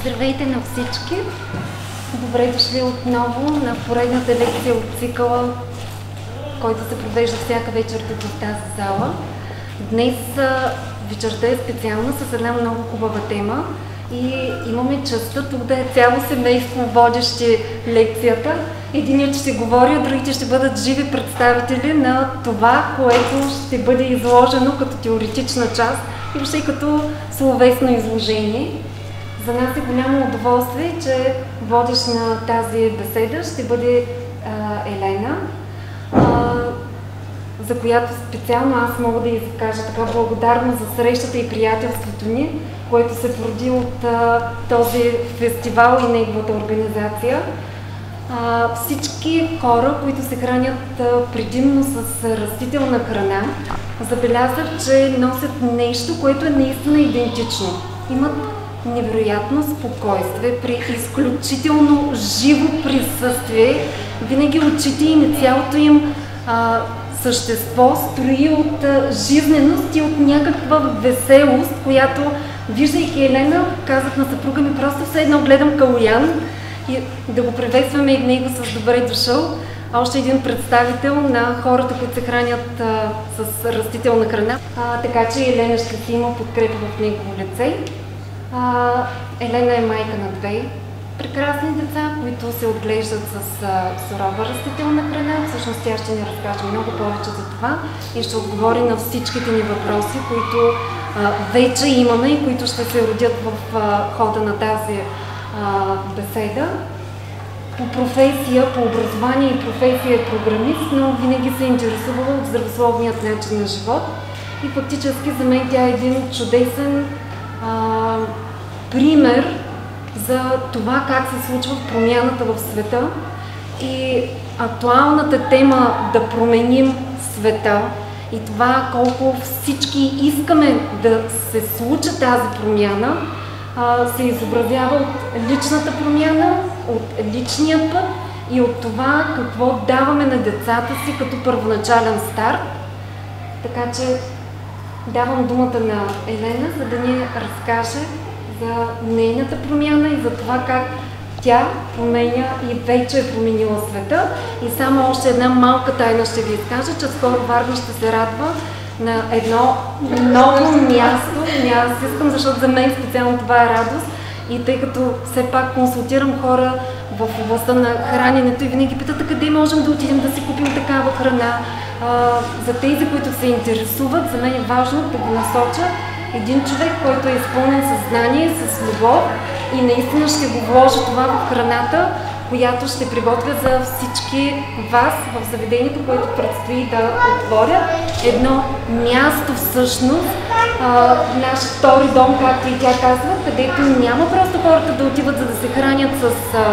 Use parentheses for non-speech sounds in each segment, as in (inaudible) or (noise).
Здравейте на всички! Добре дошли отново на поредната лекция от цикъла, който се провежда всяка вечер тук в тази зала. Днес вечерта е специална с една много хубава тема и имаме частта тук да е цяло семейство водещи лекцията. Единият ще говори, а другите ще бъдат живи представители на това, което ще бъде изложено като теоретична част и въобще като словесно изложение. За нас е голямо удоволствие, че водещ на тази беседа ще бъде а, Елена, а, за която специално аз мога да изкажа така благодарна за срещата и приятелството ни, което се породи от а, този фестивал и неговата организация. А, всички хора, които се хранят а, предимно с растителна храна, забелязват, че носят нещо, което е наистина идентично. Имат невероятно спокойствие, при изключително живо присъствие. Винаги очите им и цялото им а, същество строи от а, жизненост и от някаква веселост, която, виждайки Елена, казах на съпруга ми, просто все едно гледам Калоян и да го приветстваме и него с добре дошъл. Още един представител на хората, които се хранят а, с растителна храна. А, така че Елена ще си има подкрепа в негово лице. А, Елена е майка на две прекрасни деца, които се отглеждат с а, сурова растителна храна. Всъщност тя ще ни разкаже много повече за това и ще отговори на всичките ни въпроси, които а, вече имаме и които ще се родят в а, хода на тази а, беседа. По професия, по образование и професия е програмист, но винаги се е интересувала от здравословният начин на живот. И фактически за мен тя е един чудесен а, пример за това как се случва промяната в света и актуалната тема да променим света и това колко всички искаме да се случи тази промяна, а, се изобразява от личната промяна, от личния път и от това какво даваме на децата си като първоначален старт. Така че давам думата на Елена, за да ни разкаже за нейната промяна и за това как тя променя и вече е променила света. И само още една малка тайна ще ви изкажа, че скоро Варна ще се радва на едно ново място. Аз искам, защото за мен специално това е радост. И тъй като все пак консултирам хора в областта на храненето и винаги питат къде можем да отидем да си купим такава храна. А, за тези, които се интересуват, за мен е важно да го насоча един човек, който е изпълнен със знание, с любов и наистина ще го вложа това в храната, която ще приготвя за всички вас в заведението, което предстои да отворя. Едно място всъщност, а, наш втори дом, както и тя казва, където няма просто хората да отиват за да се хранят с а,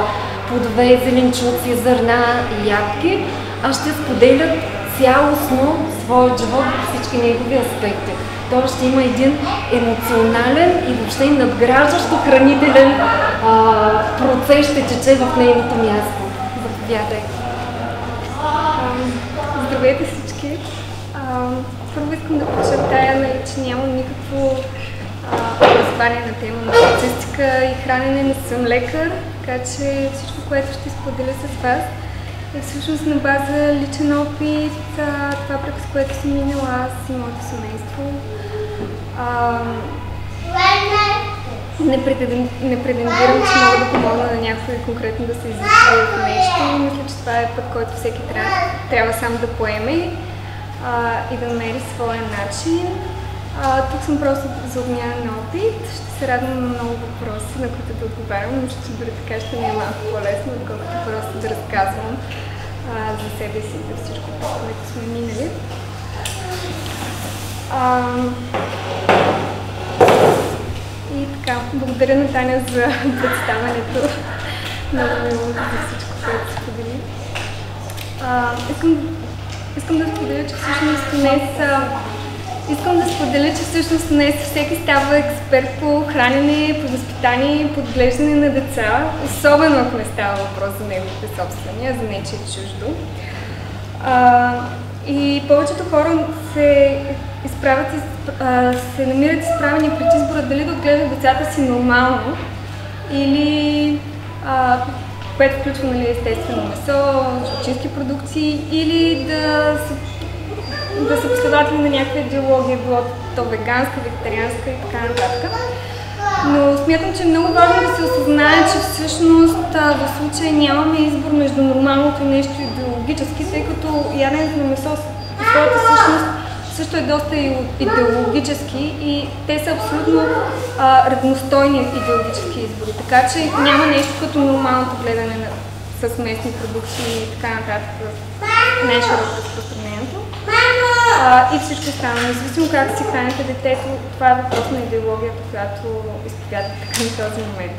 плодове, зеленчуци, зърна и ядки, а ще споделят цялостно своят живот във всички негови аспекти. Той ще има един емоционален и въобще надграждащо хранителен а, процес ще тече в нейното място. Заповядай. Здравейте всички! Първо искам да подчертая, нали, че нямам никакво образование на тема на статистика и хранене, не съм лекар, така че всичко, което ще споделя с вас е всъщност на база личен опит, това през което съм минала аз и моето семейство. Не претендирам, че мога да помогна на някой конкретно да се изисква от нещо. Мисля, че това е път, който всеки трябва, трябва сам да поеме а, и да намери своя начин. А, тук съм просто за обмяна на опит. Ще се радвам на много въпроси, на които да отговарям. Мисля, че дори така ще ми е малко по-лесно, отколкото просто да разказвам а, за себе си и за всичко, което сме минали. А, и така, благодаря на Таня за представянето. Много мило за всичко, което сподели. искам, искам да споделя, че всъщност днес Искам да споделя, че всъщност днес всеки става експерт по хранене, по възпитание по отглеждане на деца, особено ако не става въпрос за неговите собствени, а за нечие чуждо. А, и повечето хора се изправят, а, се намират изправени пред избора дали да отгледат децата си нормално или а, което включва нали, естествено месо, животински продукти или да са, да са последователи на някаква идеология, било то веганска, вегетарианска и така нататък. Но смятам, че е много важно да се осъзнае, че всъщност в случая нямаме избор между нормалното и нещо идеологически, тъй като яденето на месо по своята същност също е доста идеологически и те са абсолютно а, равностойни идеологически избори. Така че няма нещо като нормалното гледане на, с местни продукти и така нататък в най-широко разпространението. А, и всичко останало. Независимо как си храните детето, това е въпрос на идеологията, която изповядате към този момент.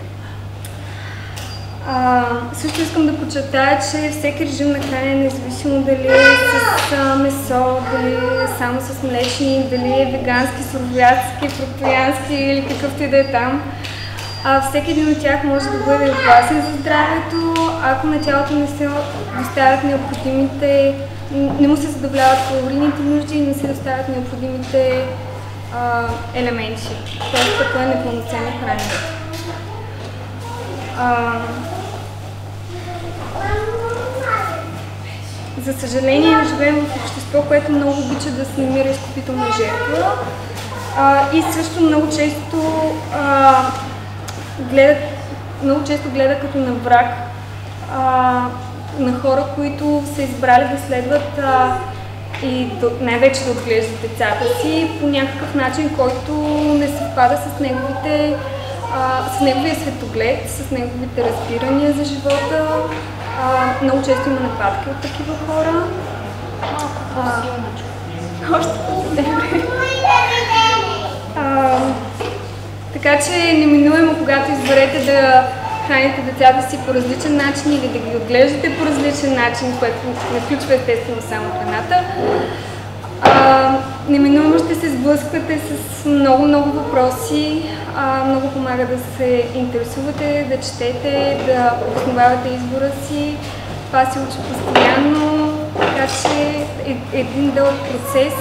А, също искам да подчертая, че всеки режим на хранене, независимо дали е с а, месо, дали е само с млечни, дали е вегански, суровятски, фруктоянски или какъвто и да е там, а, всеки един от тях може да бъде опасен за здравето, ако на тялото не се доставят необходимите, не му се задоволяват калорийните нужди и не се доставят необходимите а, елементи. Тоест, какво е непълноценно хранене. За съжаление, живеем в общество, което много обича да се намира изкупителна жертва а, и също много често а, гледа, много често гледа като на враг на хора, които са избрали да следват а, и най-вече да отглеждат децата си по някакъв начин, който не съвпада с неговите с неговия светоглед, с неговите разбирания за живота. А, много често има нападки от такива хора. Малко Още Така че неминуемо, когато изберете да храните децата си по различен начин или да ги отглеждате по различен начин, което не включва естествено само храната, неминуемо ще се сблъсквате с много-много въпроси. А, много помага да се интересувате, да четете, да основавате избора си. Това се учи постоянно, така че е един дълъг процес.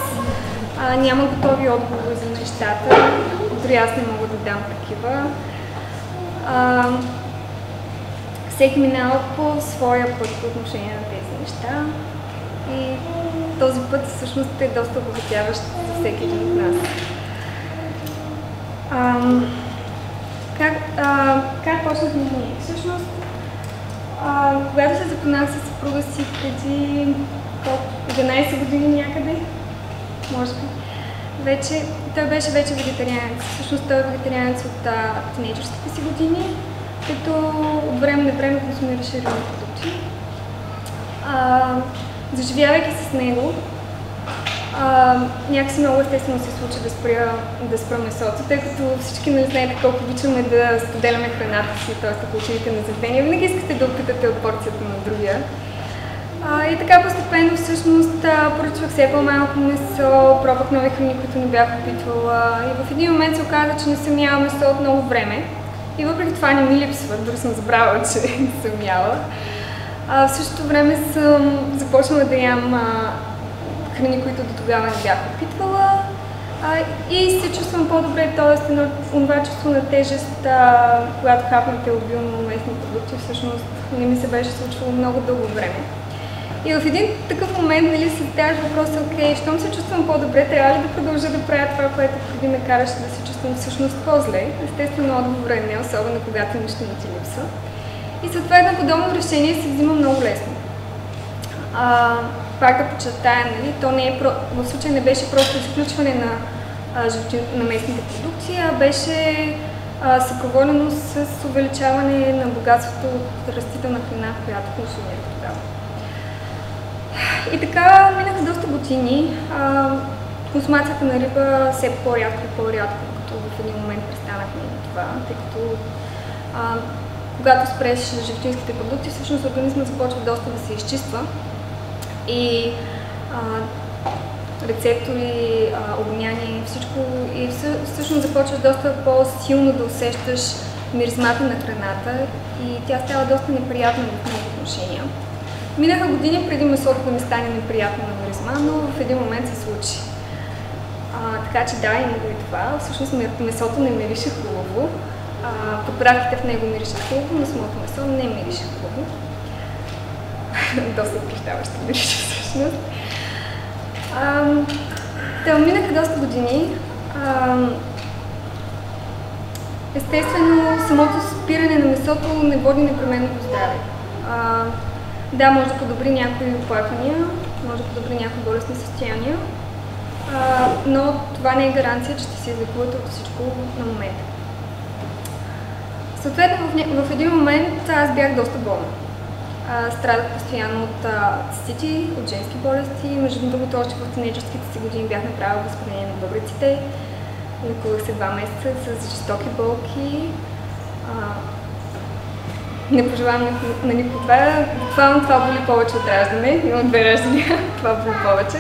А, няма готови отговори за нещата. Дори аз не мога да дам такива. А, всеки минава по своя път по отношение на тези неща. И този път всъщност е доста обогатяващ за всеки един от нас. А, как, а, как почнахме ние? Всъщност, а, когато се запознах с съпруга си преди 11 години някъде, може би, вече, той беше вече вегетарианец. Всъщност той е вегетарианец от тинейджърските си години, като от време на време консумираше рибни продукти. А, заживявайки с него, а, някакси много естествено се случи да спря, да спра месото, тъй като всички не знаете колко обичаме да споделяме храната си, т.е. ако отидете на заведение, винаги искате да опитате от порцията на другия. А, и така постепенно всъщност поръчвах все по-малко месо, пробвах нови храни, които не бях опитвала и в един момент се оказа, че не съм яла месо от много време. И въпреки това не ми липсва, дори съм забравила, че (laughs) съм яла. А, в същото време съм започнала да ям а, храни, които до тогава не бях опитвала. А, и се чувствам по-добре, т.е. това чувство на тежест, а, когато хапнете обилно местни продукти, всъщност не ми се беше случвало много дълго време. И в един такъв момент нали, се задаваш въпроса, окей, щом се чувствам по-добре, трябва ли да продължа да правя това, което преди ме караше да се чувствам всъщност по-зле? Естествено, отговор е не, особено когато нищо не ти липсва. И съответно подобно решение се взима много лесно. А, пак да подчертая, нали, то не е, в случая не беше просто изключване на, на местните продукти, а беше съпроводено с увеличаване на богатството от растителна храна, която консумирах тогава. И така минаха доста години. Консумацията на риба все по-рядко и по-рядко, като в един момент престанахме на това, тъй като а, когато спреш животинските продукти, всъщност организмът започва доста да се изчиства и а, рецептори, а, обоняние, всичко и всъщност започваш доста по-силно да усещаш миризмата на храната и тя става доста неприятна в много отношения. Минаха години преди месото да ми стане неприятно на миризма, но в един момент се случи. А, така че да, има го и това. Всъщност месото не мирише хубаво, А, в него мирише хубаво, но самото месо не мирише хубаво. (laughs) доста впечатляващо мирише всъщност. Та минаха доста години. А, естествено, самото спиране на месото не води непременно до здраве. Да, може да подобри някои оплаквания, може да подобри някои болестни състояния, а, но това не е гаранция, че ще се излекувате от всичко на момента. Съответно, в, в един момент аз бях доста болна. А, страдах постоянно от цистити, от женски болести. Между другото, още в тинейджерските си години бях направила възпаление на бъбреците. Лекувах се два месеца с жестоки болки. А, не пожелавам на, на никой това. Буквално това боли повече от раждане. Имам две раждания, (laughs) това боли повече.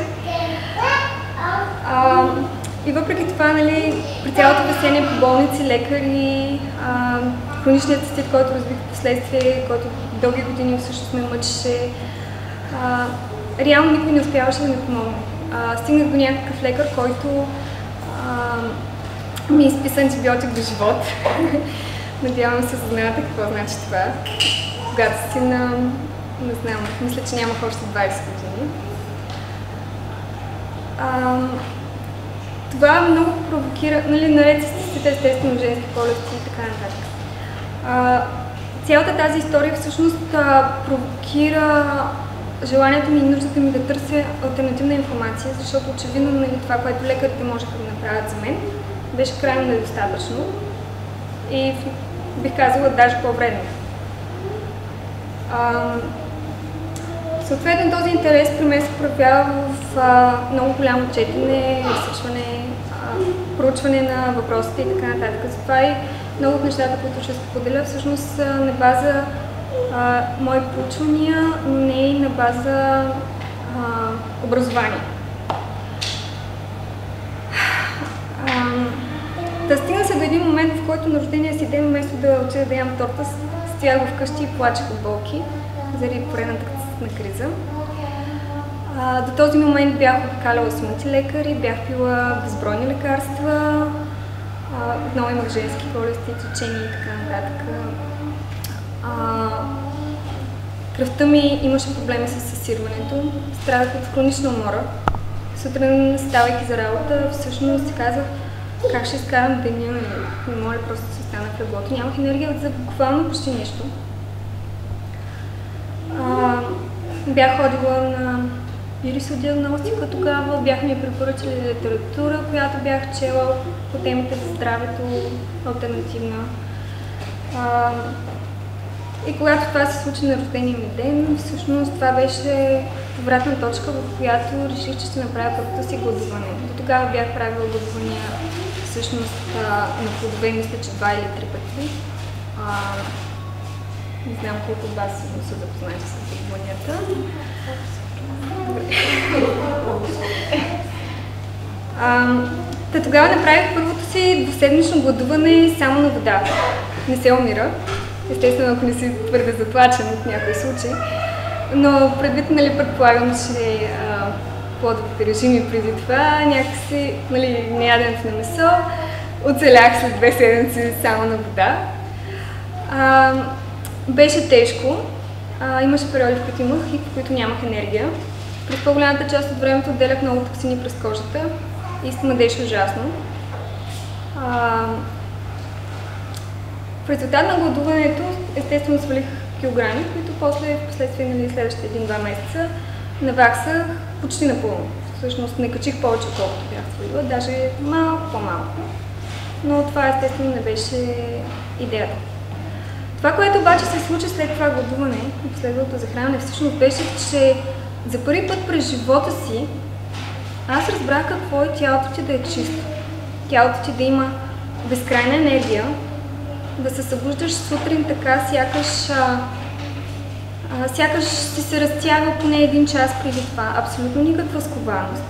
А, и въпреки това, нали, при цялото весение по болници, лекари, а, хроничният цистит, който развих в последствие, който дълги години всъщност ме мъчеше, а, реално никой не успяваше да ми помогне. Стигнах до някакъв лекар, който а, ми изписа антибиотик до живот. (laughs) Надявам се, съзнавате какво значи това. Когато си на, не знам, мисля, че нямах още 20 години. А, това много провокира, нали, наред с естествено, женски болести и така нататък. Цялата тази история всъщност провокира желанието ми и нуждата ми да търся альтернативна информация, защото очевидно нали, това, което лекарите можеха да направят за мен, беше крайно недостатъчно и бих казала даже по-вредно. Съответно този интерес при мен се проявява в а, много голямо четене, разсъчване, проучване на въпросите и така нататък. Затова и много от нещата, които ще споделя, всъщност на база мои проучвания, не и на база а, образование. Да стигна се до един момент, в който на рождения си ден, вместо да отида да ям торта, стоях вкъщи и плачех от болки заради поредната на криза. А, до този момент бях обикаляла с мултилекари, бях пила безбройни лекарства, а, отново имах женски болести, течения и така нататък. А, кръвта ми имаше проблеми с съсирването, страдах от хронична умора. Сутрин, ставайки за работа, всъщност си казах, как ще изкарам деня, нали? не моля просто се остана в леглото. Нямах енергия за буквално почти нещо. А, бях ходила на диагностика тогава, бях ми препоръчали литература, която бях чела по темите за здравето, альтернативна. А, и когато това се случи на рождения ми ден, всъщност това беше повратна точка, в която реших, че ще направя първото си гладуване. До тогава бях правила гладувания всъщност на плодове, мисля, че два или три пъти. Не знам колко от вас са запознати с гладуванията. Та тогава направих първото си двуседмично гладуване само на вода. Не се умира. Естествено, ако не си твърде заплачен от някой случай. Но предвид, нали, предполагам, че а, плодовите режими преди това, някакси, нали, неяденето на месо, оцелях след две седмици само на вода. А, беше тежко. А, имаше периоди, в които имах и в които нямах енергия. През по-голямата част от времето отделях много токсини през кожата и смъдеше ужасно. А, в резултат на гладуването, естествено свалих килограми, които после, в последствие, нали, следващите един-два месеца, наваксах почти напълно. Всъщност не качих повече, колкото бях свалила, даже малко по-малко. Но това естествено не беше идеята. Това, което обаче се случи след това гладуване и последвалото захранване, всъщност беше, че за първи път през живота си аз разбрах какво е тялото ти да е чисто. Тялото ти да има безкрайна енергия, да се събуждаш сутрин така, сякаш, а, а, сякаш си се разтяга поне един час преди това. Абсолютно никаква скованост.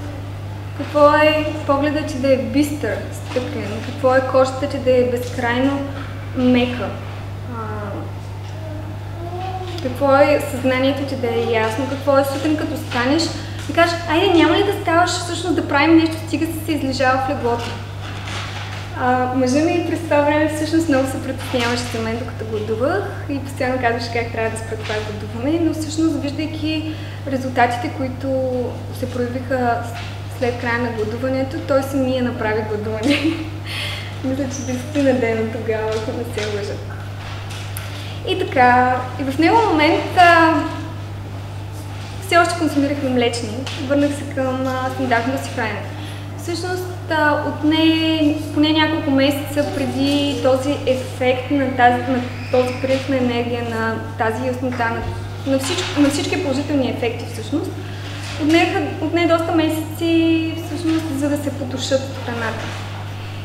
Какво е погледът ти да е бистър, стъклен? Какво е кожата ти да е безкрайно мека? какво е съзнанието ти да е ясно, какво е сутрин като станеш и кажеш, айде няма ли да ставаш всъщност да правим нещо, стига си се излежава в леглото. Мъжа ми през това време всъщност много се притесняваше за мен, докато гладувах и постоянно казваше как трябва да спра това гладуване, но всъщност виждайки резултатите, които се проявиха след края на гладуването, той самия направи гладуване. (laughs) Мисля, че десетина дена тогава, ако не се лъжа. И така, и в него момент а, все още консумирахме млечни. Върнах се към стандартното си хранене. Всъщност, отне поне няколко месеца преди този ефект на, тази, на този прилив на енергия, на тази яснота, на, на, всички, на всички положителни ефекти всъщност, отнеха, отне доста месеци всъщност, за да се потушат храната.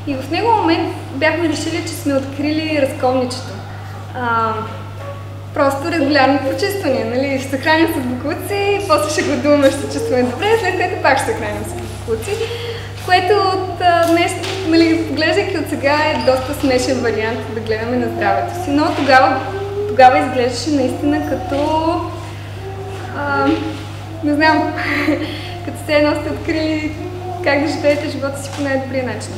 И в него момент бяхме решили, че сме открили разковничето. А, просто регулярно почистване, нали? Ще се храним с букуци, после ще гладуваме, ще чувстваме добре, след което пак ще се храним с букуци. Което от днес, нали, поглеждайки от сега е доста смешен вариант да гледаме на здравето си. Но тогава, тогава изглеждаше наистина като... А, не знам, (laughs) като все едно сте открили как да живеете живота си по най-добрия начин.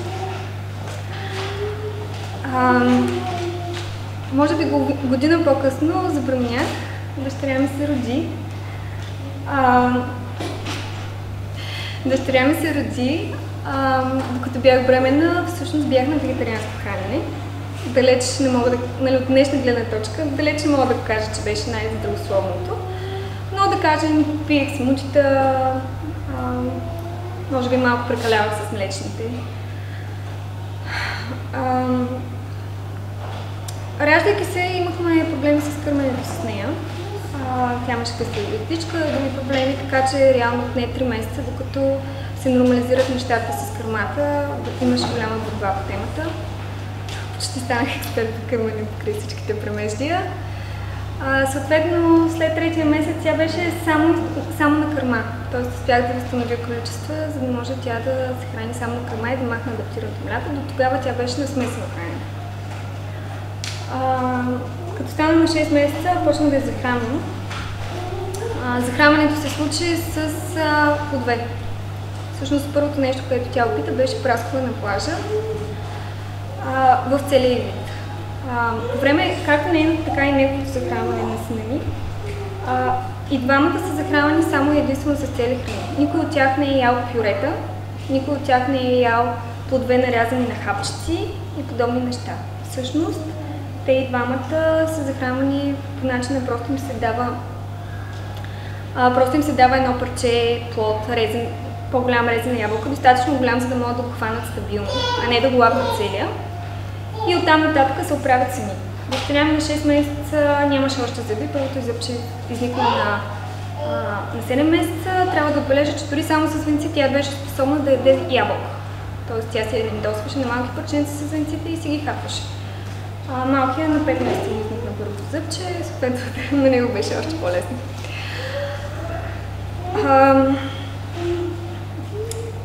А, може би година по-късно забременях, дъщеря ми се роди. А, дъщеря ми се роди, докато бях бременна, всъщност бях на вегетарианско хранене. Далеч не мога да, нали, от днешна гледна точка, далеч не мога да кажа, че беше най-здравословното. Но да кажем, пиех си мучета, а, може би малко прекалявах с млечните. А, раждайки се, имахме проблеми с кърменето с нея. А, тя имаше къстелитичка, други проблеми, така че реално от не 3 месеца, докато се нормализират нещата с кърмата, имаше голяма борба по темата. Почти станах експерт по кърмане покрай всичките премеждия. А, съответно, след третия месец тя беше само, само на кърма. Тоест успях да възстановя количества, за да може тя да се храни само на кърма и да махне адаптираното мляко. До тогава тя беше на смесено хранене. като стана на 6 месеца, почнах да я захранвам. захранването се случи с плодове. Всъщност първото нещо, което тя опита, беше праскова на плажа а, в целия вид. А, по време, както нейното, така и неговото захранване на сина ми, а, и двамата са захранвани само единствено с цели храни. Никой от тях не е ял пюрета, никой от тях не е ял плодове нарязани на хапчици и подобни неща. Всъщност, те и двамата са захранвани по начина, просто им се дава а, просто им се дава едно парче плод, резен, по-голям резен ябълка, достатъчно голям, за да могат да го хванат стабилно, а не да го лапнат целия и оттам нататък се оправят сами. Дъщеря ми на 6 месеца нямаше още зъби, първото изъбче изникна на, на 7 месеца. Трябва да отбележа, че дори само с венци тя беше способна да яде ябълка. Тоест тя се ядосваше на малки парченци с венците и си ги хапваше. А, малкият на 5 месеца изникна първото зъбче, съответно (laughs) на него беше още по-лесно.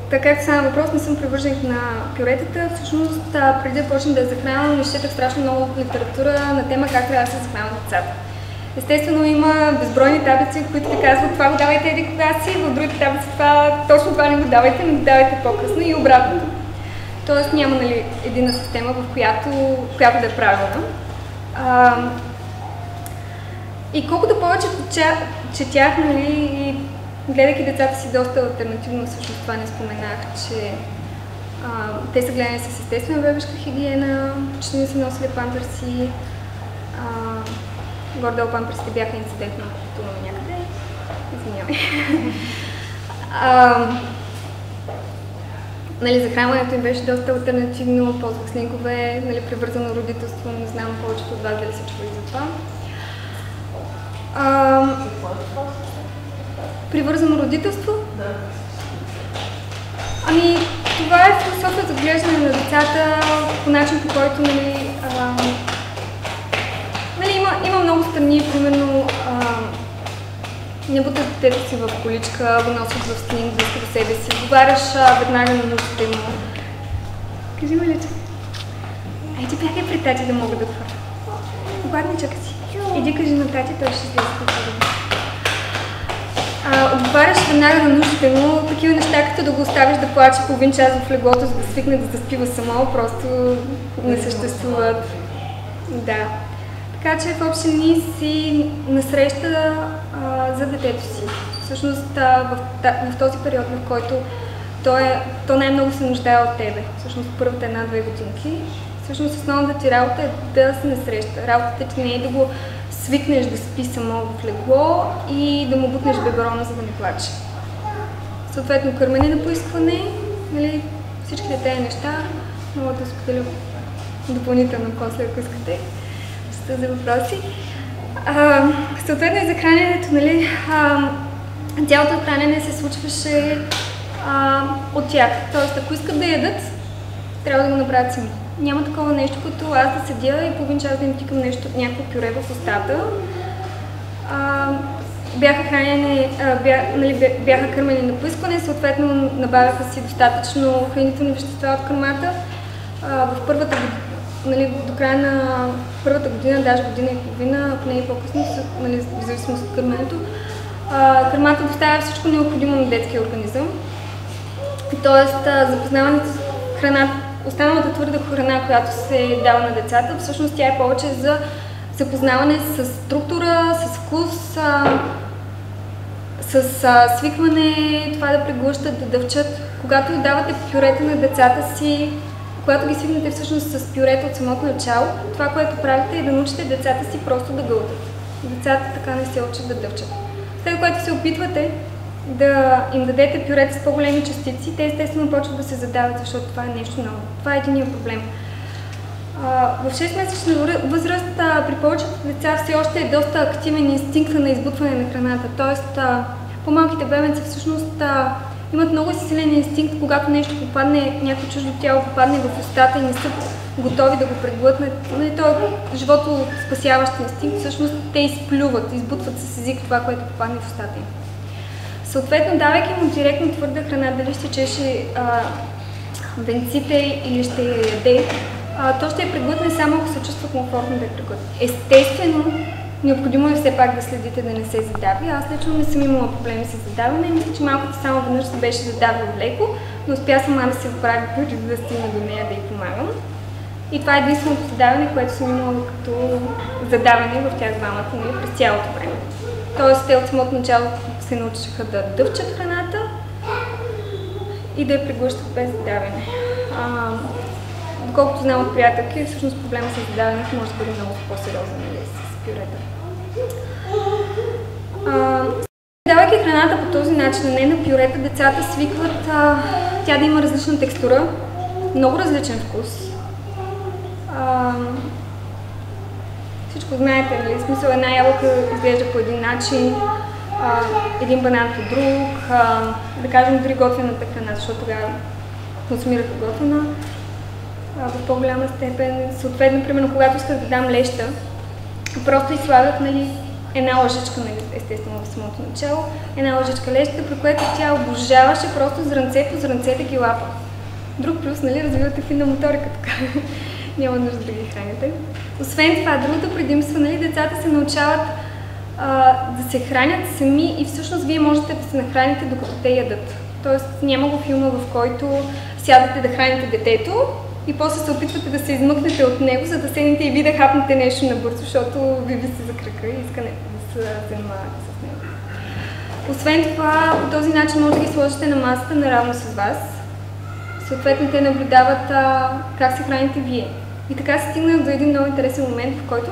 Така както стана въпрос, не съм привърженик на пюретата. Всъщност, преди да почна да я захранвам, изчетах страшно много литература на тема как трябва да се захранват децата. Естествено има безбройни таблици, които ви казват това го давайте еди кога си, в другите таблици това, точно това не го давайте, не го давайте по-късно и обратното. Тоест няма нали, едина система, в която, в която да е правилна. А, и колкото повече четях нали, гледайки децата си доста альтернативно, всъщност това не споменах, че а, те са гледани с естествена бебешка хигиена, почти не са носили памперси. Гордо памперсите бяха инцидентно купувани някъде. Извинявай. (laughs) нали, захранването им беше доста альтернативно, ползвах снигове, нали, привързано родителство, не знам повечето от вас дали се чува и за това. А, Привързано родителство? Да. Ами, това е философия за отглеждане на децата по начин, по който, нали, а, нали има, има много страни, примерно, а, не бутат детето си в количка, го носят в стенин, близко до себе си, отговаряш веднага на нуждите му. Кажи ме че... Айде бягай при тати да мога да хвърля. Гладничък си. Иди кажи на тати, той ще излезе по отговаряш веднага на нуждите му, такива неща, като да го оставиш да плаче половин час в леглото, за да свикне да заспива само, просто не съществуват. Да. Така че в общи линии си насреща а, за детето си. Всъщност а, в, в този период, в който то, е, то най-много се нуждае от тебе. Всъщност първата една-две годинки. Всъщност основната ти работа е да се насреща. Работата ти не е да го свикнеш да спи само в легло и да му бутнеш беберона, за да не плаче. Съответно, кърмене на поискване, нали, всичките тези неща, мога да споделя допълнително после, ако искате, тези въпроси. А, съответно и за храненето, нали, а, цялото хранене се случваше а, от тях. Тоест, ако искат да ядат, трябва да го направят сами. Няма такова нещо, като аз да седя и половин час да им тикам нещо, някакво пюре в устата. А, бяха хранени, бя, нали, бяха кърмени на поискване, съответно набавяха си достатъчно хранителни вещества от кърмата. А, в първата нали, до края на първата година, даже година и половина, не и по-късно, нали, в зависимост от кърменето, а, кърмата доставя всичко необходимо на детския организъм. Тоест, запознаването с храна, останалата твърда храна, която се дава на децата, всъщност тя е повече за запознаване с структура, с вкус, а, с а, свикване, това да преглъщат, да дъвчат. Когато давате пюрета на децата си, когато ги свикнете всъщност с пюрета от самото начало, това, което правите е да научите децата си просто да гълтат. Децата така не се учат да дъвчат. След което се опитвате да им дадете пюрета с по-големи частици, те естествено почват да се задават, защото това е нещо ново. Това е единия проблем. в 6-месечна възраст при повечето деца все още е доста активен инстинкт на избутване на храната. Тоест, по-малките бебенца всъщност имат много силен инстинкт, когато нещо попадне, някакво чуждо тяло попадне в устата и не са готови да го преглътнат. Нали, той е живото спасяващ инстинкт, всъщност те изплюват, избутват с език това, което попадне в устата им. Съответно, давайки му директно твърда храна, дали ще чеше венците или ще я яде, а, то ще я преглътне само ако се чувства комфортно да я преглътне. Естествено, необходимо е все пак да следите да не се задави. Аз лично не съм имала проблеми с задаване. Мисля, че малкото само веднъж се беше задавила леко, но успя сама да се оправи преди да стигна до нея да й помагам. И това е единственото задаване, което съм имала като задаване в тях двамата нали, през цялото време. Тоест, те от самото начало се научиха да дъвчат храната и да я преглъщат без задаване. А, доколкото знам от приятелки, всъщност проблема с задаването може да бъде много по-сериозен нали, с пюрета. давайки храната по този начин, не на пюрета, децата свикват а, тя да има различна текстура, много различен вкус. А, всичко знаете, нали? Смисъл една ябълка изглежда по един начин, а, един банан по друг, а, да кажем дори готвената храна, защото тогава консумираха готвена а, в по-голяма степен. Съответно, примерно, когато исках да дам леща, просто изслагах нали, една лъжичка, нали, естествено в самото начало, една лъжичка леща, при което тя обожаваше просто зранце по зранце да ги лапа. Друг плюс, нали, развивате финна моторика така. Няма нужда да ги храните. Освен това, другото предимство, нали, децата се научават а, да се хранят сами и всъщност вие можете да се нахраните докато те ядат. Тоест няма го филма, в който сядате да храните детето и после се опитвате да се измъкнете от него, за да седнете и ви да хапнете нещо набързо, защото ви ви се за крака и искате да се занимавате с него. Освен това, по този начин може да ги сложите на масата наравно с вас. Съответно, те наблюдават а, как се храните вие. И така се стигна до един много интересен момент, в който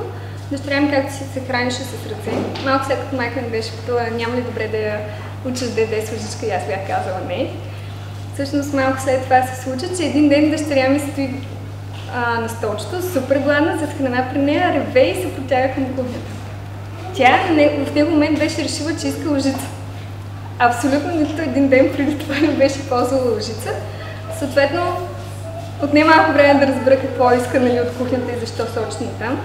Дъщеря ми както се хранише с ръце. Малко след като майка ми беше питала, няма ли добре да я учиш да яде с и аз бях казала не. Всъщност малко след това се случи, че един ден дъщеря ми стои а, на столчето, супер гладна, с храна при нея, реве и се протяга към кухнята. Тя в него момент беше решила, че иска лъжица. Абсолютно нито един ден преди това не беше ползвала лъжица. Съответно, отне малко време да разбера какво иска нали, от кухнята и защо сочно там.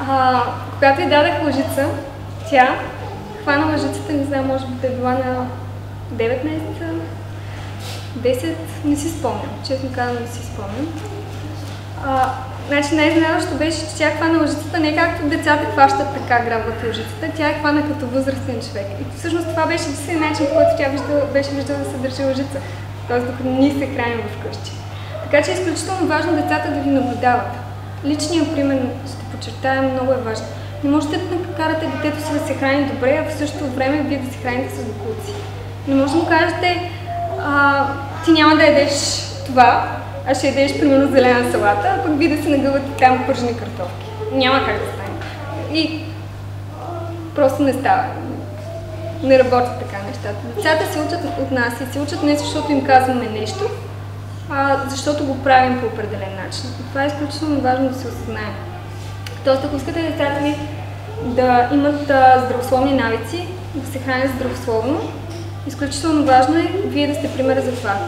А, когато й дадах лъжица, тя хвана лъжицата, не знам, може би да е била на 9 месеца, 10, не си спомням, честно казвам не си спомням. А, значи най-изненадващо беше, че тя хвана лъжицата не както децата хващат така грабват лъжицата, тя е хвана като възрастен човек. И всъщност това беше единственият начин, по който тя беше виждала да се държи лъжица. Тоест докато ние се храним вкъщи. Така че е изключително важно децата да ви наблюдават. Личният пример, ще подчертая, много е важен. Не можете да накарате детето си да се храни добре, а в същото време вие да се храните с бокуци. Не може да му кажете, а, ти няма да ядеш това, а ще ядеш примерно зелена салата, а пък вие да се нагъвате там пържени картофки. Няма как да стане. И просто не става. Не работят така нещата. Децата се учат от нас и се учат не защото им казваме нещо, а защото го правим по определен начин. И това е изключително важно да се осъзнаем. Тоест, ако искате децата ви да имат здравословни навици, да се хранят здравословно, изключително важно е вие да сте примера за това.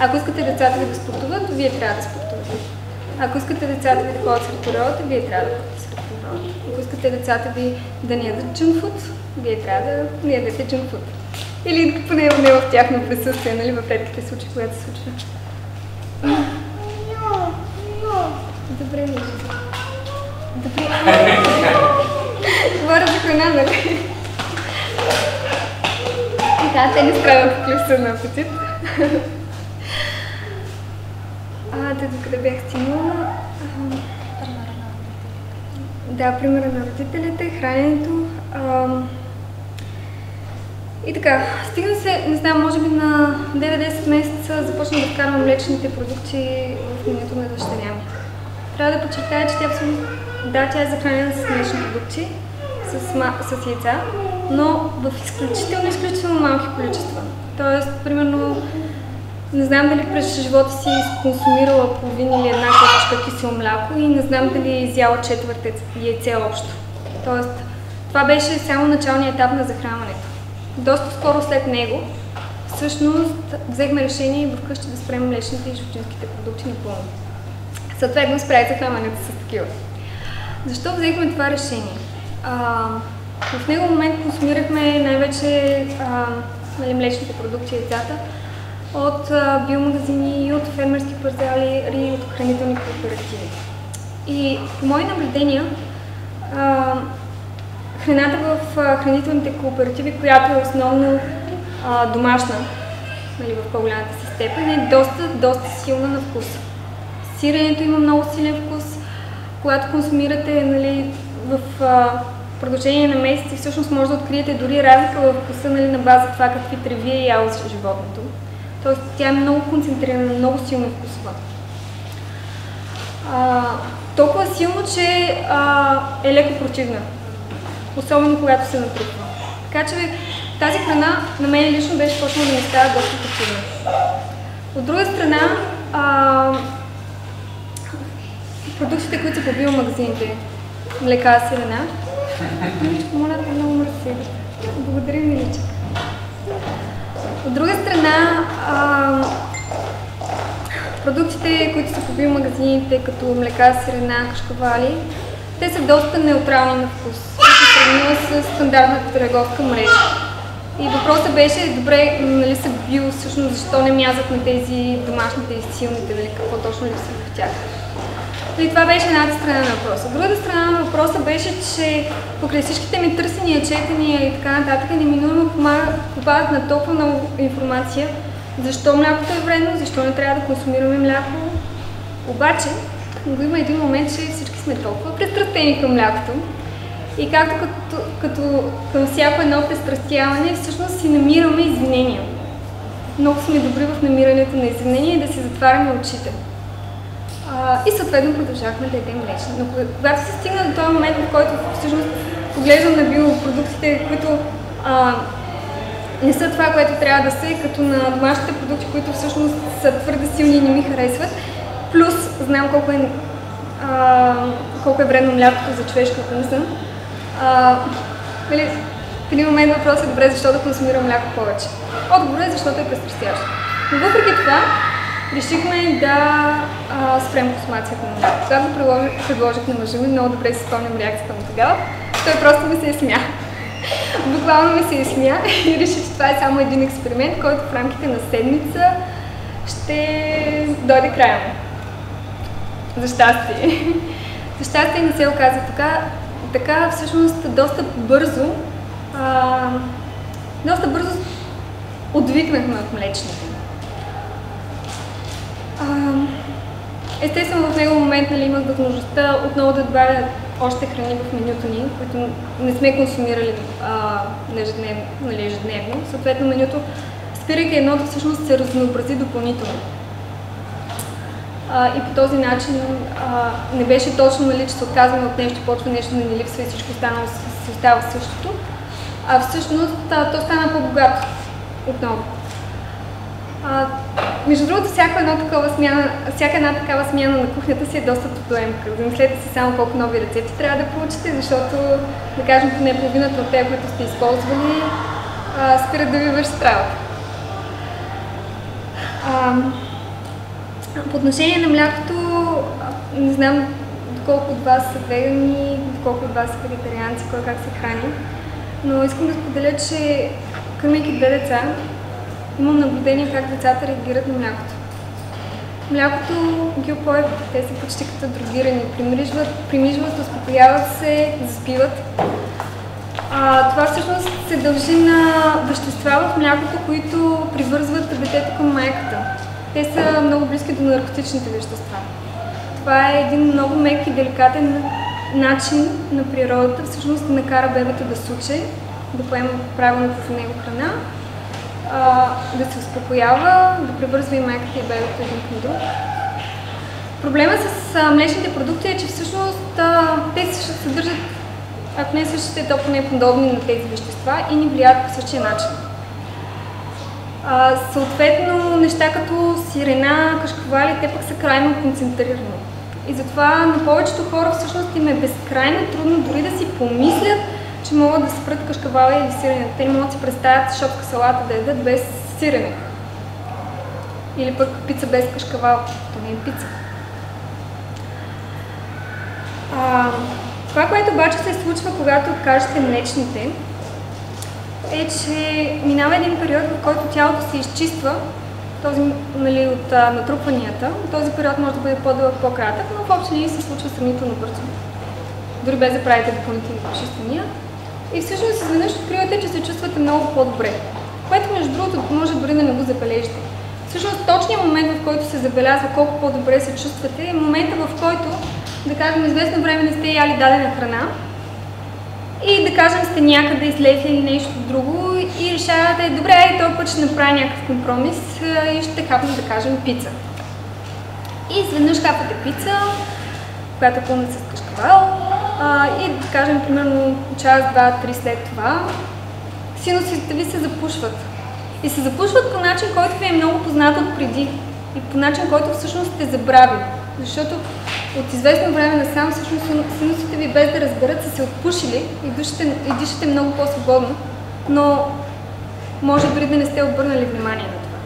Ако искате децата ви да спортуват, вие трябва да спортувате. Ако искате децата ви да ходят сред природата, вие трябва да ходите сред природата. Ако искате децата ви да не ядат джунфуд, вие трябва да не ядете джунфуд. Или поне не в тяхно присъствие, нали, в редките случаи, когато се случва. Добре, Лижа. Добре. Говоря за храна, нали? Да, те не справят в клюса на апетит. А, да, докъде бях стигнала? Да, примера на родителите, храненето. А, и така, стигна се, не знам, може би на 9-10 месеца започна да вкарвам млечните продукти в менюто на дъщеря ми. Трябва да подчертая, че тя абсолютно, да, тя е захранена с млечни продукти, с, с яйца, но в изключително, изключително малки количества. Тоест, примерно, не знам дали през живота си консумирала половин или една копичка кисело мляко и не знам дали е изяла четвърт яйце общо. Тоест, това беше само началният етап на захранването. Доста скоро след него, всъщност, взехме решение вкъщи да спрем млечните и животинските продукти напълно. Съответно, спрях захранването с такива. Защо взехме това решение? А, в него момент консумирахме най-вече нали, млечните продукти, яйцата, от а, биомагазини и от фермерски парцели и от хранителни кооперативи. И по мои наблюдения, а, храната в хранителните кооперативи, която е основно а, домашна, нали, в по-голямата си степен, е доста, доста силна на вкус. Сиренето има много силен вкус. Когато консумирате нали, в а, продължение на месеци, всъщност може да откриете дори разлика в вкуса нали, на база това какви треви е яло животното. Тоест тя е много концентрирана, много силно вкусова. А, толкова силно, че а, е леко противна. Особено когато се натрупва. Така че тази храна на мен лично беше почнала да ми става доста противна. От друга страна, а, продуктите, които са по биомагазините, млека, сирена, моля те много мърси. Благодаря, Миличка. От друга страна, а, продуктите, които са по биомагазините, като млека, сирена, кашкавали, те са доста неутрални на вкус. Сравнила с стандартната търговска мрежа. И въпросът беше, добре, нали са био, всъщност защо не мязат на тези домашните и силните, нали, какво точно липсва в тях. И това беше едната страна на въпроса. Другата страна на въпроса беше, че покрай всичките ми търсения, четения и така нататък, неминуемо попадат на толкова много информация, защо млякото е вредно, защо не трябва да консумираме мляко. Обаче, го има един момент, че всички сме толкова пристрастени към млякото. И както като, като към всяко едно пристрастяване, всъщност си намираме извинения. Много сме добри в намирането на извинения и да си затваряме очите. А, и съответно продължахме да едем млечно. Но когато се стигна до този момент, в който всъщност поглеждам на биопродуктите, които а, не са това, което трябва да са, като на домашните продукти, които всъщност са твърде силни и не ми харесват, плюс знам колко е, а, колко е вредно млякото за човешка организъм. Нали, в един момент въпросът е добре, защо да консумирам мляко повече. Отговорът е, защото е престрастящо. Но въпреки това, решихме да а, спрем консумацията на мляко. Когато предложих, на мъжа ми, много добре си спомням реакцията му тогава, той просто ми се е смя. (laughs) Буквално ми се е смя (laughs) и реши, че това е само един експеримент, който в рамките на седмица ще дойде края му. За щастие. (laughs) За щастие не се оказа така. Така всъщност доста бързо а, доста бързо отвикнахме от млечните. А, естествено в него момент нали, имах възможността отново да добавя още храни в менюто ни, които не сме консумирали а, ежедневно, нали, ежедневно. Съответно менюто, спирайки едното, всъщност се разнообрази допълнително. И по този начин а, не беше точно, нали, че се отказваме от нещо, почва нещо да ни липсва и всичко останало се остава същото, а всъщност а, то стана по-богато отново. А, между другото, всяка една, такава смяна, всяка една такава смяна на кухнята си е доста проблемка. Замислете си само колко нови рецепти трябва да получите, защото, да кажем, поне половината от тези, които сте използвали, а, спират да ви вършат работа. По отношение на млякото, не знам доколко от вас са вегани, доколко от вас са вегетарианци, кой как се храни, но искам да споделя, че кърмейки две деца, имам наблюдение как децата реагират на млякото. Млякото ги опоят, те са почти като другирани, примижват, примижват, успокояват се, заспиват. А, това всъщност се дължи на вещества в млякото, които привързват детето към майката. Те са много близки до наркотичните вещества. Това е един много мек и деликатен начин на природата всъщност да накара бебето да суче, да поема правилната за него храна, да се успокоява, да превързва и майката и бебето един към друг. Проблема с млечните продукти е, че всъщност те съдържат, ако не същите, то поне подобни на тези вещества и ни влияят по същия начин. А, съответно, неща като сирена, кашкавали, те пък са крайно концентрирани. И затова на повечето хора всъщност им е безкрайно трудно дори да си помислят, че могат да спрат кашкавала или сирене. Те не могат да си представят шопка салата да ядат без сирене. Или пък пица без кашкавал. То не е пица. А, това, което обаче се случва, когато откажете млечните, е, че минава един период, в който тялото се изчиства този, нали, от а, натрупванията. Този период може да бъде по-дълъг, по-кратък, но в общи линии се случва сравнително бързо. Дори без да правите допълнителни почиствания. И всъщност изведнъж откривате, че се чувствате много по-добре. Което между другото може дори да не го забележите. Всъщност точният момент, в който се забелязва колко по-добре се чувствате, е момента, в който, да кажем, известно време не сте яли дадена храна и да кажем сте някъде излезли или нещо друго и решавате, добре, този път ще направя някакъв компромис и ще хапна, да кажем, пица. И изведнъж хапате пица, която е пълна с кашкавал и да кажем, примерно час, два, три след това, синусите ви се запушват. И се запушват по начин, който ви е много познат от преди и по начин, който всъщност сте забравили. Защото от известно време насам всъщност синусите ви без да разберат са се отпушили и дишате, и дишате много по-свободно, но може дори да не сте обърнали внимание на това.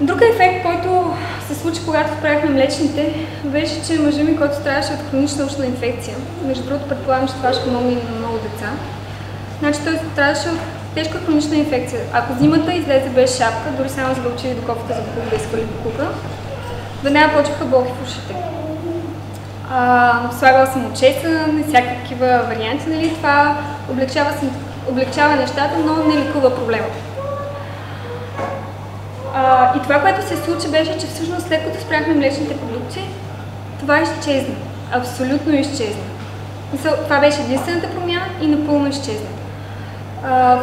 Друг ефект, който се случи, когато правихме млечните, беше, че мъжа ми, който страдаше от хронична ушна инфекция, между другото предполагам, че това ще помогне и на много деца, значи той страдаше от тежка хронична инфекция. Ако зимата излезе без шапка, дори само за да учили до кофата за да изхвърли веднага почваха болки в ушите. А, слагала съм очесън и всякакви варианти, нали? Това облегчава, облегчава нещата, но не ликува проблема. А, и това, което се случи, беше, че всъщност след като спряхме млечните продукти, това изчезна. Абсолютно изчезна. Това беше единствената промяна и напълно изчезна.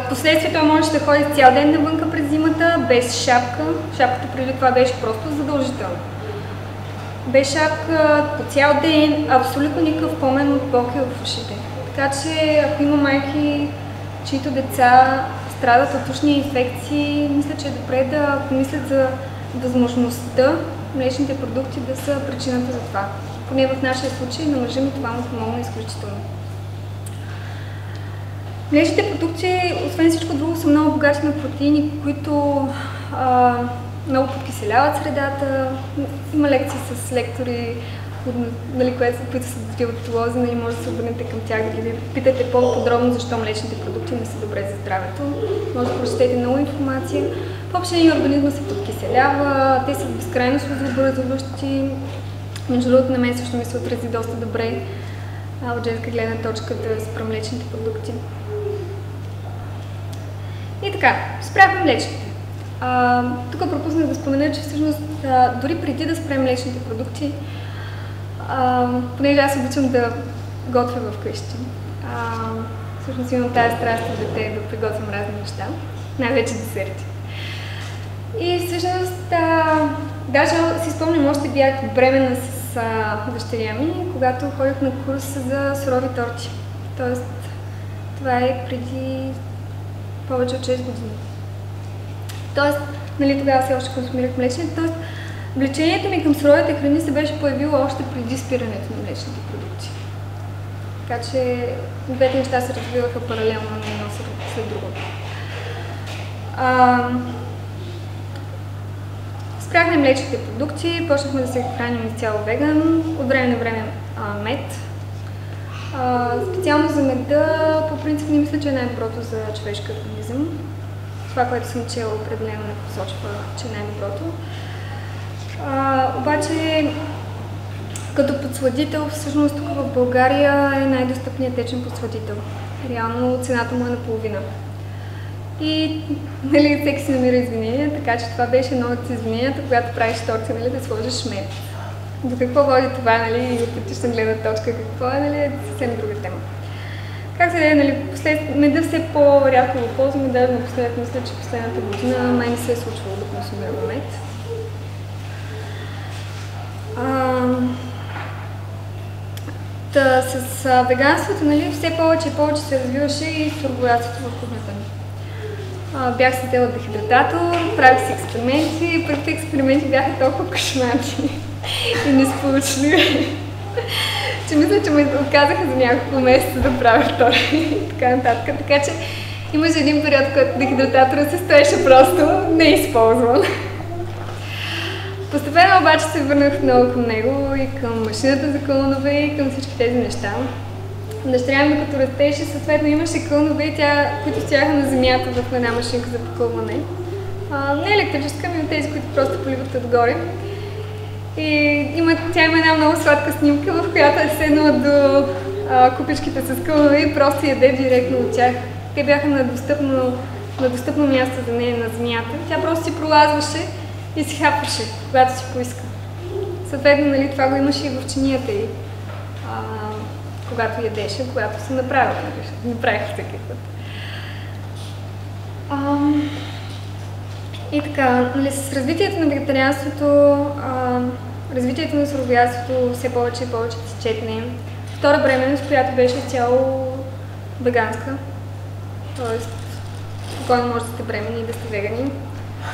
Впоследствие той можеше да ходи цял ден навънка през зимата, без шапка. Шапката преди това беше просто задължителна. Шапка, по цял ден, абсолютно никакъв помен от болки в ушите. Така че, ако има майки, чието деца страдат от ушни инфекции, мисля, че е добре да помислят за възможността млечните продукти да са причината за това. Поне в нашия случай на мъжа ми това му помогна изключително. Млечните продукти, освен всичко друго, са много богати на протеини, които а, много подкиселяват средата. Има лекции с лектори, нали, които са диетолози, нали, може да се обърнете към тях, да ги питате по-подробно защо млечните продукти не са добре за здравето. Може да прочетете много информация. В общия организма се подкиселява, те са безкрайно слезообразуващи, Между другото, на мен също ми се отрази доста добре а, от женска гледна точка да спра млечните продукти. И така, спряхме млечните. А, тук пропуснах да спомена, че всъщност а, дори преди да спрем млечните продукти, а, понеже аз обичам да готвя вкъщи, а, всъщност имам тази страст от дете да приготвям разни неща, най-вече десерти. И всъщност, а, даже си спомням, още бях бременна с а, дъщеря ми, когато ходих на курс за сурови торти. Тоест, това е преди повече от 6 години. Тоест, нали, тогава все още консумирах млечни. Тоест, влечението ми към суровите храни се беше появило още преди спирането на млечните продукти. Така че двете неща се развиваха паралелно на едно след друго. А, спряхме млечните продукти, почнахме да се храним изцяло веган, от време на време а, мед. А, специално за меда, по принцип не мисля, че е най-доброто за човешкия организъм това, което съм чела, определено не посочва, че не е доброто. А, обаче, като подсладител, всъщност тук в България е най-достъпният течен подсладител. Реално цената му е наполовина. И нали, всеки си намира извинения, така че това беше едно от извиненията, когато правиш торти, нали, да сложиш мед. До какво води това, нали, от етична гледна точка, какво е, нали, е съвсем друга тема. Как се е, нали, послед... меда все по-рядко го ползваме, даже напоследък мисля, че последната година май не се е случвало да консумираме мед. А, та, с а, веганството, нали, все повече и повече се развиваше и сурогоятството в кухнята ни. А, бях седела дехидрататор, правих си експерименти, първите експерименти бяха толкова кошмарни (laughs) и несполучливи че мисля, че ме отказаха за няколко месеца да правя втора и така нататък. Така че имаше един период, когато дехидрататора се стоеше просто неизползван. Постепенно обаче се върнах много към него и към машината за кълнове и към всички тези неща. Дъщеря ми като растеше, съответно имаше кълнове, тя, които стояха на земята в една машинка за покълване. Не електрическа, ми от тези, които просто поливат отгоре. И има, тя има една много сладка снимка, в която е седнала до а, купичките с кълнове и просто яде директно от тях. Те бяха на достъпно, на достъпно място за нея на земята. Тя просто си пролазваше и си хапваше, когато си поиска. Съответно, нали, това го имаше и в чинията й, а, когато ядеше, когато се направила. Нали, направих всеки път. И така, нали, с развитието на вегетарианството, развитието на суровятството все повече и повече се четне. Втора бременност, която беше цяло веганска. Тоест, спокойно може да сте бремени и да сте вегани.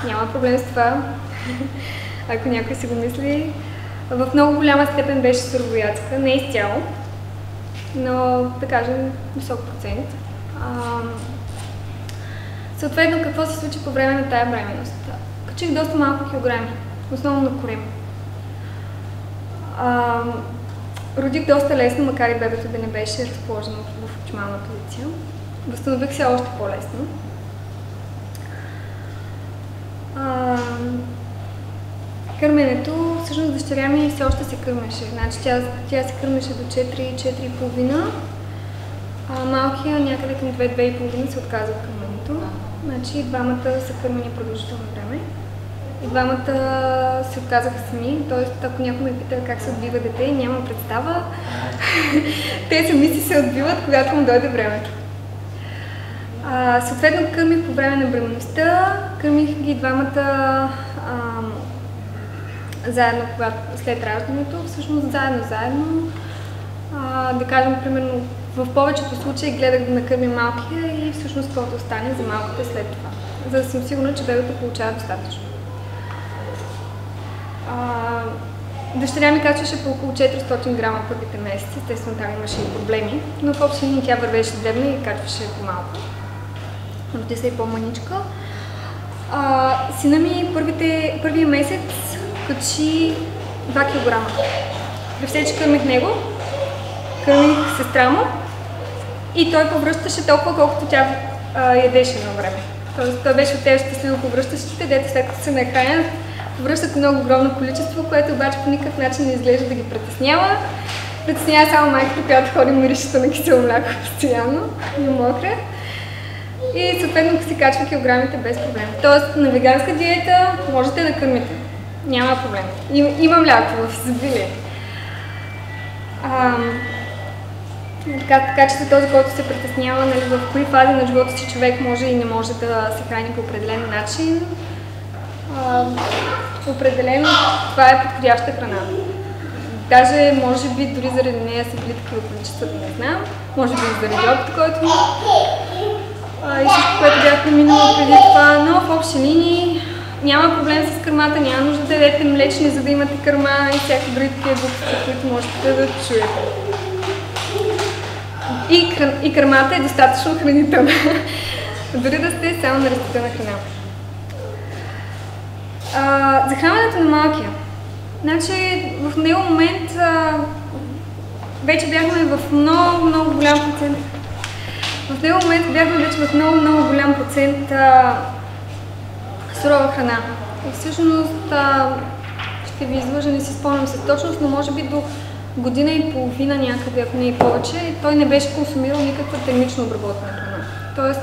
Няма проблем с това, (laughs) ако някой си го мисли. В много голяма степен беше суровоядска, не изцяло, но да кажем висок процент. А, Съответно, какво се случи по време на тая бременност? Качих доста малко килограми, основно на корем. Родих доста лесно, макар и бебето да не беше разположено в оптимална позиция. Възстанових се още по-лесно. Кърменето, всъщност дъщеря ми все още се кърмеше. Значи тя, тя се кърмеше до 4-4,5. А малкия някъде към 2-2,5 се отказва от кърменето. Значи двамата са кърмени продължително време. И двамата се отказаха сами, т.е. ако някой ме пита как се отбива дете, нямам представа. (laughs) Те сами си се отбиват, когато му дойде времето. А, съответно кърмих по време на бременността, кърмих ги двамата а, заедно, когато, след раждането, всъщност заедно, заедно. А, да кажем, примерно в повечето случаи гледах да накърмя малкия и всъщност каквото остане за малките след това, за да съм сигурна, че бебето получава достатъчно. А, дъщеря ми качваше по около 400 грама първите месеци, естествено там имаше и проблеми, но в общи тя вървеше дребна и качваше по-малко. Роди се и по-маничка. А, сина ми първите, първия месец качи 2 кг. При все, че кърмих него, кърмих сестра му и той повръщаше толкова, колкото тя а, ядеше на време. Тоест, той беше от тези щастливо повръщащите, дето след като се нахранят, връщат много огромно количество, което обаче по никакъв начин не изглежда да ги притеснява. Притеснява само майката, която ходи миришето на кисело мляко постоянно и мокра. И съответно си качва килограмите без проблем. Тоест на веганска диета можете да кърмите. Няма проблем. Им, има мляко в изобилие. Така, така че за този, който се притеснява нали, в кои фази на живота си човек може и не може да се храни по определен начин, а, определено това е подходяща храна. Даже, може би, дори заради нея са били такива количества, не знам. Може би заради опит, който. А, и всичко, което бях преминала преди това, но в общи линии няма проблем с кърмата, няма нужда да ядете млечни, за да имате кърма и всякакви други такива глупости, които можете да чуете. И, и кърмата е достатъчно хранителна. (laughs) Дори да сте само на растителна храна. А, захранването на малкия. Значи в него момент а, вече бяхме в много, много голям процент. В него момент бяхме вече в много, много голям процент а, сурова храна. И всъщност а, ще ви излъжа, не си спомням се точност, но може би до година и половина някъде, ако не и повече, той не беше консумирал никаква термично обработена храна. Тоест,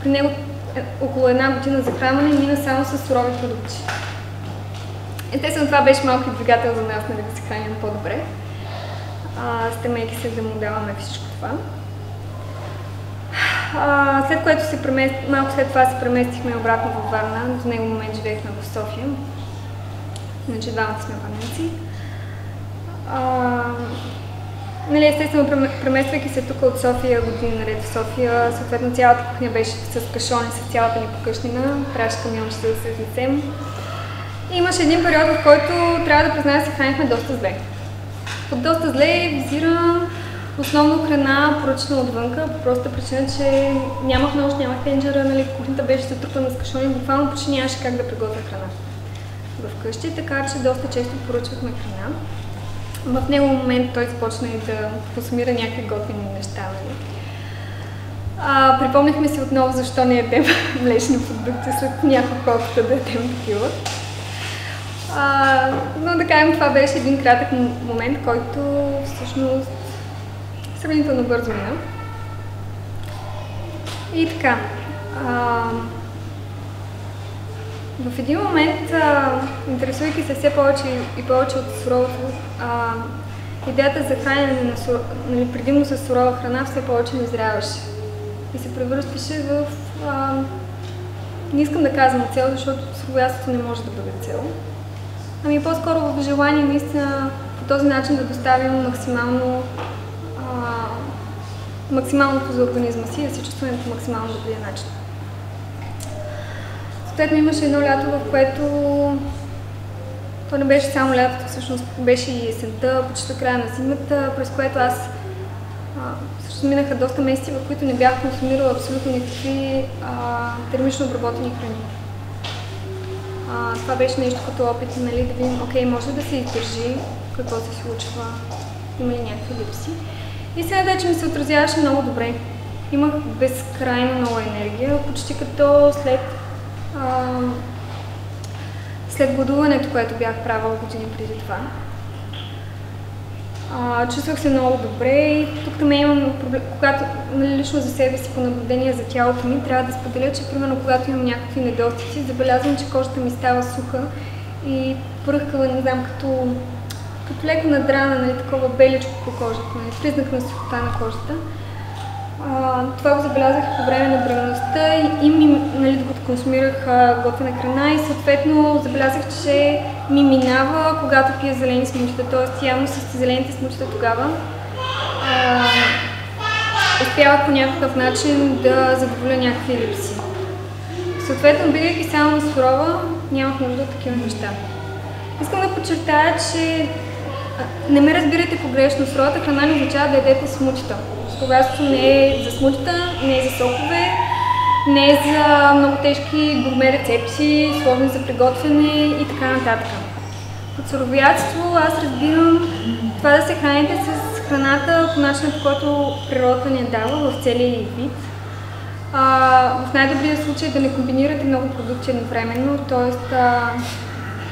при него е, около една година захранване мина само с сурови продукти. Естествено, това беше малко двигател за нас, нали, да се храним по-добре, стремейки се да му даваме всичко това. А, след което се премест... малко след това се преместихме обратно във Варна. До него момент живеехме в София. Значи двамата сме варненци. Нали, естествено, премествайки се тук от София, години наред в София, съответно цялата кухня беше с кашони, с цялата ни покъщнина. Трябваше камиончета да се изнесем. Имаше един период, в който трябва да призная, се хранихме доста зле. Под доста зле визира основно храна, поръчана отвънка, по простата причина, че нямах нож, нямах тенджера, нали, кухнята беше затрупана с кашони, буквално почти нямаше как да приготвя храна вкъщи, така че доста често поръчвахме храна. В него момент той започна и да консумира някакви готвени неща. Нали. А, припомнихме си отново защо не ядем (laughs) млечни продукти след няколко опита да ядем такива. Но да кажем, това беше един кратък момент, който всъщност сравнително бързо мина. И така. А, в един момент, а, интересувайки се все повече и повече от суровото, а, идеята за хранене на сур... нали, предимно с сурова храна все повече назряваше. И се превръщаше в... А, не искам да казвам цел, защото суровяството не може да бъде цел. Ами по-скоро в желание наистина по този начин да доставим максимално а, максималното за организма си и да се чувстваме по максимално добрия начин. Съответно имаше едно лято, в което то не беше само лятото, всъщност беше и есента, почти края на зимата, през което аз а, минаха доста месеци, в които не бях консумирала абсолютно никакви а, термично обработени храни. А, това беше нещо като опит, нали, да видим, окей, може да се издържи, какво се случва, има ли някакви липси. И сега вече ми се отразяваше много добре. Имах безкрайно много енергия, почти като след, след гладуването, което бях правила години преди това. А, чувствах се много добре и тук там имам проблем, когато нали, лично за себе си по наблюдение за тялото ми, трябва да споделя, че примерно когато имам някакви недостици, забелязвам, че кожата ми става суха и пръхкава, не знам, като, като леко надрана, нали, такова беличко по кожата, нали, признак на сухота на кожата. Това го забелязах по време на бременността и, и нали, докато консумирах готвена храна и съответно забелязах, че ми минава, когато пия зелени смучета, т.е. явно с зелените смучета тогава а, успявах по някакъв начин да задоволя някакви липси. Съответно, бидейки само на сурова, нямах нужда от такива неща. Искам да подчертая, че не ме разбирайте погрешно, суровата храна не означава да ядете смучета. Когато не е за смучета, не е за сокове, не е за много тежки гурме рецепти, сложни за приготвяне и така нататък. Под суровиятство аз разбирам това да се храните с храната по начина, по който природата ни е дала в целия вид. А, в най-добрия случай да не комбинирате много продукти едновременно, т.е.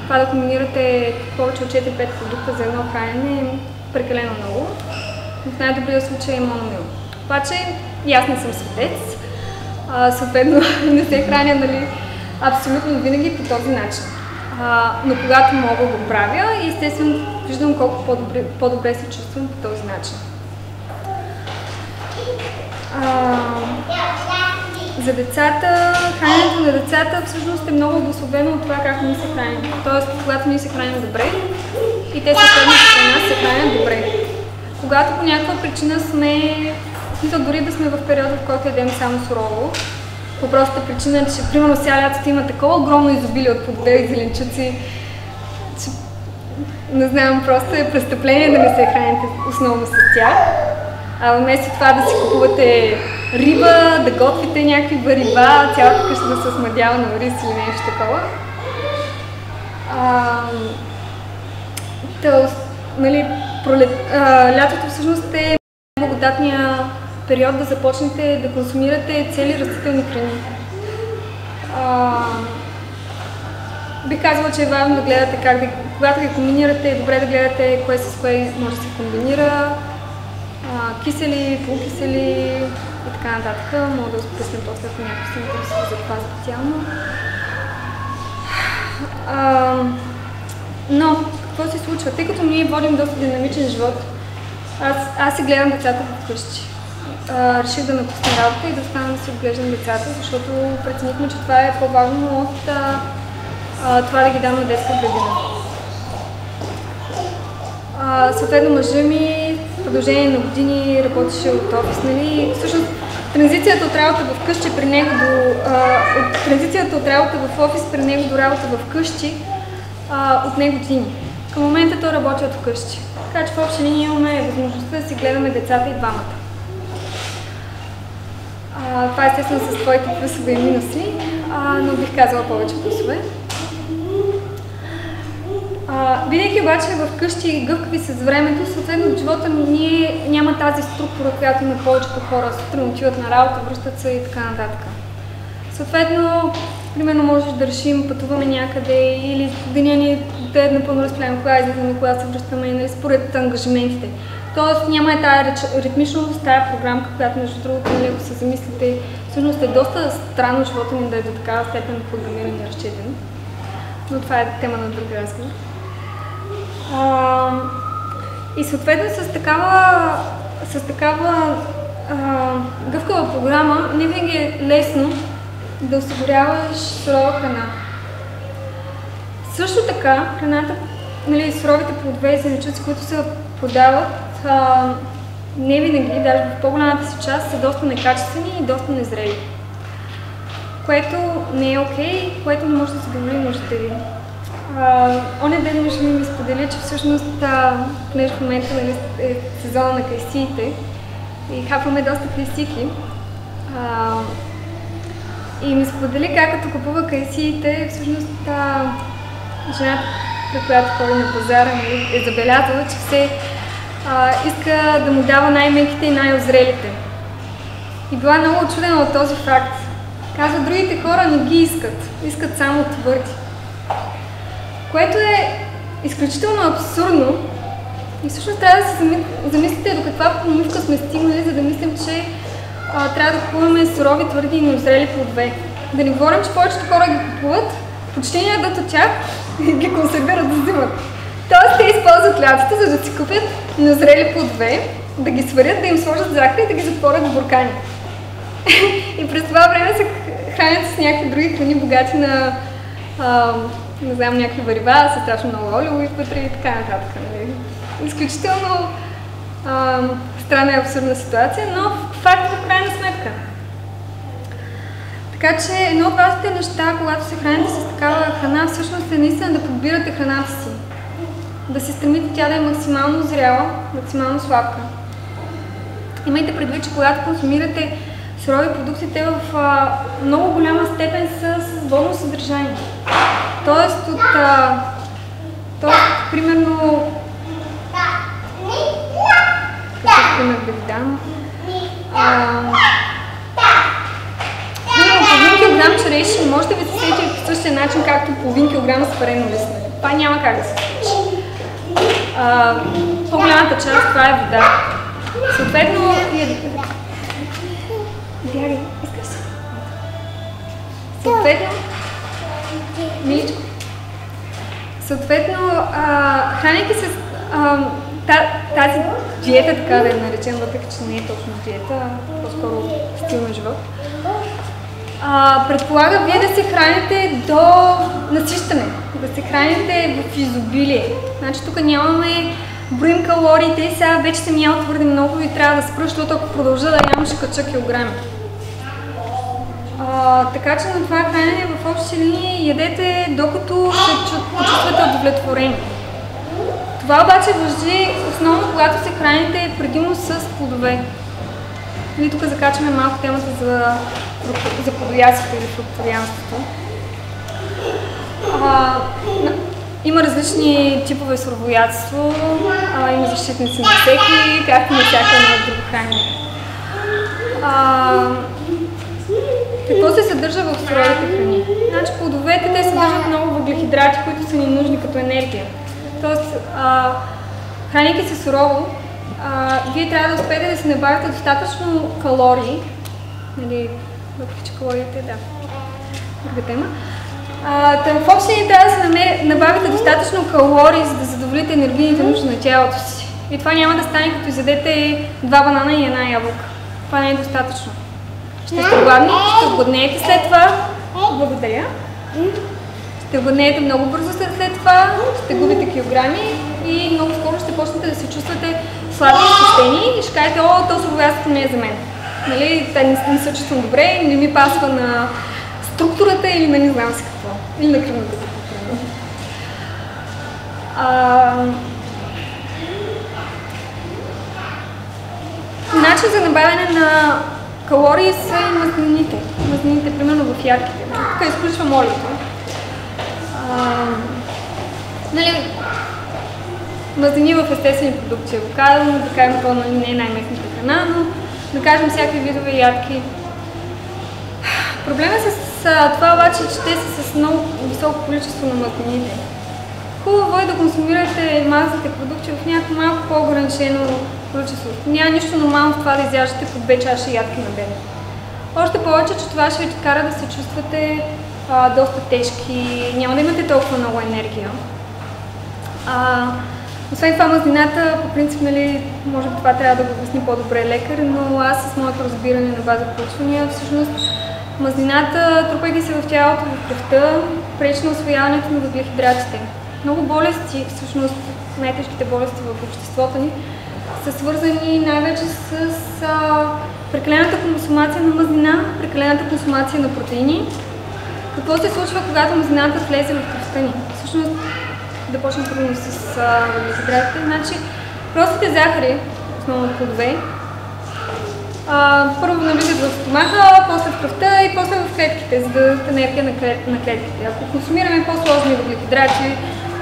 това да комбинирате повече от 4-5 продукта за едно хранене е прекалено много. В най-добрия случай е мономил. Обаче и аз не съм светец, съответно (laughs) не се храня нали, абсолютно винаги по този начин. А, но когато мога го правя и естествено виждам колко по-добре, по-добре се чувствам по този начин. А, за децата, храненето на децата всъщност е много обословено от това как ние се храним. Тоест, когато ние се храним добре и те съответно с нас се хранят добре. Когато по някаква причина сме, смисъл дори да сме в периода, в който едем само сурово, по простата причина, че примерно сега лятото има такова огромно изобилие от плодове и зеленчуци, че не знам, просто е престъпление да не се храните основно с тях. А вместо това да си купувате риба, да готвите някакви бариба, цялата къща да се смадява на рис или нещо такова. А, тъл, нали, пролет, а, лятото всъщност е благодатния период да започнете да консумирате цели растителни храни. Бих казала, че е важно да гледате как да, когато ги комбинирате, е добре да гледате кое с кое може да се комбинира, а, кисели, полукисели и така нататък. Мога да спуснем после, ако някой се интересува за това специално. А, но, какво се случва? Тъй като ние водим доста динамичен живот, аз, аз си гледам децата вкъщи. А, реших да напусна работа и да остана да си отглеждам децата, защото преценихме, че това е по-важно от а, а, това да ги дам на детска градина. Съответно, мъжа ми в продължение на години работеше от офис, нали? Всъщност, транзицията от работа в къщи при него до... А, от, транзицията от работа в офис при него до работа в къщи а, от него години. Към момента той работи от вкъщи. Така че в обща линия имаме възможността да си гледаме децата и двамата. А, това е естествено с твоите плюсове и минуси, а, но бих казала повече плюсове. бидейки обаче къщи гъвкави с времето, съответно в живота ние няма тази структура, която има повечето хора. Сутрин отиват на работа, връщат се и така нататък. Съответно, примерно можеш да решим, пътуваме някъде или деня ни да е напълно разпределен, кога излизаме, кога се връщаме, нали, според ангажиментите. Тоест няма е тая ритмичност, тая програмка, която между другото, нали, ако се замислите, всъщност е доста странно живота ни да е до такава степен програмиран и разчетен. Но това е тема на друг разговор. И съответно с такава, с такава а, гъвкава програма не винаги е лесно да осигуряваш сурова храна. Също така, храната, нали, суровите плодове и зеленчуци, които се продават, а, не винаги, даже в по-голямата си част, са доста некачествени и доста незрели. Което не е окей, okay, което не може да се говори нуждите ви. Оня ден мъж ми ми сподели, че всъщност, понеже в момента нали, е сезона на кайсиите и хапваме доста кайсики, а, и ми сподели как като купува кайсиите, всъщност а, жената, при която ходи на пазара, нали, е забелязала, че все а, иска да му дава най-меките и най-озрелите. И била много очудена от този факт. Казва, другите хора не ги искат, искат само твърди. Което е изключително абсурдно и всъщност трябва да се замислите до каква помивка сме стигнали, за да мислим, че а, трябва да купуваме сурови, твърди и неозрели плодове. Да не говорим, че повечето хора ги купуват, почти не ядат от тях и ги консервират да взимат. Тоест те използват лятото, за да си купят неозрели плодове, да ги сварят, да им сложат захар и да ги затворят в буркани. (laughs) и през това време се хранят с някакви други храни, богати на а, не знам, някакви варива с страшно много олио и вътре и така нататък. Нали? Изключително а, странна и абсурдна ситуация, но факт в крайна сметка. Така че едно от важните неща, когато се храните с такава храна, всъщност е наистина да подбирате храната си. Да се стремите тя да е максимално зряла, максимално сладка. Имайте предвид, че когато консумирате сурови продукти, те в а, много голяма степен са с водно съдържание. Тоест от... А, тоест, примерно... Какъв пример да ви дам? примерно половин килограм череши може да ви се сети по същия начин, както половин килограм сварено лисно. Това няма как да се случи. По-голямата част това е вода. Съответно, Дяри, искаш се? Съответно, миличко. Съответно, а, храняйки се тази диета, така да я наречем, въпреки че не е точно диета, по-скоро стил на живот, а, предполага вие да се храните до насищане, да се храните в изобилие. Значи тук нямаме броим калориите и сега вече съм ял твърде много и трябва да спра, защото ако продължа да ям ще кача килограми. А, така че на това хранене в общи линии ядете докато се чувствате удовлетворени. Това обаче въжи основно когато се храните предимно с плодове. Ние тук закачаме малко темата за, за плодоядството или фрукторианството. Има различни типове суровоядство, а, има защитници на всеки, както на всяка една друго хранене. Какво се съдържа в суровите храни? Значи плодовете те съдържат много въглехидрати, които са ни нужни като енергия. Тоест, а, се сурово, а, вие трябва да успеете да си набавите достатъчно калории, нали, въпреки че калориите, да, друга тема. А, тъм, в общи трябва да се набавите достатъчно калории, за да задоволите енергийните нужди на тялото си. И това няма да стане като изядете два банана и една ябълка. Това не е достатъчно. Ще сте гладни, ще обладнеете след това. Благодаря. Ще обладнеете много бързо след това, ще губите килограми и много скоро ще почнете да се чувствате слаби и изтощени и ще кажете, о, то суровятството не е за мен. Нали, не, не се чувствам добре, не ми пасва на структурата или на не знам си какво. Или на структура. Начин за набавяне на Калории са мазнините. Мазнините, примерно в ярките. Тук изключвам олиото. Нали, мазнини в естествени продукти. Авокадо, да кажем, то нали, не е най-местната храна, но да кажем всякакви видове ядки. Проблема с а, това обаче е, че те са с много високо количество на мазнините. Хубаво е да консумирате мазните продукти в някакво малко по-ограничено количество. Няма нищо нормално в това да изяждате по две чаши ядки на ден. Още повече, че това ще ви кара да се чувствате а, доста тежки, няма да имате толкова много енергия. А, освен това, мазнината, по принцип, нали, може би това трябва да го обясни по-добре лекар, но аз с моето разбиране на база проучвания, всъщност мазнината, трупайки се в тялото, в кръвта, пречи на освояването на въглехидратите. Много болести, всъщност най-тежките болести в обществото ни, са свързани най-вече с а, прекалената консумация на мазнина, прекалената консумация на протеини. Какво се случва, когато мазнината влезе в кръвта ни? Всъщност, да почнем първо с въглехидратите. Значи, простите захари, основно плодове, а, първо навлизат в стомаха, после в кръвта и после в клетките, за да дадат енергия на, на клетките. Ако консумираме по-сложни въглехидрати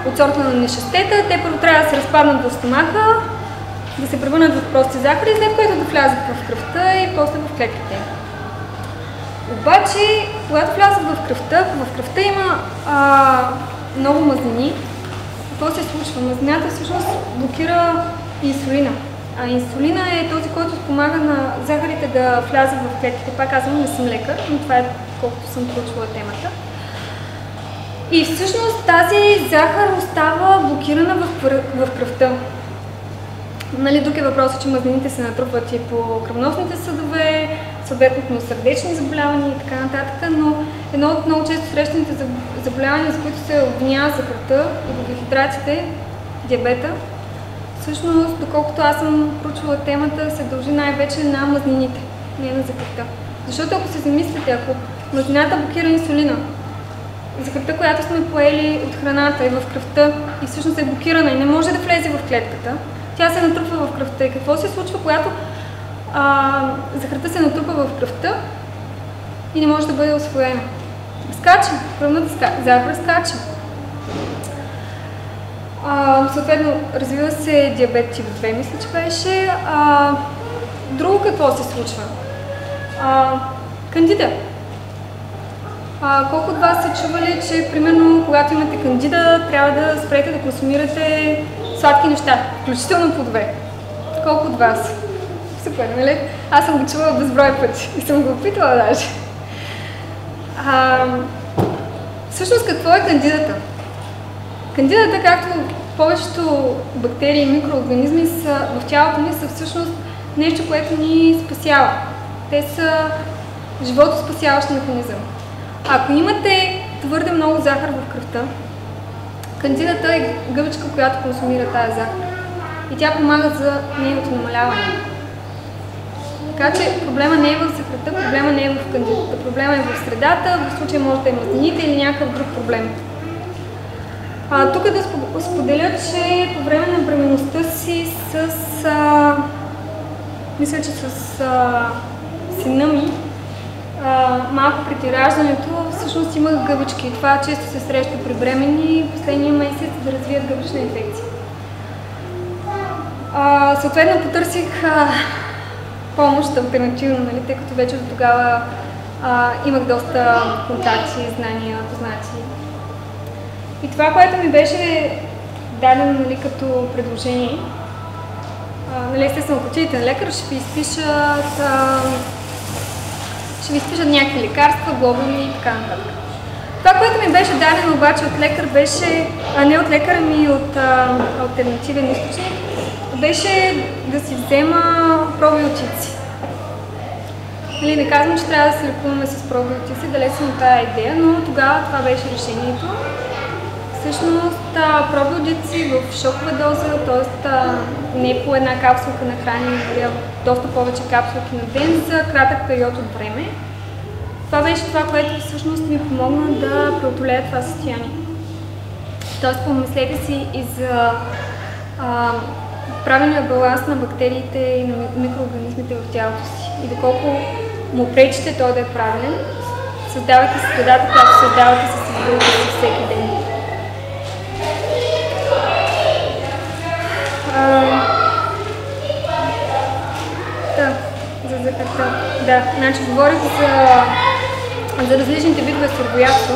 от сорта на нещастета, те първо трябва да се разпаднат в стомаха, да се превърнат в прости захари, след което да влязат в кръвта и после в клетките. Обаче, когато влязат в кръвта, в кръвта има а, много мазнини. Какво се случва? Мазнината всъщност блокира инсулина. А инсулина е този, който помага на захарите да влязат в клетките. Пак казвам, не съм лекар, но това е колкото съм проучвала темата. И всъщност тази захар остава блокирана в, в кръвта. Нали, тук е въпросът, че мазнините се натрупват и по кръвносните съдове, съответно сърдечни заболявания и така нататък, но едно от много често срещаните заболявания, за които се обвинява захарта и въглехидратите, диабета, всъщност, доколкото аз съм проучвала темата, се дължи най-вече на мазнините, не на захарта. Защото ако се замислите, ако мазнината блокира инсулина, захарта, която сме поели от храната е в кръвта и всъщност е блокирана и не може да влезе в клетката, тя се натрупва в кръвта. И какво се случва, когато а, захарта се натрупа в кръвта и не може да бъде освоена? Скача, кръвната захар скача. А, съответно, развива се диабет тип 2, мисля, че беше. А, друго какво се случва? А, кандида. А, колко от вас са чували, че примерно когато имате кандида, трябва да спрете да консумирате сладки неща, включително плодове? Колко от вас? Супер, нали? Аз съм го чувала безброй пъти и съм го опитала даже. А, всъщност какво е кандидата? Кандидата, както повечето бактерии и микроорганизми са, в тялото ни са всъщност нещо, което ни спасява. Те са животоспасяващ механизъм. Ако имате твърде много захар в кръвта, кандидата е гъбичка, която консумира тази захар. И тя помага за нейното намаляване. Така че проблема не е в захарта, проблема не е в кандидата, проблема е в средата, в случая може да е мазнините или някакъв друг проблем. А, тук да споделя, че по време на бременността си с... А, мисля, че с а, сина ми, а, малко преди раждането, всъщност имах гъбички. Това често се среща при бремени последния месец да развият гъбична инфекция. А, съответно потърсих а, помощ альтернативно, нали, тъй като вече до тогава а, имах доста контакти, знания, познати. И това, което ми беше дадено нали, като предложение, нали, естествено, отидете на лекар, ще ви изпишат, а, ще ви изпишат някакви лекарства, глобули и така нататък. Това, което ми беше дадено обаче от лекар, беше, а не от лекара ми, от а, альтернативен източник, беше да си взема пробиотици. Нали, не казвам, че трябва да се лекуваме с пробиотици, далеч съм от тази идея, но тогава това беше решението. Всъщност пробиотици в шокова доза, т.е. не по една капсулка на храни, а доста повече капсулки на ден за кратък период от време. Това беше това, което всъщност ми помогна да преодолея това състояние. Тоест помислете си и за а, правилния баланс на бактериите и на микроорганизмите в тялото си и доколко му пречите той да е правилен, създавайки средата, която създавате с изборите всеки ден. да, за захарта. Да, значи говорих за, за различните видове суровоядство.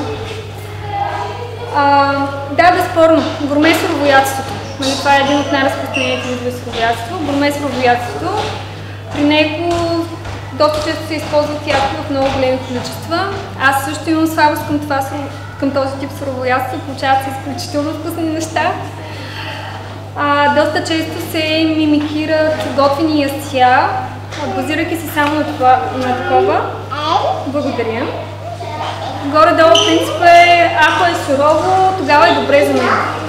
А, да, безспорно, гурме суровоядството. Нали, това е един от най-разпространените видове суровоядство. Гурме суровоядството. При него доста често се използват ядки в много големи количества. Аз също имам слабост към, това, към този тип суровоядство. Получават се изключително вкусни неща. А, доста често се мимикират готвени ястия, базирайки се само на, това, на такова. Благодаря. Горе-долу принцип е, ако е сурово, тогава е добре за мен.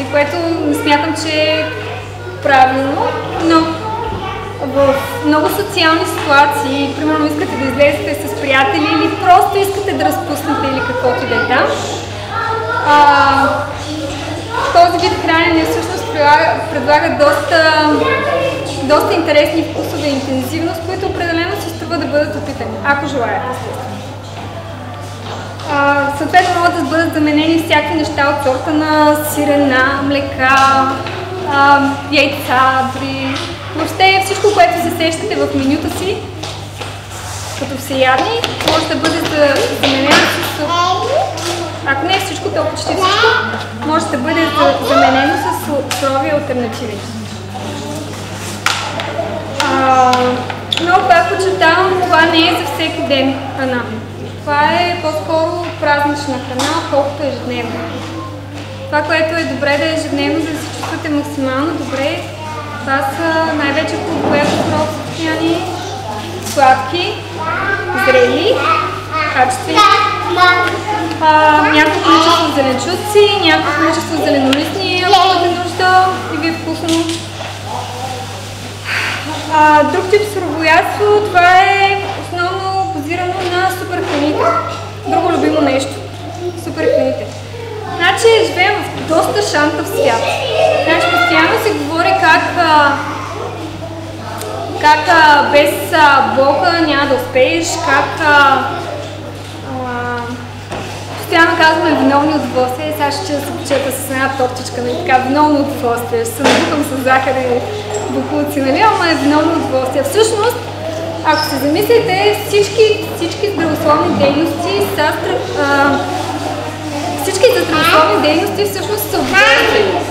И което не смятам, че е правилно, но в много социални ситуации, примерно искате да излезете с приятели или просто искате да разпуснете или каквото и да е там, този вид хранене всъщност предлага, предлага доста, доста интересни вкусове и интензивност, които определено се струва да бъдат опитани, ако желаят, естествено. Съответно могат да бъдат заменени всякакви неща от сорта на сирена, млека, а, яйца, дори въобще всичко, което се сещате в менюта си, като всеядни, може да бъде заменено с ако не е всичко, то почти всичко може да бъде заменено с сурови альтернативи. А, но пак подчертавам, това не е за всеки ден храна. Това е по-скоро празнична храна, колкото ежедневно. Това, което е добре да е ежедневно, за да се чувствате максимално добре, това са най-вече плодове в състояние, сладки, зрели, качествени, някакво количество зеленчуци, някакво количество зеленолистни, ако имате нужда и ви е вкусно. Друг тип суровоядство, това е основно базирано на суперхраните. Друго любимо нещо. Суперхраните. Значи живеем в доста шантов свят. Значи постоянно се говори как, как без а, Бога няма да успееш, как постоянно казваме виновни удоволствия. Сега ще се почета с една топчичка, нали така, виновно удоволствие. Ще се набухам с захар и бухулци, нали, ама е виновно удоволствие. Всъщност, ако се замислите, всички, всички здравословни дейности са а, всички здравословни дейности всъщност са удоволствие.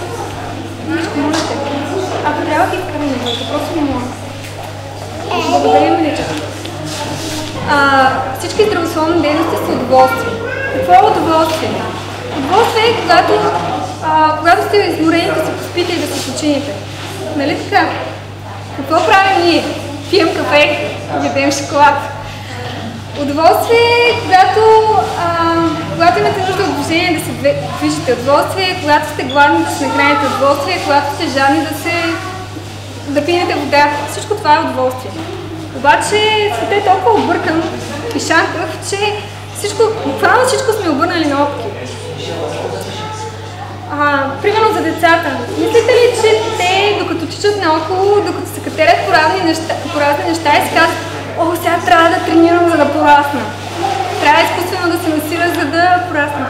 Ако трябва да искаме нещо, просто не мога. Благодаря, Милича. Всички здравословни дейности са удоволствие. Какво е удоволствие? Удоволствие е когато, а, когато сте изморени да се поспите и да се почините. Нали така? Какво правим ние? Пием кафе, ядем шоколад. Удоволствие е когато, когато имате нужда от движение да се движите. Удоволствие е когато сте гладни да се нахраните. Удоволствие е когато сте жадни да се да пиете вода. Всичко това е удоволствие. Обаче светът е толкова объркан и шантъв, че всичко, буквално всичко сме обърнали на опки. А, примерно за децата. Мислите ли, че те, докато тичат наоколо, докато се катерят по разни неща, по разни неща и си казват, о, сега трябва да тренирам, за да порасна. Трябва изкуствено да се насира, за да порасна.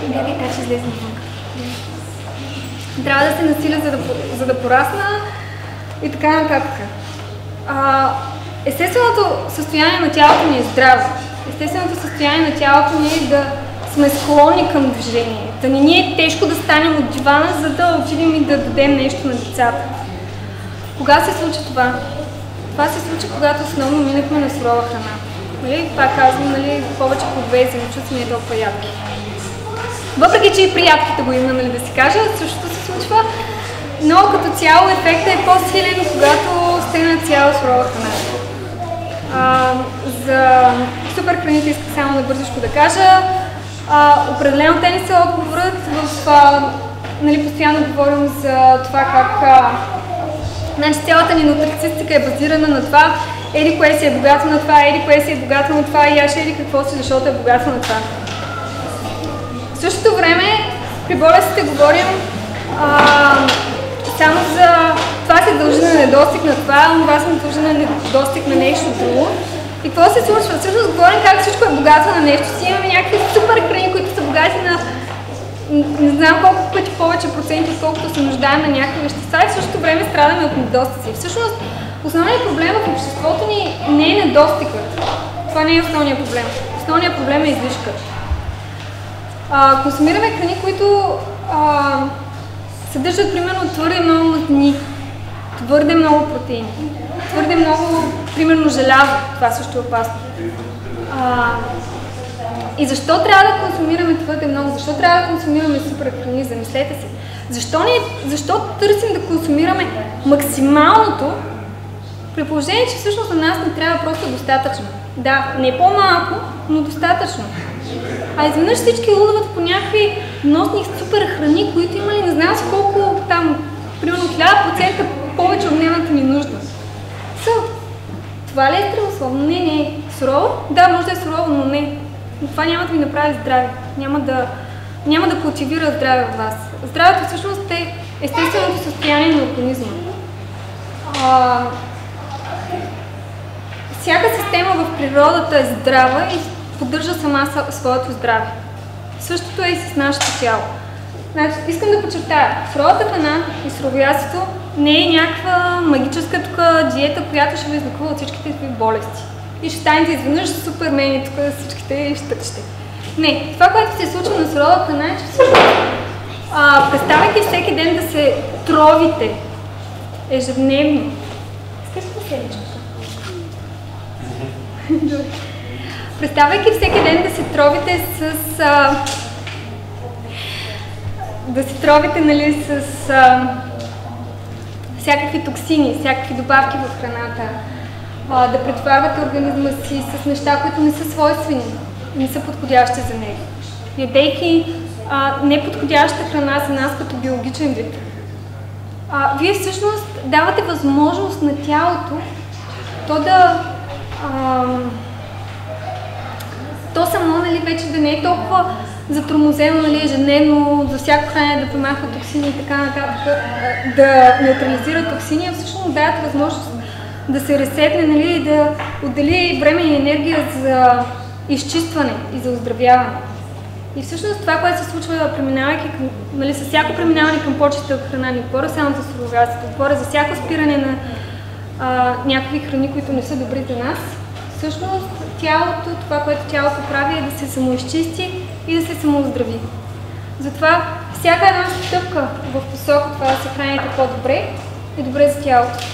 Гледай как ще излезе навън. Трябва да се насиля, за да, за да порасна и така нататък. Естественото състояние на тялото ни е здраво. Естественото състояние на тялото ни е да сме склонни към движение. Да не ни е тежко да станем от дивана, за да отидем и да дадем нещо на децата. Кога се случи това? Това се случи, когато основно минахме на сурова храна. Нали? Пак казвам, нали, повече по две зеленчуци не е толкова ядки. Въпреки, че и приятките го има, нали, да си кажа, същото се случва, но като цяло ефектът е по-силен, когато сте цяла сурова храна. А, за супер храните исках само да бързичко да кажа. А, определено те не са отговорът. В, а, нали, постоянно говорим за това как а, значи, цялата ни нутрицистика е базирана на това, еди кое си е богато на това, еди кое си е богато на това и аз еди какво си, защото е богато на това. В същото време при болестите говорим а, само за това се дължи на недостиг на това, това се дължи на недостиг на нещо друго. И какво се случва? Всъщност говорим как всичко е богато на нещо си. Имаме някакви супер храни, които са богати на не знам колко пъти повече проценти, отколкото се нуждаем на някакви вещества и в същото време страдаме от недостици. Всъщност, основният проблем в обществото ни не е недостигът. Това не е основният проблем. Основният проблем е излишка. А, консумираме храни, които а, съдържат примерно твърде много мазнини, твърде много протеини, твърде много, примерно желязо, това също е опасно. А, и защо трябва да консумираме твърде много? Защо трябва да консумираме супер храни? Замислете се. Защо, не, защо търсим да консумираме максималното, при положение, че всъщност на нас не трябва просто достатъчно? Да, не по-малко, но достатъчно. А изведнъж всички лудват по някакви носни супер храни, които имали не знам колко там, примерно 1000% повече от дневната ни нужда. So, това ли е здравословно? Не, не. Сурово? Да, може да е сурово, но не. Но това няма да ви направи здраве. Няма да, няма да култивира здраве в вас. Здравето всъщност е естественото състояние на организма. А, всяка система в природата е здрава и поддържа сама своето здраве. Същото е и с нашето тяло. Значи, искам да подчертая, суровата храна и суровястото не е някаква магическа тук диета, която ще ви излекува от всичките ви болести. И ще станете изведнъж супермени тук всичките и ще. Не, това, което се случва на сурова храна е, че всъщност а, представяйки всеки ден да се тровите ежедневно. Искаш ли седичка? Представяйки всеки ден да се тровите с... А, да се тровите, нали, с а, всякакви токсини, всякакви добавки в храната, а, да претоварвате организма си с неща, които не са свойствени, не са подходящи за него. Ядейки а, неподходяща храна за нас като биологичен вид, а, вие всъщност давате възможност на тялото то да а, то само нали, вече да не е толкова затормозено нали, ежедневно, за всяко хранене да премахва токсини и така нататък, да неутрализира токсини, а всъщност дават възможност да се ресетне нали, и да отдели време и енергия за изчистване и за оздравяване. И всъщност това, което се случва, преминавайки към, нали, с всяко преминаване към почета храна, не говоря само за суровятството, говоря за всяко спиране на а, някакви храни, които не са добри за нас, всъщност тялото, това, което тялото прави е да се самоизчисти и да се самоздрави. Затова всяка една стъпка в посока това да се храните по-добре е добре за тялото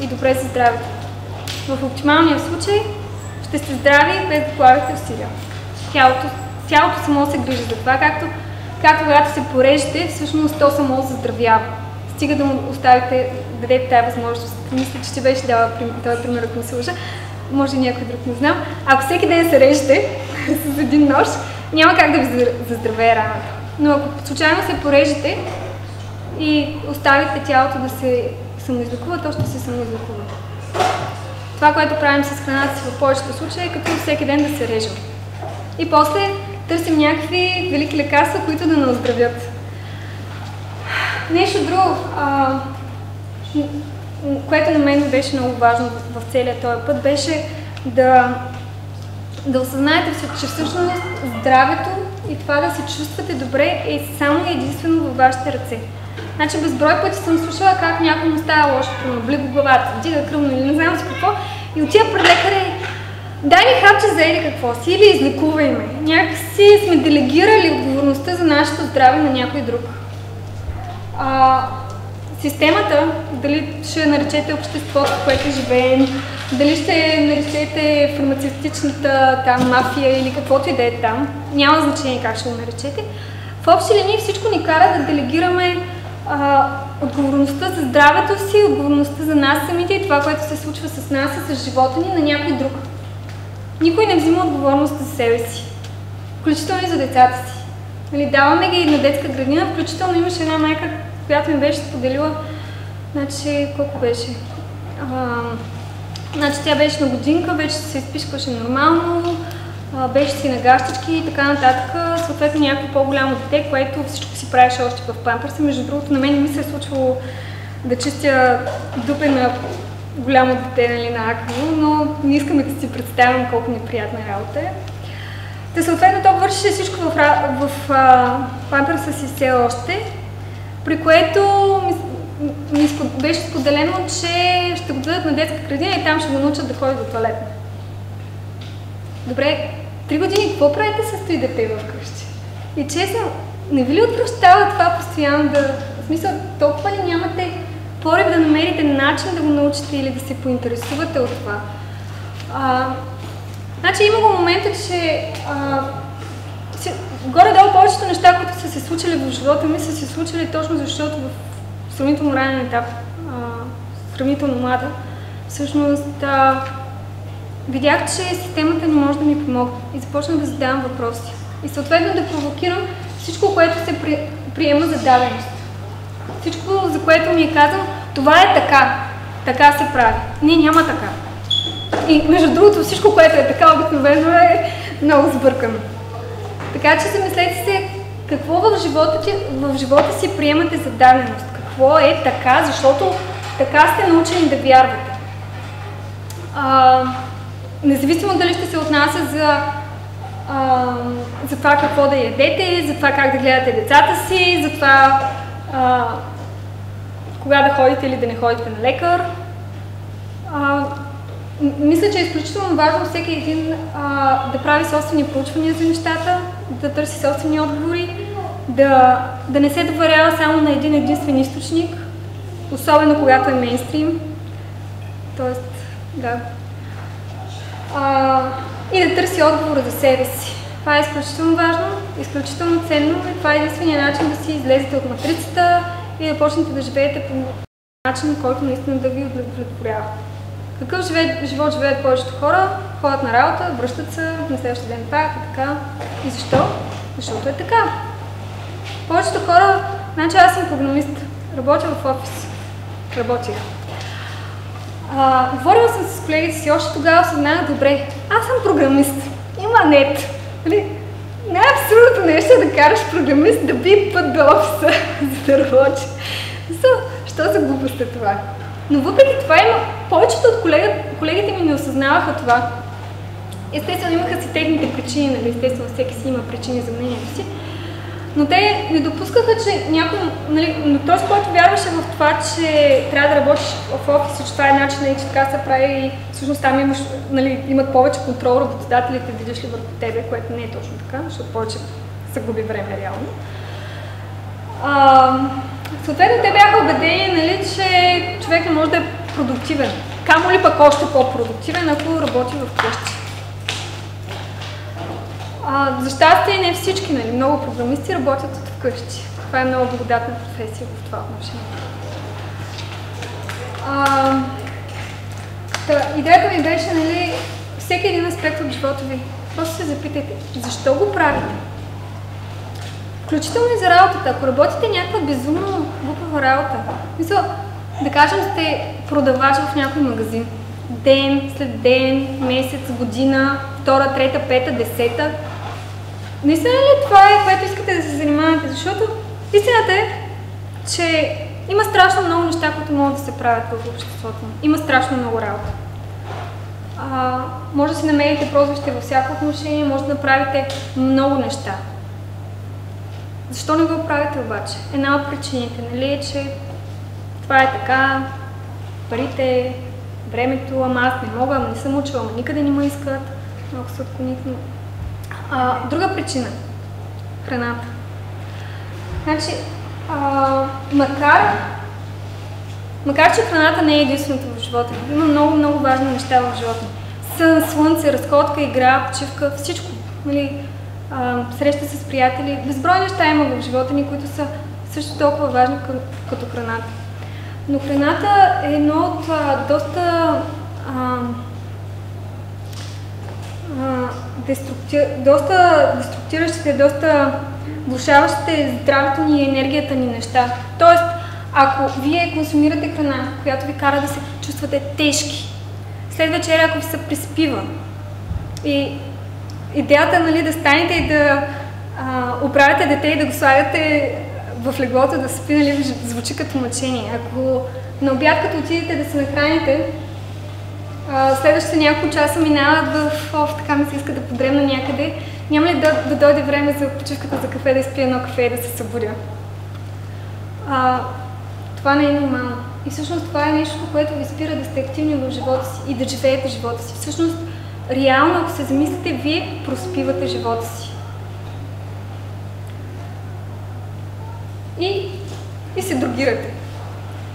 и добре за здравето. В оптималния случай ще сте здрави без да полагате усилия. Тялото, тялото само се грижи за това, както, както когато се порежете, всъщност то само заздравява. Стига да му оставите, да дадете тази възможност. Мисля, че ще беше дала този пример, ако се лъжа. Може някой друг не знам. Ако всеки ден се режете (laughs) с един нож, няма как да ви заздравее раната. Но ако случайно се порежете и оставите тялото да се самоизлекува, то ще се самоизлекува. Това, което правим с храната си в повечето случаи е като всеки ден да се режем. И после търсим някакви велики лекарства, които да не оздравят. Нещо друго, а, което на мен беше много важно в, целия този път, беше да, да осъзнаете, че всъщност здравето и това да се чувствате добре е само и единствено във вашите ръце. Значи безброй пъти съм слушала как някой му става лошо, проблема, го главата, вдига кръвно или не знам си какво, и отива пред лекаря и дай ми хапче за еди какво си или излекувай ме. Някакси сме делегирали отговорността за нашето здраве на някой друг. А, системата, дали ще наречете обществото, което живеем, дали ще наречете фармацевтичната там мафия или каквото и да е там, няма значение как ще го наречете. В общи линии всичко ни кара да делегираме а, отговорността за здравето си, отговорността за нас самите и това, което се случва с нас и с живота ни на някой друг. Никой не взима отговорност за себе си, включително и за децата си. Нали, даваме ги на детска градина, включително имаше една майка, която ми беше споделила, значи колко беше? А, значи тя беше на годинка, вече се изпишкваше нормално, а, беше си на гащички и така нататък. Съответно някакво по-голямо дете, което всичко си правеше още в памперса. Между другото, на мен ми се е случвало да чистя дупе на голямо дете нали, на акно, но не искам да си представям колко неприятна работа е. Та съответно то вършеше всичко в, в, в памперса си все още, при което ми, беше споделено, че ще го дадат на детска градина и там ще го научат да ходи до туалетна. Добре, три години какво правите с стои дете в къщи? И честно, не ви ли отвръщава това постоянно да... В смисъл, толкова ли нямате порив да намерите начин да го научите или да се поинтересувате от това? А, значи има го момента, че а, горе-долу повечето неща, които са се случили в живота ми, са се случили точно защото в сравнително ранен етап, а, сравнително млада, всъщност а, видях, че системата не може да ми помогне и започнах да задавам въпроси. И съответно да провокирам всичко, което се при, приема за даденост. Всичко, за което ми е казано, това е така, така се прави. Не, няма така. И между другото, всичко, което е така обикновено е много сбъркано. Така че замислете се какво в живота, в живота си приемате за даденост. Какво е така, защото така сте научени да вярвате. А, независимо дали ще се отнася за, а, за това какво да ядете, за това как да гледате децата си, за това а, кога да ходите или да не ходите на лекар. А, мисля, че е изключително важно всеки един а, да прави собствени проучвания за нещата, да търси собствени отговори, да, да не се доверява само на един единствен източник, особено когато е мейнстрим. Тоест, да. А, и да търси отговора за себе си. Това е изключително важно, изключително ценно и това е единствения начин да си излезете от матрицата и да почнете да живеете по начин, който наистина да ви удовлетворява. Какъв живе, живот живеят повечето хора? Ходят на работа, връщат се, на следващия ден пак и така. И защо? Защото е така. Повечето хора, значи аз съм програмист, работя в офис. Работих. А, говорила съм с колегите си, още тогава съзнах, добре, аз съм програмист, има нет. Нали? Най-абсурдното нещо е да караш програмист да би път до офиса, (laughs) за да работи. Защо? Що за глупост е това? Но въпреки това има, повечето от колега, колегите ми не осъзнаваха това. Естествено имаха си техните причини, нали? естествено всеки си има причини за мнението си. Но те не допускаха, че някой, нали, но този, който вярваше в това, че трябва да работиш в офис, че това е начин и че така се прави и всъщност там имаш, нали, имат повече контрол работодателите, виждаш ли върху тебе, което не е точно така, защото повече се губи време реално. А, съответно, те бяха убедени, нали, че човек не може да е продуктивен. Камо ли пък още по-продуктивен, ако работи в къщи. А, за щастие не всички, нали? много програмисти работят от вкъщи. Това е много благодатна професия в това отношение. А, та, идеята ми беше, нали, всеки един аспект от живота ви. Просто се запитайте, защо го правите? Включително и за работата. Ако работите някаква безумно глупава работа, мисля, да кажем сте продавач в някой магазин. Ден след ден, месец, година, втора, трета, пета, десета. Наистина ли това е, което искате да се занимавате? Защото истината е, че има страшно много неща, които могат да се правят в обществото. Има страшно много работа. А, може да си намерите прозвище във всяко отношение, може да направите много неща. Защо не го правите обаче? Една от причините, нали, е, че това е така, парите, времето, ама аз не мога, ама не съм учила, ама никъде не ме искат, малко се отклоних, но... А, друга причина – храната. Значи, а, макар, макар, че храната не е единственото в живота има много, много важни неща в живота Сън, слънце, разходка, игра, почивка, всичко. Нали, а, среща с приятели. Безброй неща има в живота ни, които са също толкова важни като храната. Но храната е едно от а, доста а, а, доста деструктиращите, доста влушаващите здравето ни и енергията ни неща. Тоест, ако вие консумирате храна, която ви кара да се чувствате тежки, след вечеря, ако ви се приспива и идеята нали, да станете и да а, оправяте дете и да го слагате в леглото да спи, нали, звучи като мъчение. Ако на обяд, като отидете да се нахраните, следващите няколко часа минават в оф, така ми се иска да подремна някъде, няма ли да, да дойде време за почивката за кафе, да изпия едно кафе и да се събудя? А, това не е нормално. И всъщност това е нещо, което ви спира да сте активни в живота си и да живеете живота си. Всъщност, реално, ако се замислите, вие проспивате живота си. И, и се другирате.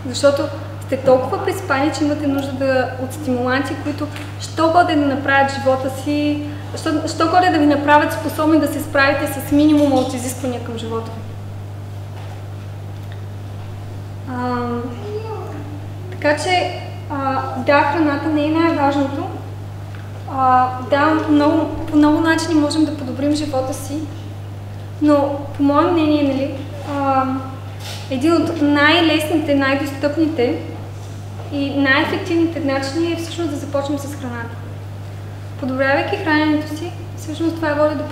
Защото сте толкова приспани, че имате нужда да, от стимуланти, които що годе да направят живота си, що, що годе да ви направят способни да се справите с минимума от изисквания към живота ви. Така че, а, да, храната не е най-важното. А, да, много, по много начини можем да подобрим живота си, но по мое мнение, нали, един от най-лесните, най-достъпните и най-ефективните начини е всъщност да започнем с храната. Подобрявайки храненето си, всъщност това води до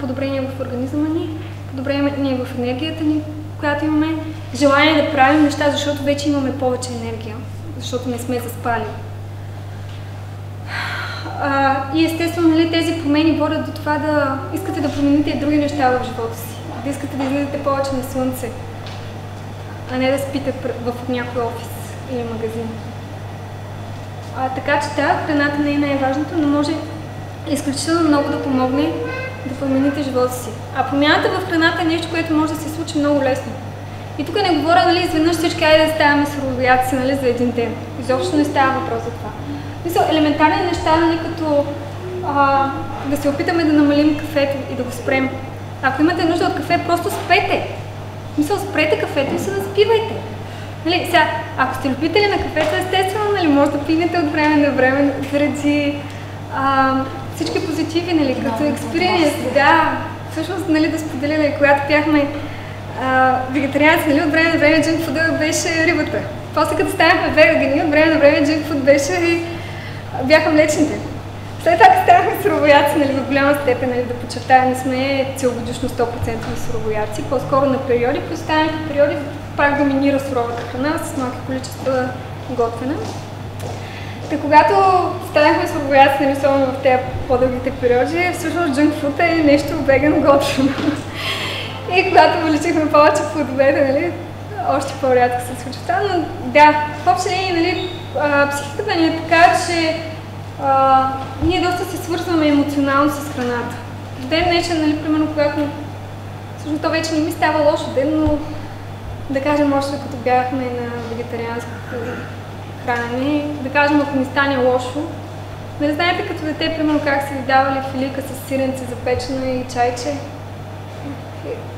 подобрение в организма ни, подобрение в енергията ни, която имаме, желание да правим неща, защото вече имаме повече енергия, защото не сме заспали. И естествено, нали, тези промени водят до това да искате да промените други неща в живота си, да искате да излизате повече на слънце, а не да спите в някой офис или магазин. А, така че да, храната не е най-важното, но може изключително много да помогне да промените живота си. А промяната в храната е нещо, което може да се случи много лесно. И тук не говоря, нали, изведнъж всички айде да ставаме суровияци, нали, за един ден. Изобщо не става въпрос за това. Мисля, елементарни неща, нали, като а, да се опитаме да намалим кафето и да го спрем. Ако имате нужда от кафе, просто спете. Мисля, спрете кафето и се наспивайте. Нали, сега, ако сте любители на кафето, естествено, нали, може да пинете от време на време заради а, всички позитиви, нали, като експириенс. Да, всъщност, нали, да споделя, нали, когато бяхме вегетарианци, нали, от време на време джинкфуда беше рибата. После като станахме вегани, от време на време джинкфуд беше и бяха млечните. След това станахме суровояци, нали, в голяма степен, нали, да подчертая, не сме целогодишно 100% суровояци, по-скоро на периоди, по периоди пак доминира суровата храна с малки количества готвена. Та когато станахме суровояци, нали, особено в тези по-дългите периоди, всъщност джънк фуд е нещо веган готвено. (laughs) И когато увеличихме повече плодовете, нали, още по-рядко се случва това, но да, в общи линии, нали, психиката ни е така, че а, ние доста се свързваме емоционално с храната. В ден днешен, нали, примерно, когато всъщност то вече не ми става лошо ден, но да кажем, още като бяхме на вегетарианско хранене, да кажем, ако ми стане лошо, Нали знаете като дете, примерно как са ви давали филика с сиренце запечено и чайче?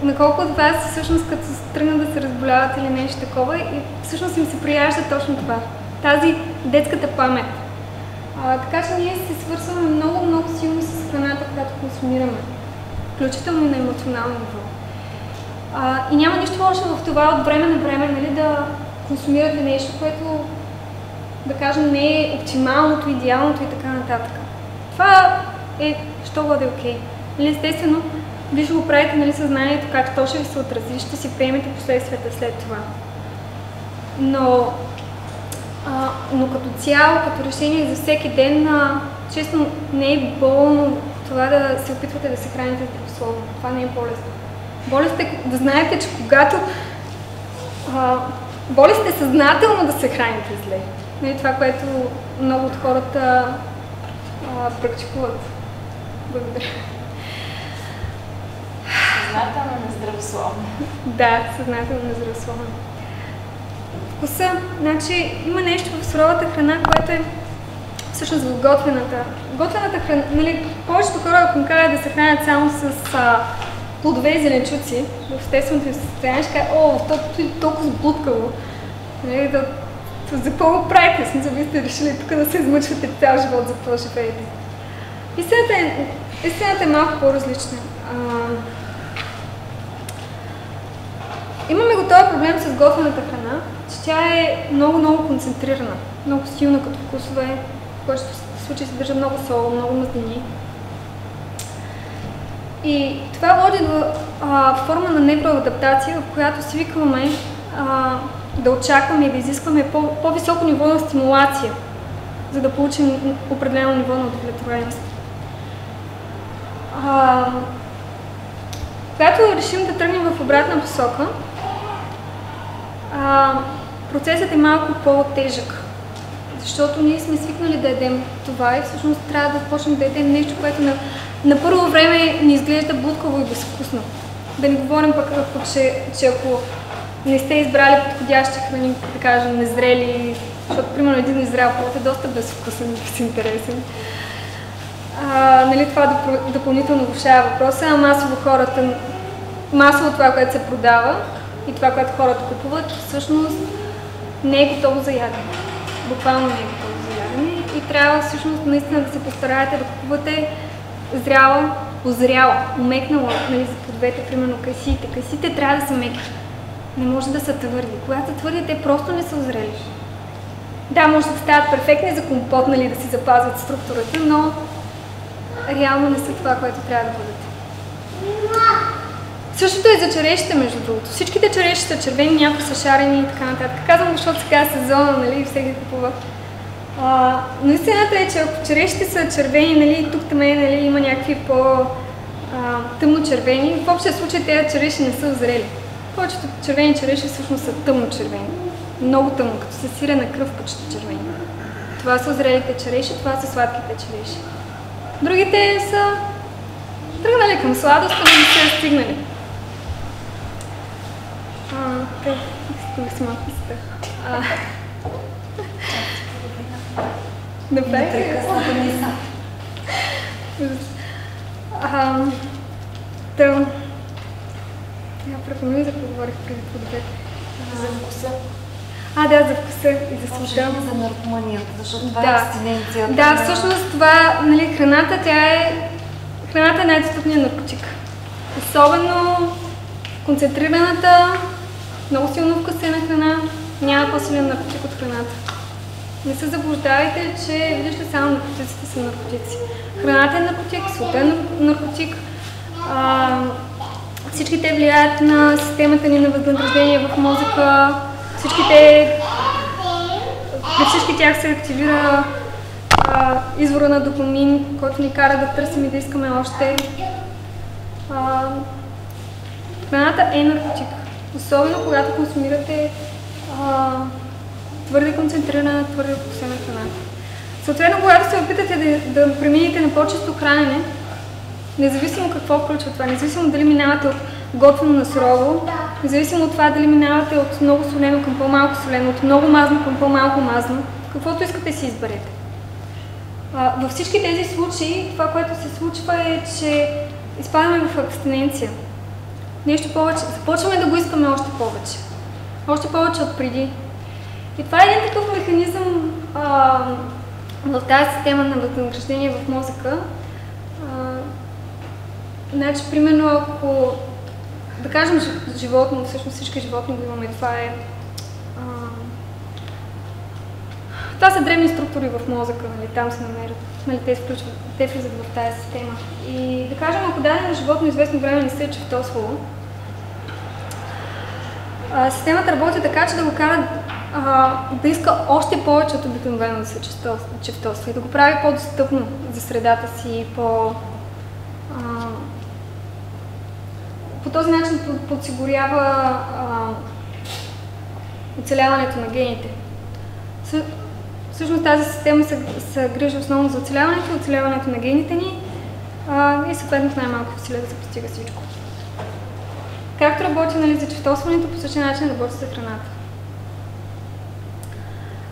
На колко от вас всъщност като тръгнат да се разболяват или нещо такова и всъщност им се прияжда точно това. Тази детската памет. А, така че ние се свързваме много, много силно с храната, която консумираме. Включително и на емоционално ниво. А, и няма нищо лошо в това от време на време нали, да консумирате нещо, което да кажем, не е оптималното, идеалното и така нататък. Това е, що бъде окей. Okay. Нали, естествено, вие го правите нали, съзнанието как то ще ви се отрази, ще си приемете последствията след това. Но, а, но като цяло, като решение за всеки ден, а, честно, не е болно това да се опитвате да се храните здравословно. Това не е болест. Болест е да знаете, че когато а, болест е съзнателно да се храните зле. Нали, това, което много от хората а, практикуват. Благодаря. Съзнателно нездравословно. Да, съзнателно нездравословно. Вкуса, значи има нещо в суровата храна, което е всъщност в готвената. Готвената храна, нали, повечето хора, ако им кажат да се хранят само с а, плодове и зеленчуци, в естественото им състояние, ще кажа, о, то е толкова сблудкаво. Нали, да за какво го правите? Смисъл, вие сте решили тук да се измъчвате цял живот, за какво живеете. Истината е, истината е малко по-различна. Имаме го проблем с готвената храна, тя е много-много концентрирана, много силна като вкусове, в който случай се държа много сол, много мазнини. И това води до а, форма на невроадаптация, в която свикваме а, да очакваме и да изискваме по- по-високо ниво на стимулация, за да получим определено ниво на удовлетвореност. Когато решим да тръгнем в обратна посока, а, процесът е малко по-тежък, защото ние сме свикнали да едем това и всъщност трябва да почнем да едем нещо, което на, на първо време ни изглежда будкаво и безвкусно. Да не говорим пък, ако, че, че ако не сте избрали подходящи храни, да кажем, незрели, защото, примерно, един незрял плод е доста безвкусен и безинтересен. А, нали, това допълнително влушава въпроса, а масово хората, масово това, което се продава и това, което хората купуват, всъщност не е готово за ядене. Буквално не е готово за ядене и трябва всъщност наистина да се постараете да купувате зряла, озряла, умекнала, нали, за подвете, примерно кайсите. Кайсите трябва да са меки не може да са твърди. Когато са твърди, те просто не са озрели. Да, може да стават перфектни за компот, нали, да си запазват структурата, но реално не са това, което трябва да бъдат. Същото е за черешите, между другото. Всичките череши са червени, някои са шарени и така нататък. Казвам защото сега е сезона, нали, всеки купува. А, но истината е, че ако черешите са червени, нали, тук там нали, има някакви по-тъмно червени, в общия случай тези череши не са озрели. Повечето червени череши всъщност са тъмно червени. Много тъмно, като са сирена кръв почти червени. Това са зрелите череши, това са сладките череши. Другите са тръгнали към сладост, но не са стигнали. Те, искам да си малко Добре. Та, я припомня за какво говорих преди подобет. За вкуса. А, да, за вкуса и за света. За наркоманията, защото това да. е абстиненцията. Да, всъщност това, нали, храната, тя е... Храната е най-достъпният наркотик. Особено концентрираната, много силно вкусена храна, няма по-силен наркотик от храната. Не се заблуждавайте, че виждате само наркотиците са наркотици. Храната е наркотик, света е наркотик. А, всички те влияят на системата ни на възнаграждение в мозъка. Всички те, при всички тях се активира а, извора на допамин, който ни кара да търсим и да искаме още. А, Храната е наркотик. Особено когато консумирате а, твърде концентрирана, твърде вкусена храна. Съответно, когато се опитате да, да преминете на по-чисто хранене, независимо какво включва това, независимо дали минавате от готвено на сурово, независимо от това дали минавате от много солено към по-малко солено, от много мазно към по-малко мазно, каквото искате си изберете. А, във всички тези случаи, това, което се случва е, че изпадаме в абстиненция. Нещо повече. Започваме да го искаме още повече. Още повече от преди. И това е един такъв механизъм а, в тази система на възнаграждение в мозъка. А, значи, примерно, ако да кажем животно, всъщност всички животни го имаме, това е а, това са древни структури в мозъка, нали, там се намерят. Нали, те, включват, те влизат в тази система. И да кажем, ако дадено животно известно време не се е чевтосвало, системата работи така, че да го кара да иска още повече от обикновено да се чевтосва и да го прави по-достъпно за средата си, по... По този начин подсигурява оцеляването на гените. Всъщност тази система се, се грижи основно за оцеляването оцеляването на гените ни а, и съответно в най-малко усилия да се постига всичко. Както работи нали, за чевтосването, по същия начин работи за храната.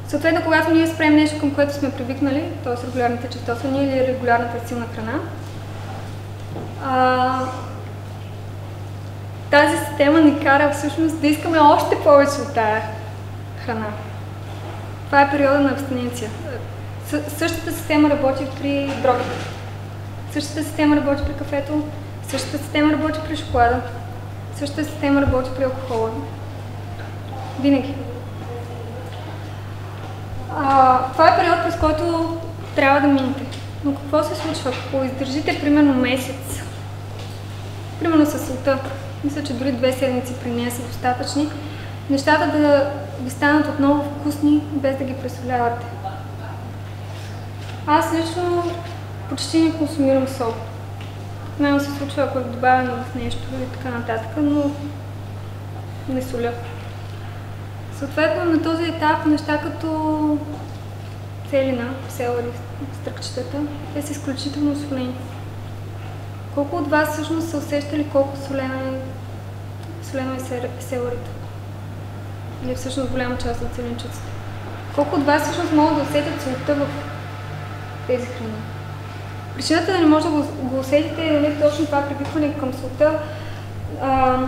Съответно, когато ние спрем нещо, към което сме привикнали, т.е. регулярните чевтосвания или регулярната силна храна, а, тази система ни кара всъщност да искаме още повече от тази храна. Това е периода на абстиненция. Същата система работи при дрогите. Същата система работи при кафето. Същата система работи при шоколада. Същата система работи при алкохола. Винаги. А, това е период, през който трябва да минете. Но какво се случва? Ако издържите примерно месец, примерно с солта, мисля, че дори две седмици при нея са достатъчни, нещата да ви станат отново вкусни, без да ги пресолявате. Аз лично почти не консумирам сол. Най се случва, ако е добавено в нещо и така нататък, но не соля. Съответно, на този етап неща като целина, селари, стръкчетата, те са изключително солени. Колко от вас всъщност са усещали колко солена е, солено е селарито? Или всъщност голяма част от зеленчуците? Колко от вас всъщност могат да усетят солта в тези храни? Причината да не може да го, го усетите е нали, точно това привикване към солта. А,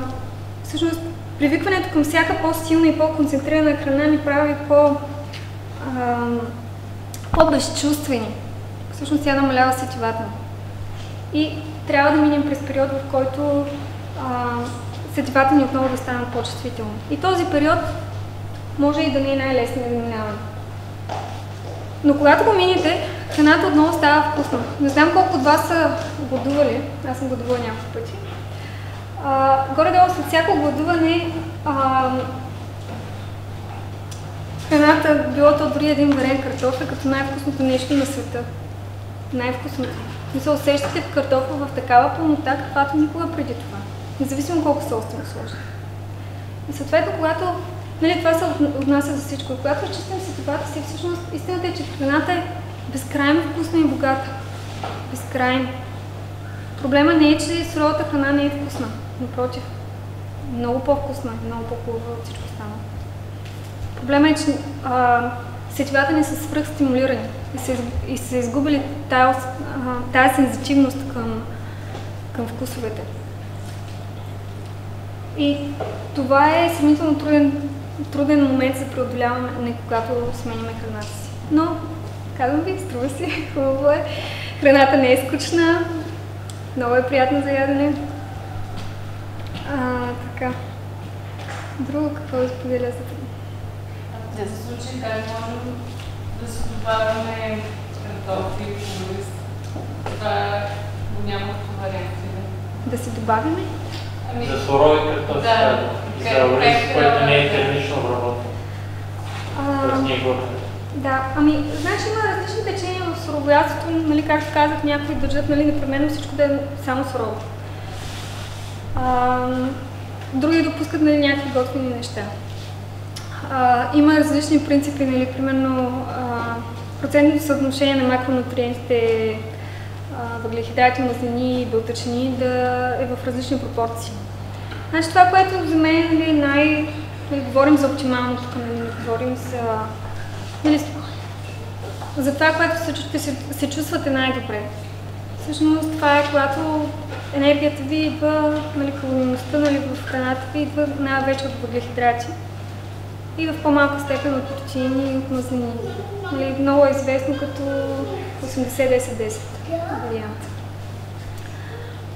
всъщност, привикването към всяка по-силна и по-концентрирана храна ни прави по, а, по-безчувствени. Всъщност тя намалява сетивата. И трябва да минем през период, в който а, сетивата ни отново да станат по-чувствителни. И този период може и да не е най-лесният да минаваме. Но когато го минете, храната отново става вкусна. Не знам колко от вас са гладували, аз съм гладувала няколко пъти. Горе-долу след всяко гладуване а, храната, било то дори един варен картофел, като най-вкусното нещо на света. Най-вкусното. Се усещате в картофа в такава пълнота, каквато никога преди това. Независимо колко му сложи. И съответно, когато нали, това се отнася за всичко, когато чистим сетивата си, всъщност истината е, че храната е безкрайно вкусна и богата. Безкрайно. Проблема не е, че суровата храна не е вкусна. Напротив, много по-вкусна и много по-хубава от всичко останало. Проблема е, че а, сетивата ни са свръхстимулирани и са, и са изгубили тази, тази сензитивност към, към вкусовете. И това е съмнително труден, труден момент за преодоляване, когато сменяме храната си. Но, казвам ви, струва си, (laughs) хубаво е. Храната не е скучна, много е приятна за ядене. А, така. Друго какво да споделя за това? В тези случаи как можем да си добавяме картофи, и Това го няма като вариант. Да си добавяме? Ами, за сурови картофи, да, за ориз, който не е термично обработен. Да, ами, значи има различни течения в суровоядството, нали, както казах, някои държат нали, непременно всичко да е само сурово. А, други допускат нали, някакви готвени неща. А, има различни принципи, нали, примерно а, процентното съотношение на макронутриентите, въглехидрати, мазнини и белтъчини да е в различни пропорции. Значи това, което за мен нали, най... Нали, говорим за оптимално, тук нали, говорим за... Нали, за това, което се, се, се чувствате най-добре. Всъщност това е когато енергията ви идва, нали, калорийността нали, в храната ви идва най-вече от въглехидрати и в по-малка степен от протеини и от мазнини. Нали, много е известно като 80-10-10 вариант.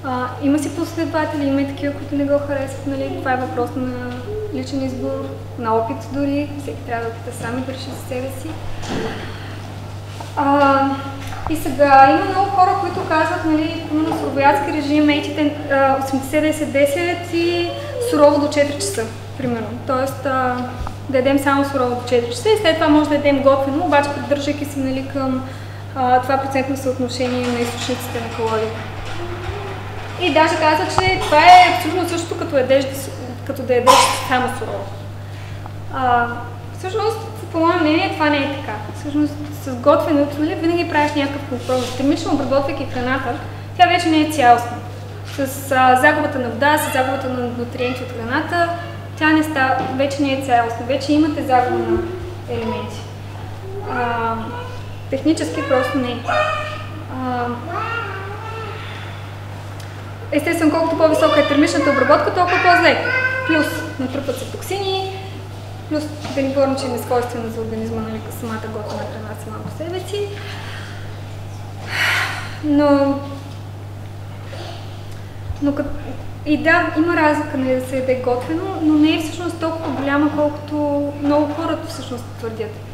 А, има си последователи, има и такива, които не го харесват. Нали? Това е въпрос на личен избор, на опит дори. Всеки трябва да опита сам и да реши за себе си. А, и сега има много хора, които казват, нали, на суровоядски режим, етите 80-10-10 и сурово до 4 часа, примерно. Тоест, а, да ядем само сурово до 4 часа и след това може да ядем готвено, обаче придържайки се нали, към това процентно съотношение на източниците на калории. И даже каза, че това е абсолютно същото като, ядеш, като да ядеш само сурово. Всъщност, по мое мнение, това не е така. Всъщност, с готвенето, нали, винаги правиш някакъв компромис. Термично обработвайки храната, тя вече не е цялостна. С а, загубата на вода, с загубата на нутриенти от храната, тя не става, вече не е цялостна. Вече имате загуба на елементи. А, технически просто не. Естествено, колкото по-висока е термичната обработка, толкова по-зле. Плюс натрупват се токсини, плюс да ни говорим, че е несвойствена за организма, нали, самата готина храна сама по себе си. Но, но като, и да, има разлика нали, да се яде готвено, но не е всъщност толкова голяма, колкото много хората всъщност твърдят.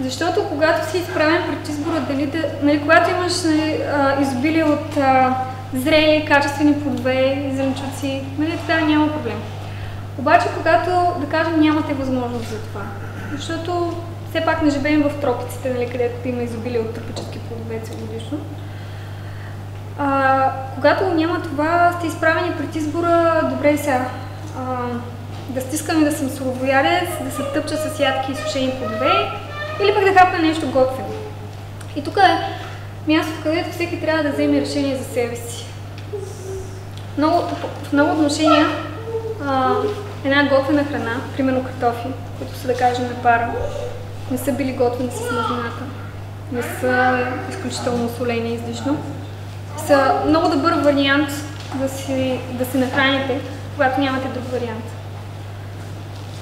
Защото когато си изправен пред избора, дали да, нали, когато имаш нали, изобилие от а, зрели, качествени плодове зеленчуци, нали, тогава няма проблем. Обаче, когато, да кажем, нямате възможност за това, защото все пак не живеем в тропиците, нали, където има изобилие от тропически плодове целогодишно, а, когато няма това, сте изправени пред избора, добре сега, а, да стискам и да съм суровоядец, да се тъпча с ядки и сушени плодове или пък да хапна нещо готвено. И тук е мястото, където всеки трябва да вземе решение за себе си. Много, в много отношения а, една готвена храна, примерно картофи, които са да кажем на пара, не са били готвени с мазнината, не са изключително солени излишно, са много добър вариант да си, да си нахраните, когато нямате друг вариант.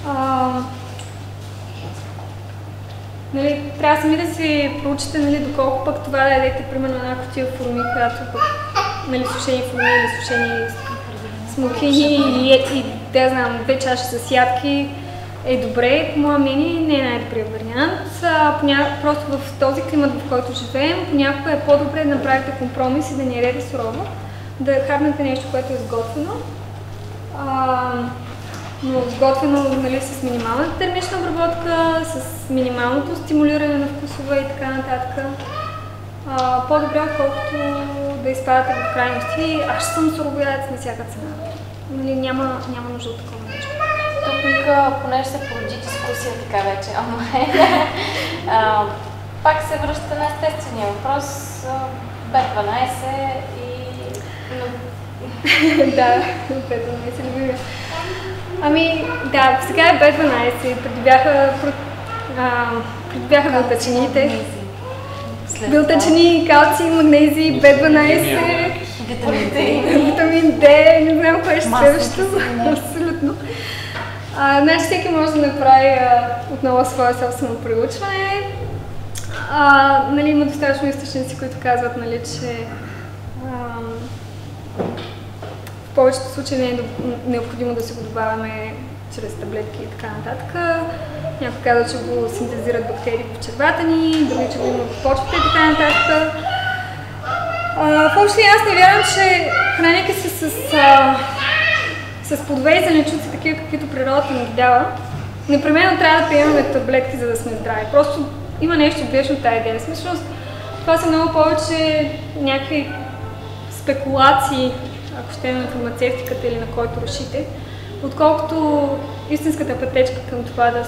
А, нали, трябва сами да си проучите нали, доколко пък това да ядете, примерно една котия форми, която пък нали, сушени форми или сушени смокини и, и, да знам, две чаши с ядки е добре, по мое мнение не е най-добрият вариант. А, поня... Просто в този климат, в който живеем, понякога е по-добре да направите компромис и да не ядете сурово, да хапнете нещо, което е сготвено. А, но сготвено нали, с минималната термична обработка, с минималното стимулиране на вкусове и така нататък. По-добре, отколкото да изпадате в крайности. Аз ще съм суровоядец на всяка цена. Нали, няма, няма нужда от такова нещо. Тук, понеже се породи дискусия така вече онлайн, (laughs) пак се връща на естествения въпрос. B12 и... (laughs) да, B12 любимия. Ами, да, сега е B12, преди бяха, преди бяха белтачините. Белтачини, калци, магнези, B12, витамин D, не знам кое ще следващо. (laughs) Абсолютно. А, значи всеки може да направи а, отново свое собствено проучване. А, нали, има достатъчно източници, които казват, нали, че а, повечето случаи не е необходимо да си го добавяме чрез таблетки и така нататък. Някои казват, че го синтезират бактерии в червата ни, други, че го има в почвата и така нататък. А, в аз не вярвам, че храняйки се с, а, с плодове и зеленчуци, такива каквито природата ни дава, непременно трябва да приемаме таблетки, за да сме здрави. Просто има нещо грешно тази идея. Смисъл, това са много повече някакви спекулации, ако ще на фармацевтиката или на който решите, отколкото истинската пътечка към това да,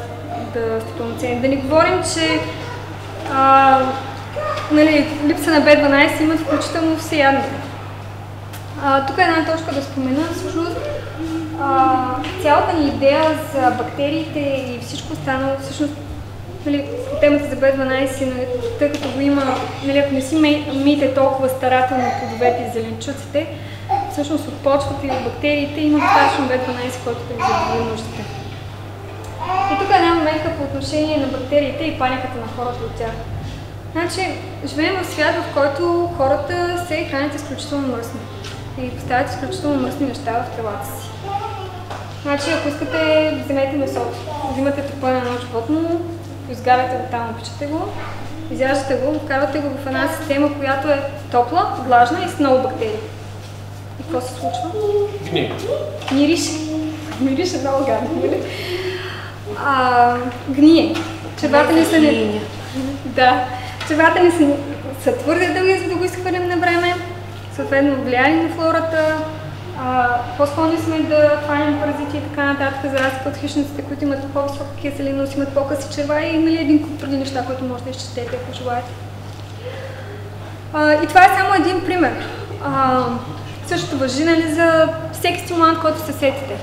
да сте пълноценни. Да не говорим, че а, нали, липса на B12 имат включително всеядни. тук е една точка да спомена. Всъщност, а, цялата ни идея за бактериите и всичко останало, всъщност, нали, темата за B12, нали, тъй като го има, нали, ако не си миете толкова старателно плодовете и зеленчуците, всъщност от почвата и от бактериите има достатъчно B12, който да ви задоволи нуждите. И тук е една моменtka по отношение на бактериите и паниката на хората от тях. Значи, живеем в свят, в който хората се хранят изключително мръсно и поставят изключително мръсни неща в телата си. Значи, ако искате, вземете месото, взимате трупа на едно животно, изгаряте го там, опичате го, изяждате го, вкарвате го в една система, която е топла, влажна и с много бактерии. Какво се случва? Гни. Мирише. Мирише много гадно, нали? А, гние. Червата ни са не... Да. Червата ни са, са твърде дълги, за да го изхвърлим на време. Съответно, влияли на флората. по-склонни сме да хванем паразити и така нататък, за разлика от хищниците, които имат по-висока киселиност, имат по-къси черва и нали, един куп преди неща, които може да изчетете, ако желаете. А, и това е само един пример. А, Същото въжи нали, за всеки стимулант, който се сетите.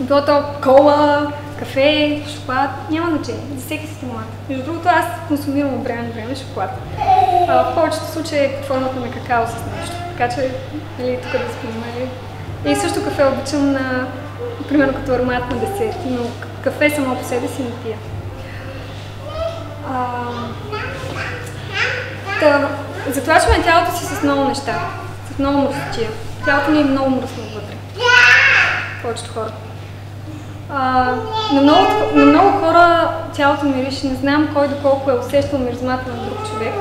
Било то кола, кафе, шоколад, няма значение. За всеки стимулант. Между другото, аз консумирам от време време шоколад. А, в повечето случаи е под формата на какао с нещо. Така че, нали, тук да спомена. И също кафе обичам на, примерно като аромат на десерт, но кафе само по себе си не пия. А, да, затлачваме тялото си с много неща много мръсотия. Тялото ми е много мръсно отвътре. Повечето хора. А, на, много, на много хора тялото мирише. Не знам кой доколко е усещал миризмата на друг човек.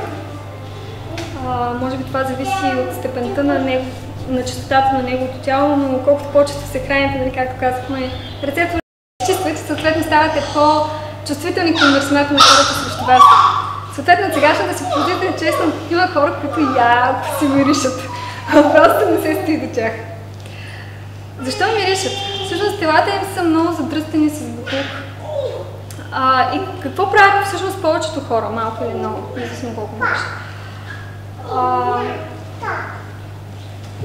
А, може би това зависи от степента на, него, на частотата на неговото тяло, но колкото по-често се храните, нали, както казахме, рецепторите чувствате, съответно ставате по-чувствителни към миризмата на хората срещу вас. Съответно, сегашната си позиция, честно, има хора, които яко си миришат. Просто не се стои до тях. Защо миришат? Всъщност телата им са много задръстени с буклук. А, и какво правят всъщност повечето хора, малко или много, независимо колко миришат?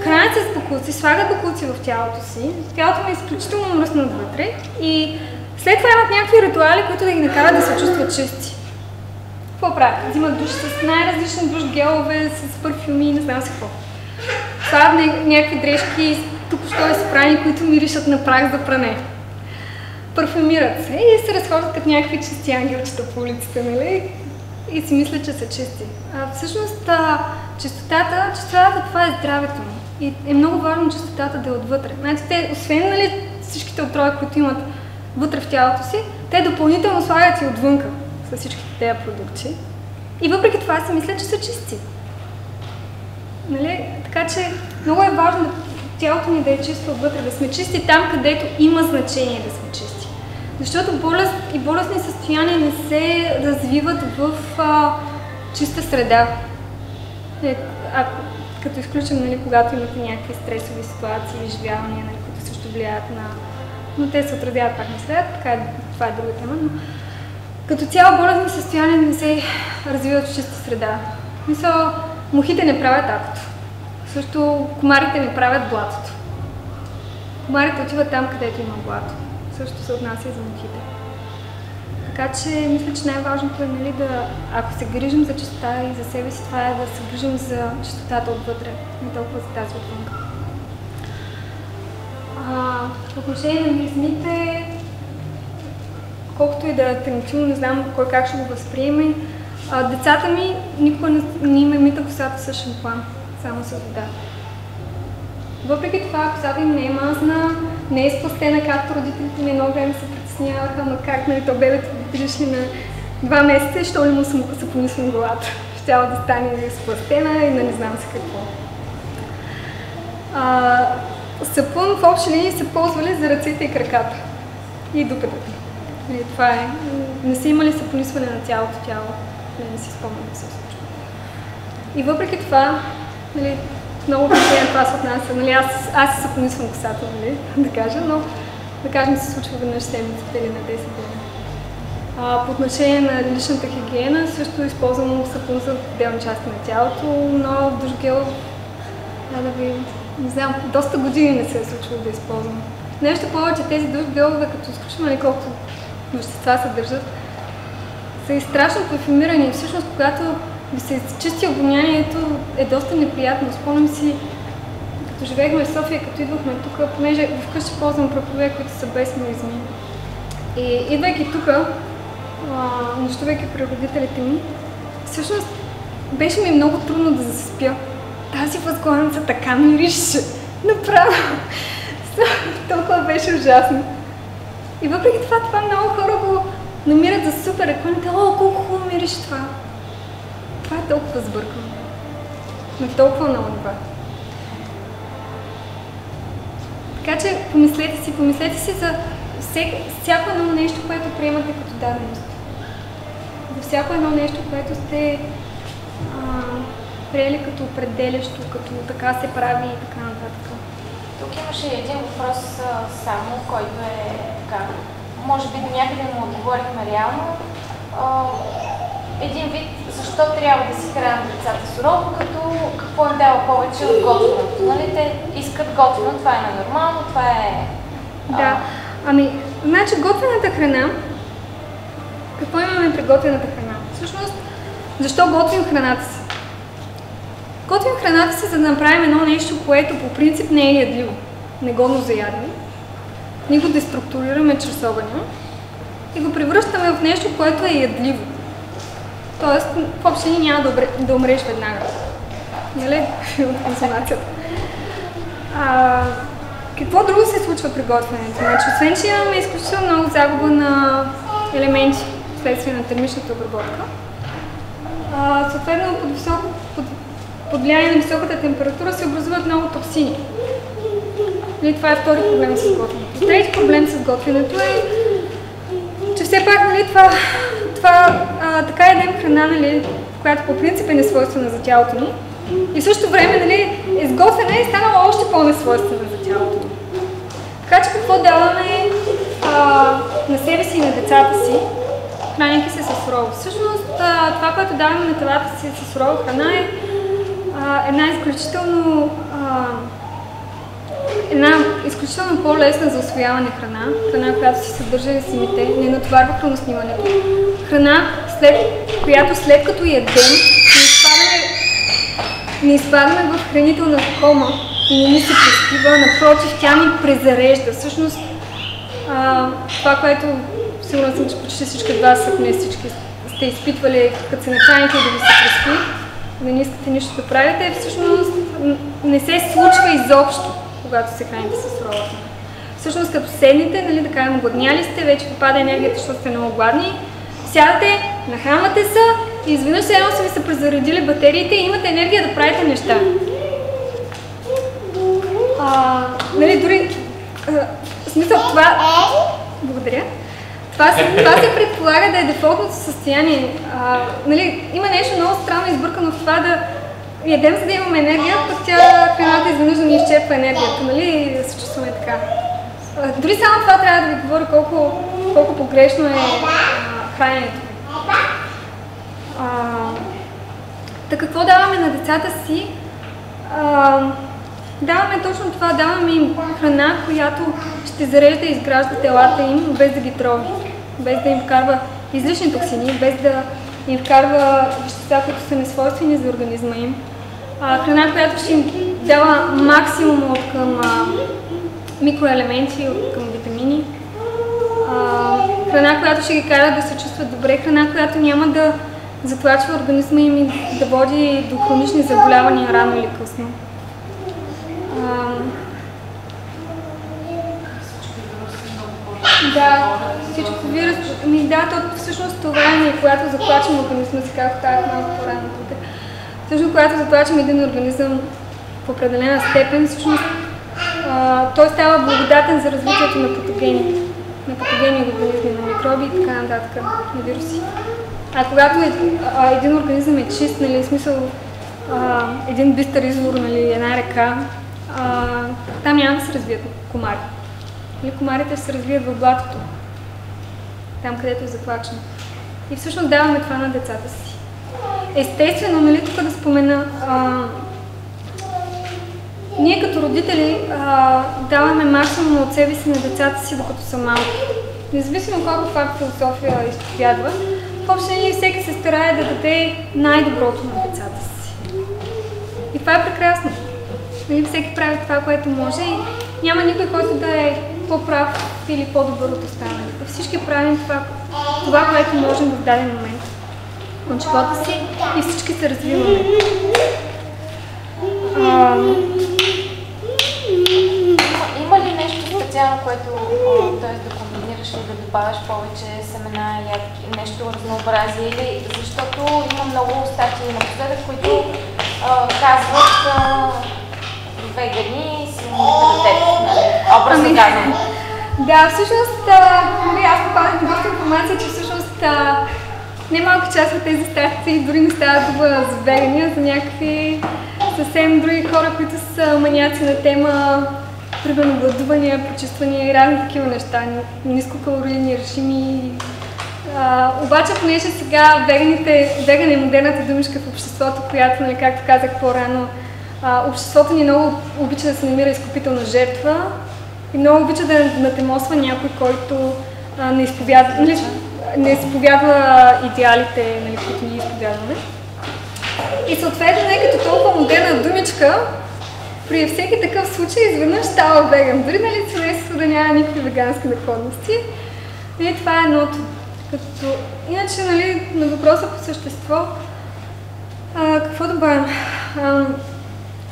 Хранят с буклуци, слагат буклуци в тялото си, тялото ми е изключително мръсно отвътре и след това имат някакви ритуали, които да ги накарат да се чувстват чисти. Какво правят? Взимат душ с най-различни душ гелове, с парфюми, не знам си какво слагат някакви дрежки, току-що изпрани, които миришат на прах за пране. Парфюмират се и се разхождат като някакви чисти ангелчета по улиците, нали? И си мислят, че са чисти. А, всъщност, а, чистотата, чистотата това е здравето ми. И е много важно чистотата да е отвътре. Значи те, освен нали, всичките отрои, които имат вътре в тялото си, те допълнително слагат и отвънка с всичките тези продукти. И въпреки това си мислят, че са чисти. Нали? Така че много е важно тялото ни да е чисто отвътре, да сме чисти там, където има значение да сме чисти. Защото болест и болестни състояния не се развиват в а, чиста среда. Е, а, като изключим, нали, когато имате някакви стресови ситуации, изживявания, нали, които също влияят на... Но те се отразяват пак на средата, така е, това е друга тема. Но... Като цяло болезни състояния не се развиват в чиста среда. Мисля, Мухите не правят акото. Също комарите не правят блатото. Комарите отиват там, където има блато. Също се отнася и за мухите. Така че мисля, че най-важното е нали, да, ако се грижим за чистота и за себе си, това е да се грижим за чистотата отвътре, не толкова за тази отвън. по отношение на миризмите, колкото и да е не знам кой как ще го възприеме, а, децата ми никога не, не им е мита косата с шампуан, само с вода. Въпреки това, косата им не е мазна, не е спастена, както родителите ми много време се притесняваха, ама как нали, то бебето видиш ли на два месеца, що ли му съм се помислим главата. (laughs) Щяла да стане спастена и не знам се какво. А, сапун в общи линии се ползвали за ръцете и краката и дупетата. Това е. Не са имали сапонисване на цялото тяло не, си спомням да се случва. И въпреки това, нали, много отношения това се отнася. Нали, аз, аз се понисвам косата, нали, да кажа, но да кажем, се случва веднъж седмицата или на 10 дни. А, по отношение на личната хигиена, също използвам сапун за отделни части на тялото, но душгел, да, да ви, не знам, доста години не се е случвало да използвам. Нещо повече, тези душгелове, като изключим нали, колкото вещества съдържат, са и страшно парфюмирани. Всъщност, когато ви се чисти обонянието, е доста неприятно. Спомням си, като живеехме в София, като идвахме тук, понеже вкъщи ползвам пръпове, които са без миризми. И идвайки тук, нощувайки при родителите ми, всъщност беше ми много трудно да заспя. Тази възглавница така мирише. Направо. (laughs) Толкова беше ужасно. И въпреки това, това много хора го намират за супер. Не о, колко хубаво мирише това. Това е толкова сбъркано. На толкова много нива. Така че помислете си, помислете си за всяко едно нещо, което приемате като даденост за всяко едно нещо, което сте а, приели като определящо, като така се прави и така нататък. Тук имаше един въпрос само, който е така, може би до някъде му отговорихме реално. Един вид, защо трябва да си хранят децата сурово, като какво им дава повече от готвеното. Нали? Те искат готвено, това е нормално, това е... Да, ами, значи готвената храна какво имаме при готвената храна? Всъщност, защо готвим храната си? Готвим храната си, за да направим едно нещо, което по принцип не е ядливо, негодно за ядене. Ние го деструктурираме чрез огъня и го превръщаме в нещо, което е ядливо. Тоест, в общи няма да, да умреш веднага. Нали? (laughs) От консумацията. А, какво друго се случва при готвенето? Значи, освен, че имаме изключително много загуба на елементи вследствие на термичната обработка. А, съответно, под, високо, под, под влияние на високата температура се образуват много токсини. Нали, това е втори проблем с готвенето. Трети проблем с готвенето е, че все пак нали, това, това а, така едем храна, нали, която по принцип е несвойствена за тялото ни, и в същото време нали, изготвена и станала още по-несвойствена за тялото ни. Така че какво даваме а, на себе си и на децата си, храняйки се с сурово. Всъщност това, което даваме на телата си с сурова храна е една изключително една изключително по-лесна за освояване храна, храна, която си съдържа ензимите, не натоварва храноснимането, храна, след, която след като ядем, не изпадаме, не изпадаме в хранителна кома и не ни се прескива, напротив, тя ни презарежда. Всъщност, а, това, което сигурна съм, че почти всички от вас, ако не всички сте изпитвали, като се нахраните да ви се преспи, да не искате нищо да правите, всъщност не се случва изобщо, когато се храните с ролата. Всъщност като седнете, нали, да кажем, гладняли сте, вече попада енергията, защото сте много гладни, сядате, нахранвате се и изведнъж се едно са ви се презаредили батериите и имате енергия да правите неща. А, нали, дори, а, смисъл това... Благодаря. Това се, това се предполага да е дефолтното състояние. А, нали, има нещо много странно избъркано в това да ядем, за да имаме енергия, пък тя храната изведнъж ни изчерпва енергията, нали, да се чувстваме така. Дори само това трябва да ви говоря колко, колко погрешно е а, храненето. А, та какво даваме на децата си? А, даваме точно това, даваме им храна, която ще зарежда и изгражда телата им, без да ги трови без да им вкарва излишни токсини, без да им вкарва вещества, които са несвойствени за организма им. А, храна, която ще им дава максимум от към а, микроелементи, от към витамини. А, храна, която ще ги кара да се чувстват добре, храна, която няма да затлачва организма им и да води до хронични заболявания рано или късно. Да, всичко вирус. Ми, да, то всъщност това е когато заплачем организма си, както казах малко по-рано тук. Всъщност, когато заплачем един организъм в определена степен, всъщност а, той става благодатен за развитието на патогени, на патогени организми, на микроби и така нататък, на вируси. А когато е, а, един организъм е чист, нали, в смисъл а, един бистър извор, нали, една река, а, там няма да се развият комари. Или комарите се развият в блатото, там където е заплачено. И всъщност даваме това на децата си. Естествено, нали, тук да спомена, а, ние като родители а, даваме максимум от себе си на децата си, докато са малки. Независимо колко това философия изповядва, в общение всеки се старае да даде най-доброто на децата си. И това е прекрасно. Нали, всеки прави това, което може и няма никой, който да е по-прав или по-добър от останалите. Всички правим това, това, което можем в даден момент от живота си и всички се развиваме. А, Има ли нещо специално, което т.е. да комбинираш или да добавяш повече семена или нещо разнообразие? Или защото има много статии напоследък, които а, казват а, вегани си детето, нали? Образно Ами, казвам. (laughs) Да, всъщност, а, аз попаднах доста информация, че всъщност а, немалка част от тези статии дори не стават дума за някакви съвсем други хора, които са маняци на тема, примерно гладувания, почиствания и разни такива неща, нискокалорийни режими. А, обаче, понеже сега веганите, веган е модерната думичка в обществото, която, нали, както казах по-рано, обществото ни много обича да се намира изкупителна жертва и много обича да натемосва някой, който а, не, изповядва, нали, не изповядва идеалите, нали, които ние изповядваме. И съответно, не като толкова модерна думичка, при всеки такъв случай изведнъж става веган. Дори нали семейството да няма никакви вегански наклонности. И това е едното. Като... Иначе, нали, на въпроса по същество, а, какво добавям? А,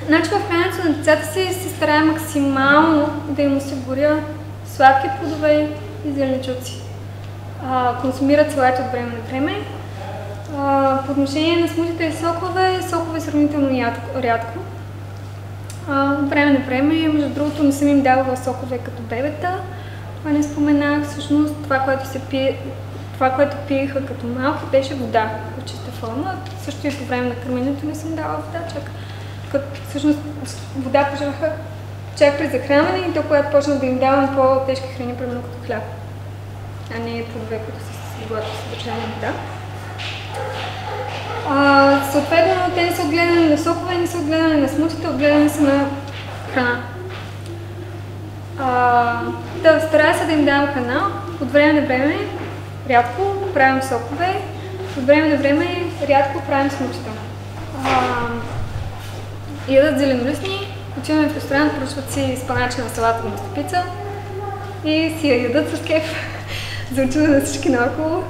Значи в храненето на децата си се старая максимално да им осигуря сладки плодове и зеленчуци. А, консумират салати от време на време. А, по отношение на смутите и сокове, сокове сравнително ядко, рядко. А, от време на време, между другото, не съм им давала сокове като бебета. Това не споменах. Всъщност това, което се пие, това, което пиеха като малки, беше вода в чиста форма. Също и по време на кърменето не съм давала вода, чак като всъщност вода пожелаха чак при захранване и то, когато почнах да им давам по-тежки храни, примерно като хляб, а не плодове, които са с богато съдържание вода. А, съответно, те не са отгледани на сокове, не са отгледани на смутите, отгледани са на храна. А, да, старая се да им давам храна. От време на време, рядко правим сокове, от време на време рядко правим смутите. Ядат зеленолистни, отиваме в ресторант, поръчват си спаначена салата на стъпица и си я ядат с кеф за очуда на всички наоколо.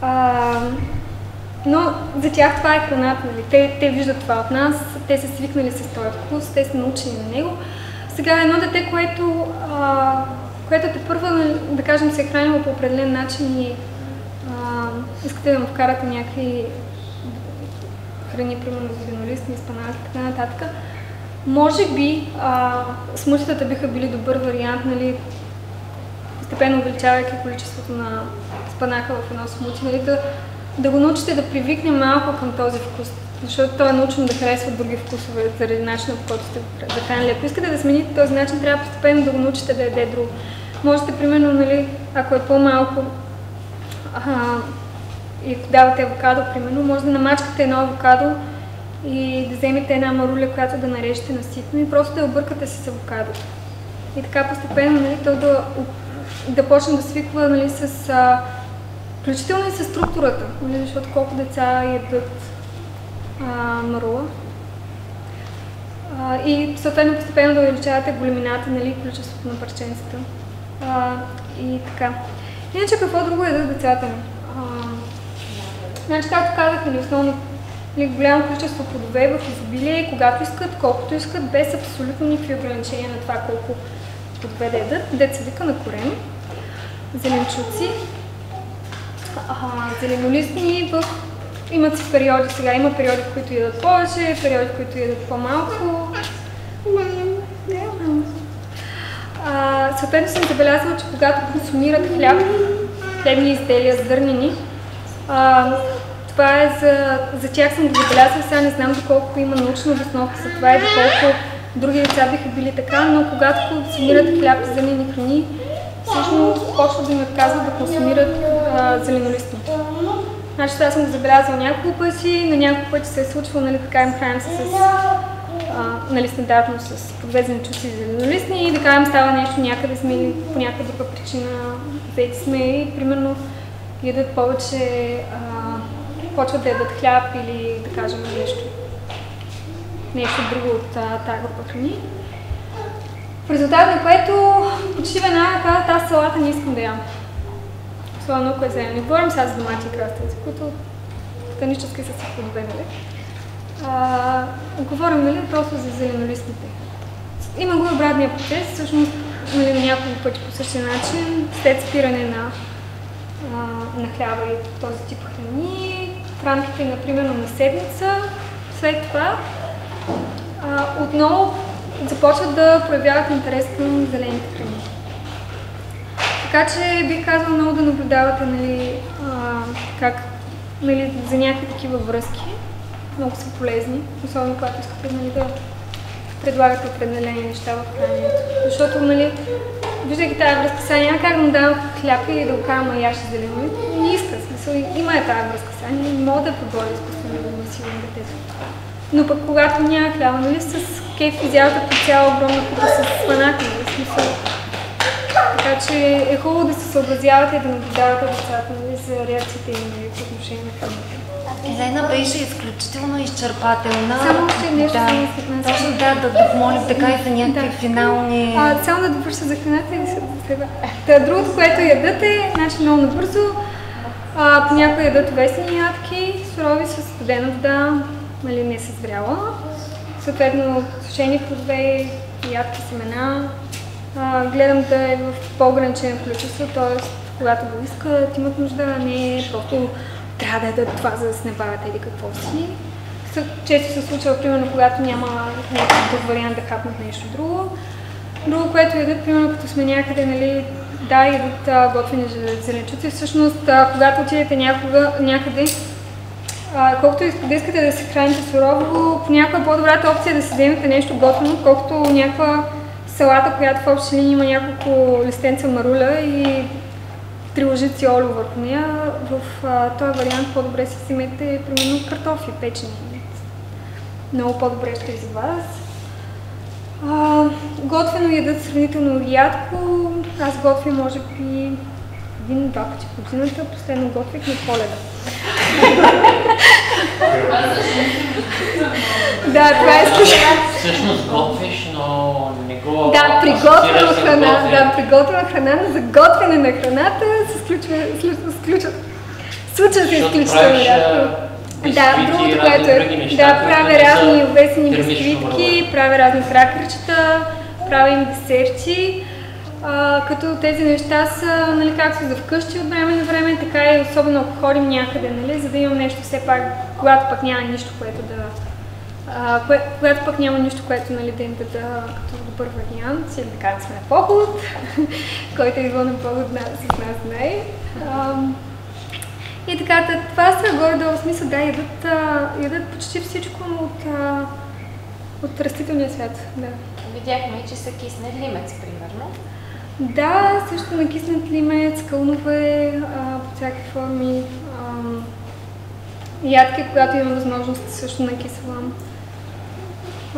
А, но за тях това е храната, нали? те, те виждат това от нас, те са свикнали с този вкус, те са научени на него. Сега едно дете, което, а, което те първа, да кажем, се е хранило по определен начин и а, искате да му вкарате някакви храни, примерно зеленолистни, спаналки и така нататък. Може би а, биха били добър вариант, нали, постепенно увеличавайки количеството на спанака в едно смути, нали, да, да го научите да привикне малко към този вкус, защото той е научен да харесва други вкусове заради начина по който сте го захранили. Ако искате да смените този начин, трябва постепенно да го научите да яде друго. Можете, примерно, нали, ако е по-малко, а, и ако давате авокадо, примерно, може да намачкате едно авокадо и да вземете една маруля, която да нарежете на ситно и просто да я объркате с авокадо. И така постепенно нали, то да, да почне да свиква нали, с, а, включително и с структурата, нали, защото колко деца ядат а, марула. А, и съответно постепенно да увеличавате големината, нали, количеството на парченцата. А, и така. Иначе какво друго ядат децата ми? Значи, както казах, нали, основно нали, голямо количество плодове в изобилие, когато искат, колкото искат, без абсолютно никакви ограничения на това колко плодове да ядат. Деца вика на корем, зеленчуци, а, зеленолистни в... Имат си периоди сега, има периоди, в които ядат повече, периоди, в които ядат по-малко. Съответно съм забелязала, че когато консумират хляб, хлебни изделия, зърнени, а, това е за, за тях съм го забелязала, сега не знам доколко има научна обосновка за това и доколко други деца биха били така, но когато консумират хляб и зелени храни, всъщност почват да им отказват да консумират зеленолистни. Значи това съм го забелязала няколко пъти, на няколко пъти се е случвало, нали, така им храним с, а, нали, стандартно с подвезени чуци зеленолистни и да кажем става нещо някъде сме или по някаква друга причина заети сме и примерно ядат повече, а, почват да ядат хляб или да кажем нещо, нещо друго от тази група храни. В резултат на което почти веднага казват, аз салата не искам да ям. Особено ако е зелен. Не говорим сега за домати и краставици, които танически са нали? А, говорим нали, просто за зеленолистните. Има го обратния процес, всъщност нали, на няколко пъти по същия начин, след спиране на, а, на хляба и този тип храни, в рамките, например, на седмица, след това а, отново започват да проявяват интерес към зелените храни. Така че бих казала много да наблюдавате нали, а, как нали, за някакви такива връзки. Много са полезни, особено когато искате нали, да предлагате определени неща в храненето. Защото, нали, виждайки тази връзка, сега няма как да му дам хляб и да го карам зелено. Не иска, смисъл, има е тази връзка сега. Не мога да подборя изкуствено да насилвам детето. Но пък когато няма хляба, нали, с кейф изявата по цяла огромна купа с фанати, нали, смисъл. Така че е хубаво да се съобразявате и да наблюдавате децата нали, за реакциите им нали, по отношение храната. Елена беше изключително изчерпателна. Само още нещо да, да, точно да, да, да помолим така и за някакви Да. финални... А, само да довърша за храната и да се да Та, другото, което ядате, значи много набързо, а, понякога ядат овесени ядки, сурови с студена вода, нали, не съзряла. Съответно, сушени плодове, ядки, семена. А, гледам да е в по-ограничено количество, т.е. когато го искат, имат нужда, не е просто трябва да ядат това, за да се набавят или какво си. Често се случва, примерно, когато няма някакъв вариант да хапнат нещо друго. Друго, което ядат, примерно, като сме някъде, нали, да, ядат готвени зе- зеленчуци. Всъщност, а, когато отидете някога, някъде, колкото да искате да се храните сурово, понякога е по-добрата опция да си вземете нещо готвено, колкото някаква салата, която в общи линии има няколко листенца маруля и три лъжици олио върху нея. В а, този вариант по-добре си вземете, примерно, картофи печени. Много по-добре ще е за вас. А, готвено ядат сравнително рядко. Аз готвя може би един-два пъти в годината. Последно готвих на коледа. да, това е. Всъщност готвиш, но не го Да, приготвена храна, да, приготвена храна, но за готвене на храната се сключва, сключва, сключва, случва се изключително рядко. Да, другото, което е, да, правя разни овесени бисквитки, правя разни кракерчета, правя им десерти, като тези неща са, нали, както за вкъщи от време на време, така и особено ако ходим някъде, нали, за да имам нещо все пак, когато пък няма нищо, което да, а, кое, когато пък няма нищо, което нали, да им даде като добър вариант, или да кажем сме на поход, (laughs) който е идва на поход на, с нас знае. И така, та, това са горе-долу смисъл, да, ядат, а, ядат почти всичко от, а, от растителния свят. Да. Видяхме, че са киснат лимец, примерно. Да, също накиснат лимец, кълнове а, по всякакви форми. ядки, когато имам възможност, също накисвам.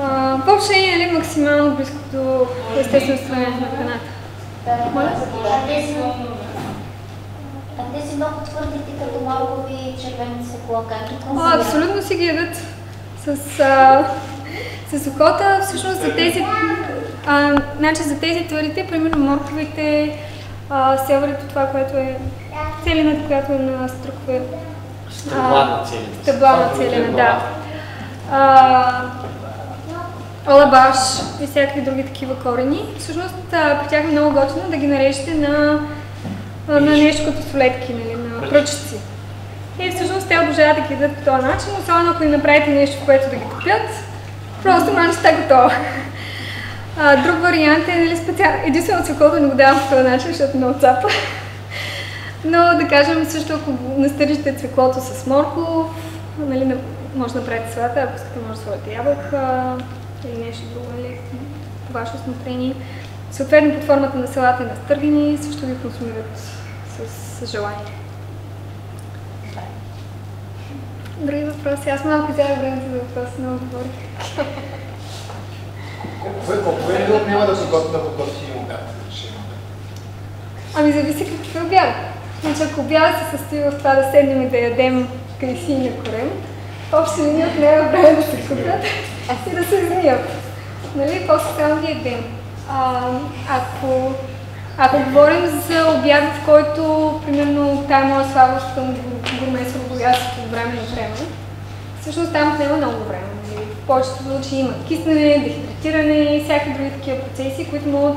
А, по общение, нали, максимално близко до естествено състояние на храната. Моля? А те са много твърдите като моркови червени свекла, как ги О, консумират? абсолютно си ги ядат с, а, с окота. Всъщност за тези, а, значи за тези твърдите, примерно морковите, а, северето, това, което е целената, която е на струкве, Стъбла на целина. стъбла на целена, да. А, Олабаш и всякакви други такива корени. Всъщност при тях е много готино да ги нарежете на, на нещо като солетки, нали, на пръчици. И всъщност те обожават да ги ядат по този начин, особено ако им направите нещо, което да ги топят, просто манчета готова. А, друг вариант е нали, специално. Единствено цвеколто не го давам по този начин, защото много цапа. Но да кажем също, ако настържите цвеклото с морков, нали, на- може да направите салата, ако искате може да ябълка, или нещо друго, нали, по ваше осмотрение. Съответно, под формата на салата и на стъргани също ги консумират с, с желание. Други въпроси? Аз малко взех времето за въпроси, много говорих. Колко време да отнема подготви? Ами зависи какъв е обяд. Значи ако обяд се състои в това да седнем и да ядем кайси на корем, общо от нея време да се купят и да се измият. Нали? После само ги ядем. А, ако, ако говорим за обяд, в който, примерно, тая моя слабост към гурмесово богатство от време на време, всъщност там отнема много време. Нали? В повечето случаи има киснене, дехидратиране и всякакви други такива процеси, които могат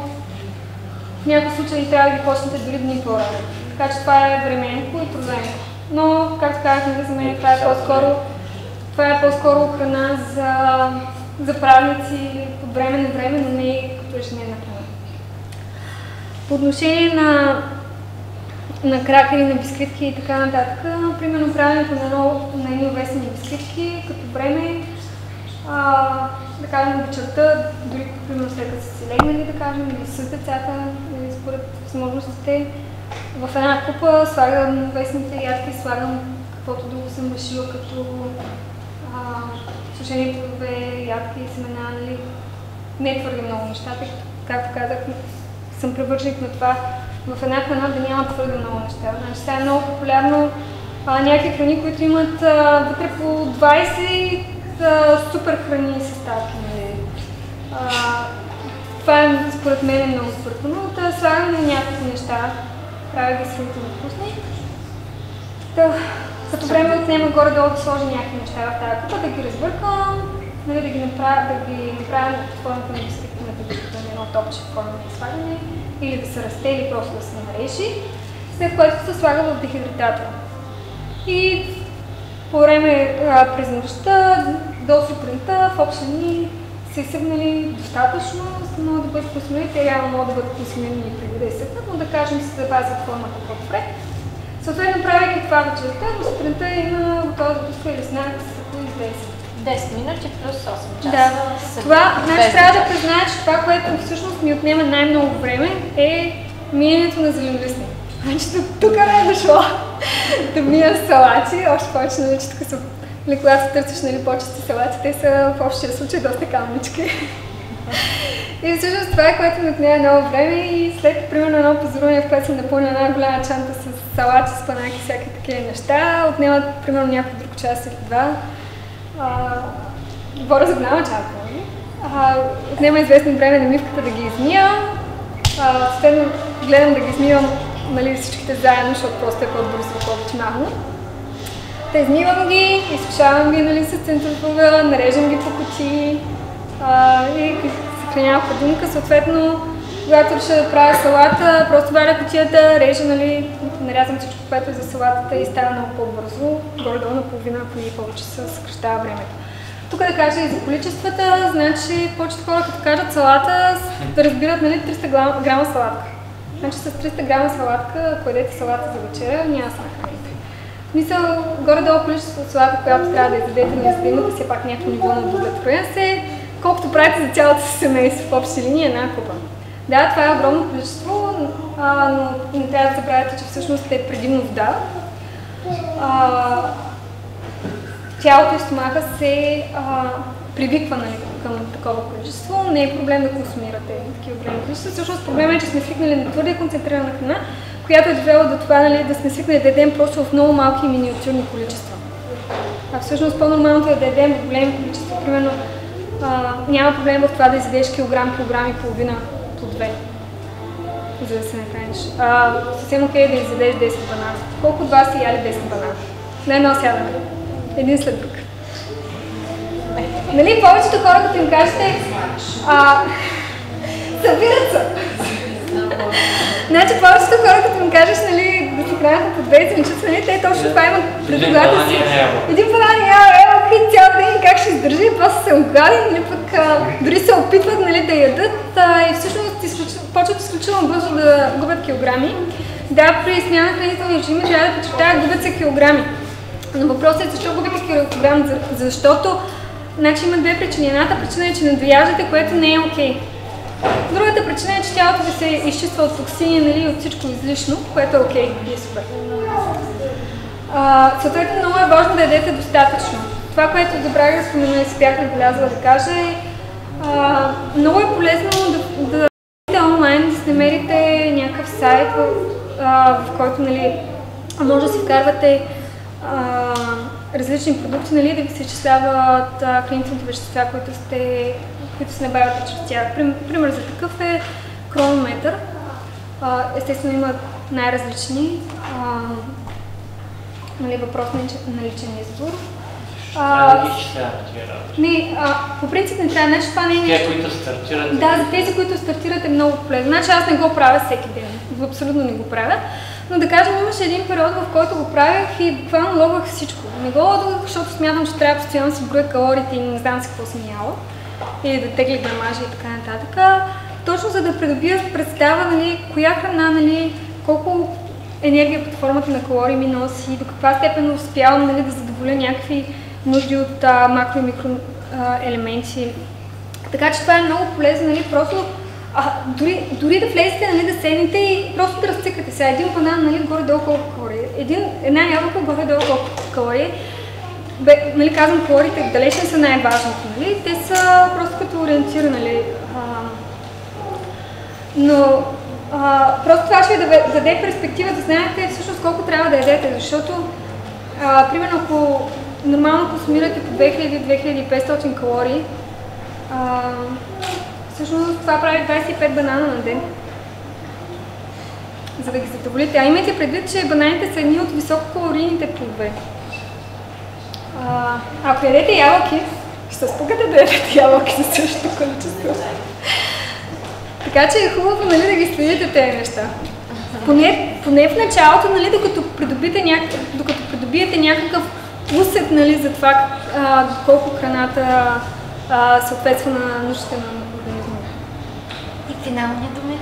в някои случаи трябва да ги почнете дори дни по-рано. Така че това е временко и трудоемко. Но, както казахме, за мен това е по-скоро това е по-скоро храна за, за правници от време на време, но не като ежедневна храна. По отношение на, на кракери, на бисквитки и така нататък, примерно правенето на, едно, на едни овесени бисквитки, като време, а, да кажем вечерта, дори примерно след като са си легнали, да кажем, или с децата, или според възможностите, в една купа слагам вестните ядки, слагам каквото друго съм решила, като а, сушени плодове, ядки, семена, нали, не твърде много неща, тъй като, както казах, съм привърженик на това в една храна да няма твърде много неща. Значи сега е много популярно а, някакви храни, които имат а, вътре по 20 а, супер храни и съставки. Нали. А, това е според мен е много свъртано. Да слагаме някакви неща, правя ги сравнително вкусни. Да, като време отнема горе-долу да сложа някакви неща в тази купа, да ги разбъркам, нали, да ги направя, да ги направя на формата на бисквитки на тъгъчката на едно топче в на слагане, или да се расте, или просто да се нарежи, след което се слага в дехидрататора. И по време а, през нощта до сутринта в общи дни се съгнали достатъчно, могат да бъдат консумирани. Те реално могат да бъдат консумирани преди да е съкнат, но да кажем се запазят формата по-добре. Съответно, правейки това вечерта, до сутринта има готова закуска или снак, ако излезе. 10 минути плюс 8 часа. Да. Съд- Това, значи трябва да призная, че това, което всъщност ми отнема най-много време е миенето на зеленолистни. Значи тук, не е дошло да мия салати, още повече, нали, че тук са, нали, когато търсиш нали, по-чисти салати, те са в общия случай доста камнички. И всъщност това е което ми отнема много време и след примерно едно позоруване, в което съм напълня една голяма чанта с салати, спанаки, всякакви такива неща, отнемат примерно някой друг час или два. А, говоря за голяма чанта. нали? А, отнема известно време на мивката да ги измия. А, Следно гледам да ги измивам нали, всичките заедно, защото просто е по-бързо, по-втимално. Та измивам ги, изсушавам ги нали, с центрофуга, нареждам ги по кутии а, и съхранявам в хладилника. Съответно, когато реша да правя салата, просто валя кутията, режа, нали, нарязвам всичко, което е за салатата и става много по-бързо. Горе-долу на половина, ако не повече се съкръщава времето. Тук да кажа и за количествата, значи повечето хора като кажат салата, да разбират нали, 300 грама, грама салатка. Значи с 300 грама салатка, ако салата за вечеря, няма да се нахраните. В смисъл, горе-долу количество салата, която трябва да изядете, нали, за да имате все пак някакво ниво на удовлетвореност, колкото правите за цялото си семейство в общи линии една купа. Да, това е огромно количество, а, но не трябва да забравяте, че всъщност е предимно вода. А, тялото и стомаха се а, привиква нали, към такова количество. Не е проблем да консумирате такива големи количества. Всъщност проблемът е, че сме свикнали на твърде концентрирана храна, която е довела до това нали, да сме свикнали да ядем просто в много малки и миниатюрни количества. А всъщност по-нормалното е да ядем в големи количества. Примерно а, няма проблем в това да изядеш килограм, килограм и половина по две, за да се нахраниш. А, съвсем окей е да изядеш 10 банана. Колко от вас са яли 10 банана? На едно сядане. Един след друг. Нали, повечето хора, като им кажете, а, събират се. Значи повечето хора, като им кажеш, нали, да се хранят по две зеленчуци, нали, те точно това имат пред главата си. Един банан една ябълка и цял ден как ще издържи, и после се огладен, или пък а, дори се опитват нали, да ядат а, и всъщност изключ... почват изключително бързо да губят килограми. Да, при смяна на хранителни режими трябва да подчертая, губят се килограми. Но въпросът е защо губите килограм? За- Защото значи има две причини. Едната причина е, че надояждате, което не е окей. Okay. Другата причина е, че тялото ви се изчиства от токсини нали, от всичко излишно, което е окей okay, и е супер. А, съответно, много е важно да ядете достатъчно. Това, което забравих да спомена и си бях набелязала да кажа е, а, много е полезно да, да онлайн, да си намерите някакъв сайт, в, а, в който нали, може да си вкарвате а, различни продукти, нали, да ви се изчисляват хранителните вещества, които, сте, които се набавят чрез тях. Пример за такъв е. А, естествено има най-различни. Нали, въпрос на личен избор. А, ги изчисляваме тия работи. Не, а, по принцип не трябва. Значи това не е нещо. Те, които стартират. Да, за тези, които стартират е много полезно. Значи аз не го правя всеки ден. Абсолютно не го правя. Но да кажем, имаше един период, в който го правях и буквално логвах всичко. Не го логвах, защото смятам, че трябва постоянно да си броя калориите и не знам си какво съм яла. Или да тегля грамажи и така нататък. Точно за да придобия представа, нали, коя храна, нали, колко енергия под формата на калории ми носи, до каква степен успявам нали, да задоволя някакви нужди от а, макро и микро а, елементи. Така че това е много полезно, нали, просто а, дори, дори да влезете, нали, да седнете и просто да разцикате сега. Един банан, нали, горе-долу колко калории. Един, една ябълка, горе-долу колко калории. Бе, нали, казвам калориите, далеч не са най-важното, нали? Те са просто като ориентир, нали? А, но а, просто това ще ви даде перспектива да знаете всъщност колко трябва да ядете, защото а, примерно ако нормално консумирате по 2000-2500 калории, а, всъщност това прави 25 банана на ден. За да ги задоволите. А имайте предвид, че бананите са едни от висококалорийните плодове. А, ако ядете ябълки, ще спукате да ядете ябълки за същото количество. така че е хубаво нали, да ги следите тези неща. Поне, поне в началото, нали, докато, придобиете няк... докато придобиете някакъв усет нали, за това а, колко храната а, съответства на нуждите на организма. И финални думи?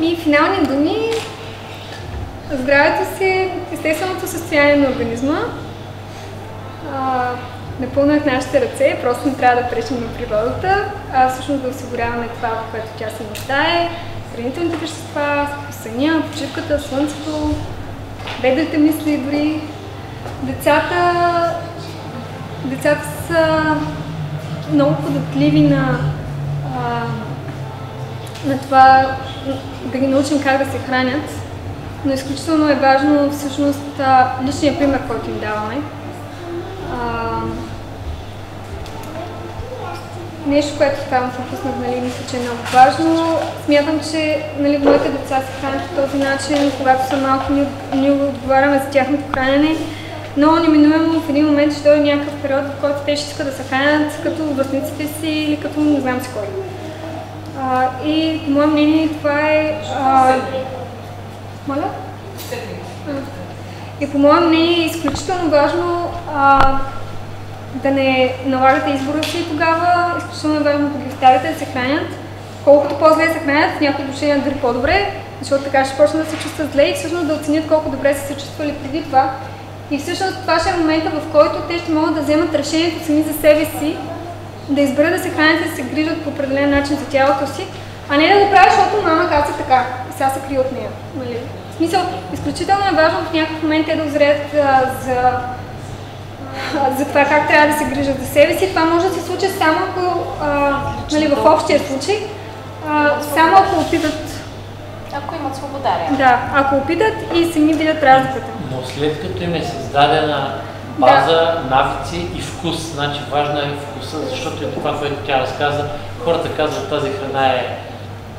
И финални думи здравето си, естественото състояние на организма. А, напълно е в нашите ръце, просто не трябва да пречим на природата, а всъщност да осигуряваме това, в което тя се нуждае, хранителните вещества, съня, почивката, слънцето, бедрите мисли дори. Децата, децата са много податливи на, а, на това да ги научим как да се хранят, но изключително е важно всъщност личният пример, който им даваме. А, нещо, което там съм пуснах, нали, мисля, че е много важно. Смятам, че нали, моите деца се хранят по този начин, когато са малки, ние, ние отговаряме за тяхното хранене, но неминуемо в един момент ще дойде някакъв период, в който те ще искат да се хранят като връзниците си или като не знам си кой. А, и по мое мнение това е... А... Моля? И по мое мнение е изключително важно а, да не налагате избора си тогава, изключително е важно да ги оставите да се хранят. Колкото по-зле се хранят, в някои отношения дори по-добре, защото така ще почнат да се чувстват зле и всъщност да оценят колко добре са се чувствали преди това. И всъщност това ще е момента, в който те ще могат да вземат решението сами за себе си, да изберат да се хранят и да се грижат по определен начин за тялото си, а не да го правят, защото мама каза така и сега се крие от нея. Нали? В смисъл, изключително е важно в някакъв момент те да озреят за за това как трябва да се грижат за себе си. Това може да се случи само ако, а, нали, в общия случай, а, само ако опитат. Ако имат свобода, Да, ако опитат и сами видят разликата. Но след като им е създадена база, да. навици и вкус, значи важно е вкуса, защото е това, което тя разказа. Хората казват, тази храна е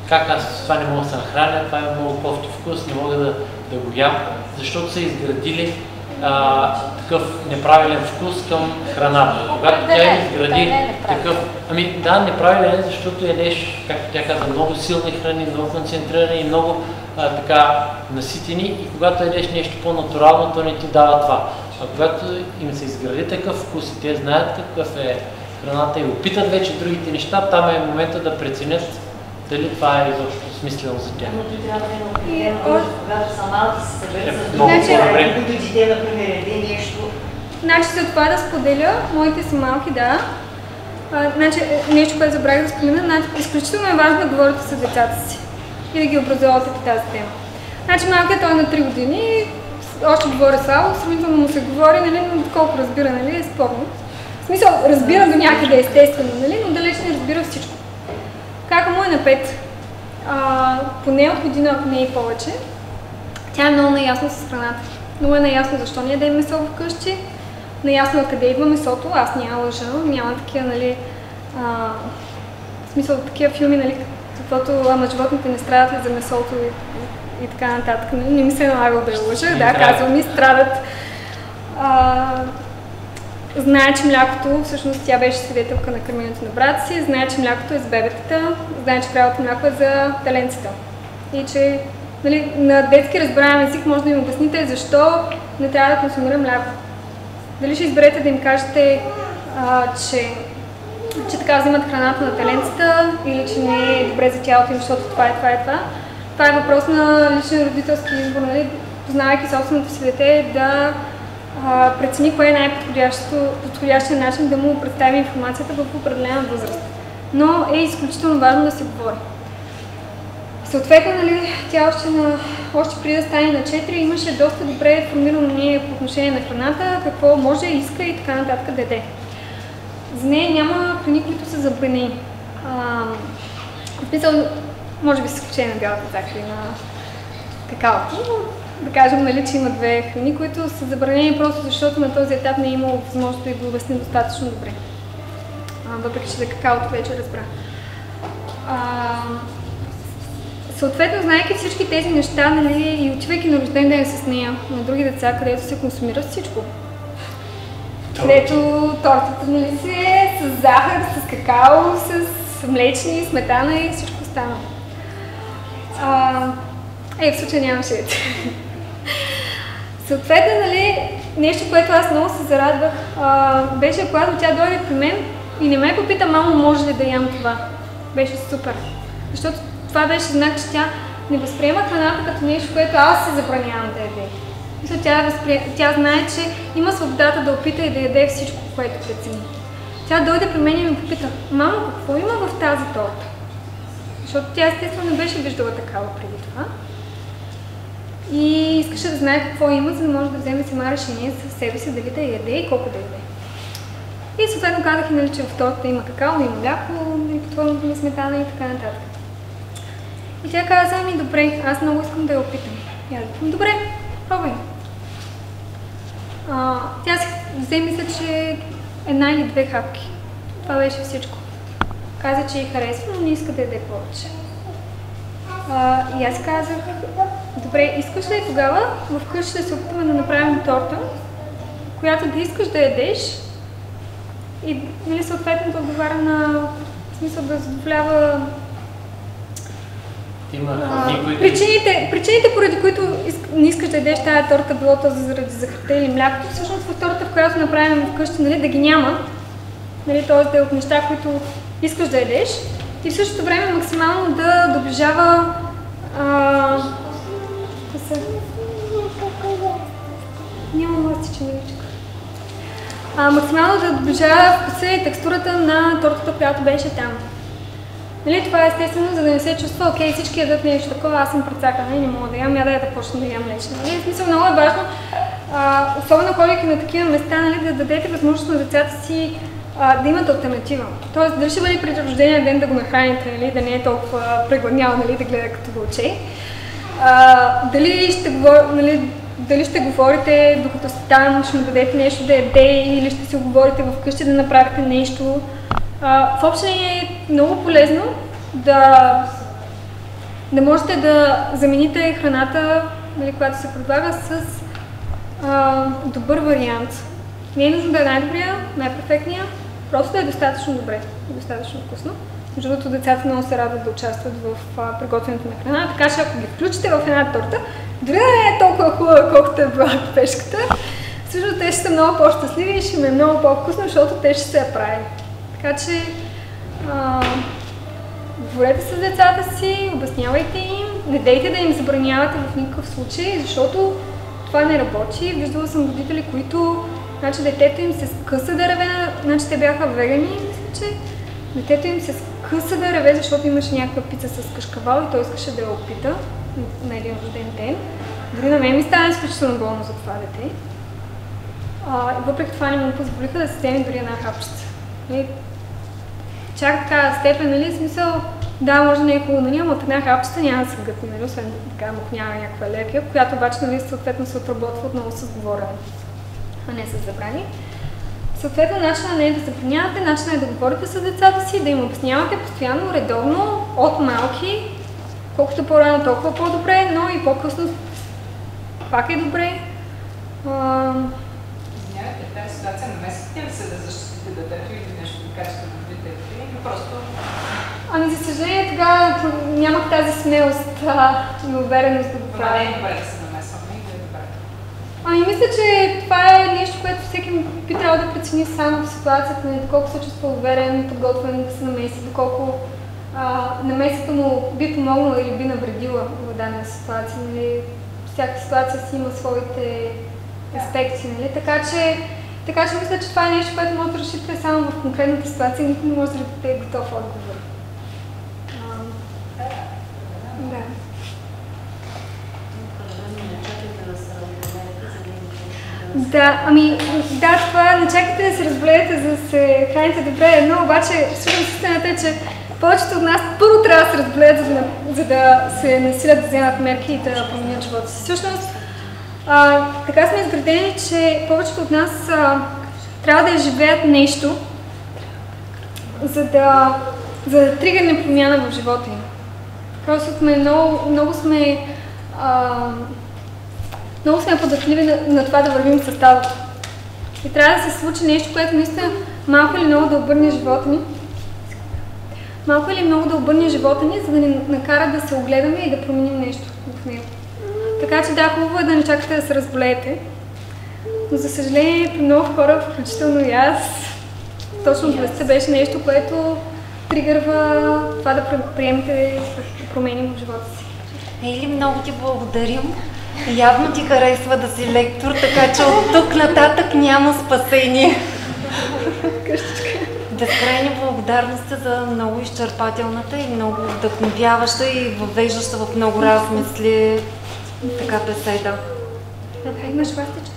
как аз с това не мога да се нахраня, това е много кофти вкус, не мога да, да го ям, защото са изградили а, такъв неправилен вкус към храната. Когато тя изгради е такъв... Ами да, неправилен е, защото ядеш, както тя каза, много силни храни, много концентрирани и много а, така наситени и когато ядеш нещо по-натурално, то не ти дава това. А когато им се изгради такъв вкус и те знаят какъв е храната и опитат вече другите неща, там е момента да преценят дали това е изобщо смислено за тях. Но трябва да е определено, когато са малки, се съберат Е, много по-добре. дете, например, еде нещо Значи за това да споделя, моите са малки, да. А, значи, е, нещо, което забравих да спомена, значи, изключително е важно да говорите с децата си и да ги образовате по тази тема. Значи малкият той е на 3 години, още говори слабо, сравнително му се говори, нали, но колко разбира, нали, е спорно. В смисъл, разбира до някъде естествено, нали, но далеч не разбира всичко. Кака му е на 5, а, поне от година, ако не и повече, тя е много наясна с храната. Много е наясно защо не ядем месо вкъщи, наясно е къде идва месото, аз няма лъжа, няма такива, нали, а, в смисъл такива филми, нали, каквото ама животните не страдат ли за месото и, и, така нататък. Нали, не ми се е налага да лъжа, да, казвам ми, страдат. А, знае, че млякото, всъщност тя беше свидетелка на кърменето на брата си, знае, че млякото е за бебетата, знае, че правото мляко е за таленците. И че нали, на детски разбираем език може да им обясните защо не трябва да консумира мляко. Дали ще изберете да им кажете, а, че, че така взимат храната на таленцата или че не е добре за тялото им, защото това е това е това. Това е въпрос на личен родителски избор, нали? познавайки собственото си дете, да прецени кое е най-подходящия начин да му представи информацията в определена възраст. Но е изключително важно да се говори. Съответно, нали, тя още, на, още преди да стане на 4 имаше доста добре формирано мнение по отношение на храната, какво може, иска и така нататък яде. За нея няма храни, които са забранени. В смисъл, може би с изключение на бялата захар на какаото, да кажем, нали, че има две храни, които са забранени просто защото на този етап не е имало възможност да ги обясня достатъчно добре. А, въпреки, че за какаото вече разбра. А, съответно, знаеки всички тези неща, нали, и отивайки на рожден ден с нея, на други деца, където се консумира всичко. Където тортата нали, си е с захар, с какао, с млечни, сметана и всичко останало. А, е, в случая нямаше. Съответно, нали, нещо, което аз много се зарадвах, а, беше когато тя дойде при мен и не ме попита, мамо, може ли да ям това. Беше супер. Защото това беше знак, че тя не възприема храната като нещо, което аз се забранявам да яде. Мисля, тя, възпри... тя знае, че има свободата да опита и да яде всичко, което прецени. Тя дойде при мен и ми попита, мамо, какво има в тази торта? Защото тя естествено не беше виждала такава преди това. И искаше да знае какво има, за да може да вземе сама решение със себе си дали да яде и колко да яде. И съответно казах и, нали, че в тортата има какао, има мляко, нали, под на сметана и така нататък. И тя каза, ами добре, аз много искам да я опитам. И аз викам, добре, пробвай. А, тя си взе, мисля, че една или две хапки. Това беше всичко. Каза, че й харесва, но не иска да яде повече. А, и аз казах, добре, искаш ли тогава вкъщи да се опитаме да направим торта, която да искаш да ядеш и нали, съответно да отговаря на смисъл да задоволява има а, причините, причините, поради които не искаш да ядеш тази торта, било то заради захарта или млякото, всъщност в торта, в която направим вкъщи, нали, да ги няма, нали, т.е. да е от неща, които искаш да ядеш и в същото време максимално да доближава а, се... Няма ластиченичка. А, максимално да доближава вкуса и текстурата на тортата, която беше там. Нали, това е естествено, за да не се чувства, окей, всички ядат нещо такова, аз съм прецакана и не мога да ям, я да я да почна да ям лично. Нали, в смисъл много е важно, а, особено ходейки на такива места, нали, да дадете възможност на децата си а, да имат альтернатива. Тоест, дали ще бъде при рождения ден да го нахраните, нали, да не е толкова прегладнял, нали, да гледа като вълче. А, дали, ще говор, нали, дали ще говорите докато сте там, ще му дадете нещо да яде или ще си оговорите вкъщи да направите нещо. А, в общи е много полезно да, да можете да замените храната, нали, която се предлага с а, добър вариант. Не е нужно да е най-добрия, най-перфектния, просто е достатъчно добре достатъчно вкусно. Между другото, децата много се радват да участват в приготвянето на храна, така че ако ги включите в една торта, дори да не е толкова хубава, колкото е била пешката, всъщност те ще са много по-щастливи и ще им е много по-вкусно, защото те ще се я правят. Така че, а, говорете с децата си, обяснявайте им, не дейте да им забранявате в никакъв случай, защото това не работи. Виждала съм родители, които Значи детето им се скъса да реве, на- значи те бяха вегани, мисля, че детето им се скъса да реве, защото имаше някаква пица с кашкавал и той искаше да я опита на- един рожден ден. Дори на мен ми стана изключително болно за това дете. А, въпреки това не му позволиха да се вземе дори една хапчица. И чак така степен, нали, смисъл, да, може не е хубаво, нали, ама една хапчета няма да се гътне, нали, освен така махнява някаква алергия, която обаче, нали, съответно се отработва отново с говорене, а не с забрани. Съответно, начинът не е да забранявате, начинът е да говорите с децата си, да им обяснявате постоянно, редовно, от малки, колкото по-рано, толкова по-добре, но и по-късно пак е добре. А, Извинявайте, тази ситуация намесите ли се да защитите детето или нещо да кажете на детето или просто Ами, за съжаление, тогава нямах тази смелост а, и увереност да го това не правя. е добре да се намесваме и да е добре. Ами, мисля, че това е нещо, което всеки би трябвало да прецени сам в ситуацията, нали, доколко се чувства уверен, подготвен да се намеси, доколко а, намесата му би помогнала или би навредила в дадена ситуация. Нали. Всяка ситуация си има своите аспекти, нали? така че така че мисля, че това е нещо, което може да решите само в конкретната ситуация, никой не може да даде готов отговор. Да. Да, ами да, това не чакайте да се разболеете, за да се храните добре, но обаче всъщност истината е, че повечето от нас първо трябва да се разболеят, за да, за да се насилят да вземат мерки и да променят живота си. Всъщност, а, така сме изградени, че повечето от нас а, трябва да изживеят нещо, за да, за да тригърне промяна в живота им. Просто сме много, много сме а, много сме податливи на, на това да вървим с тялото. И трябва да се случи нещо, което наистина малко или много да обърне живота ни. Малко или много да обърне живота ни, за да ни накара да се огледаме и да променим нещо в него. Така че да, хубаво е да не чакате да се разболеете. Но за съжаление при много хора, включително и аз, точно болестта беше нещо, което тригърва това да приемете промени в живота си. Ели, много ти благодарим. Явно ти харесва да си лектор, така че от тук нататък няма спасение. Безкрайни благодарности за много изчерпателната и много вдъхновяваща и въвеждаща в много размисли така беседа. Добре, имаш властичка?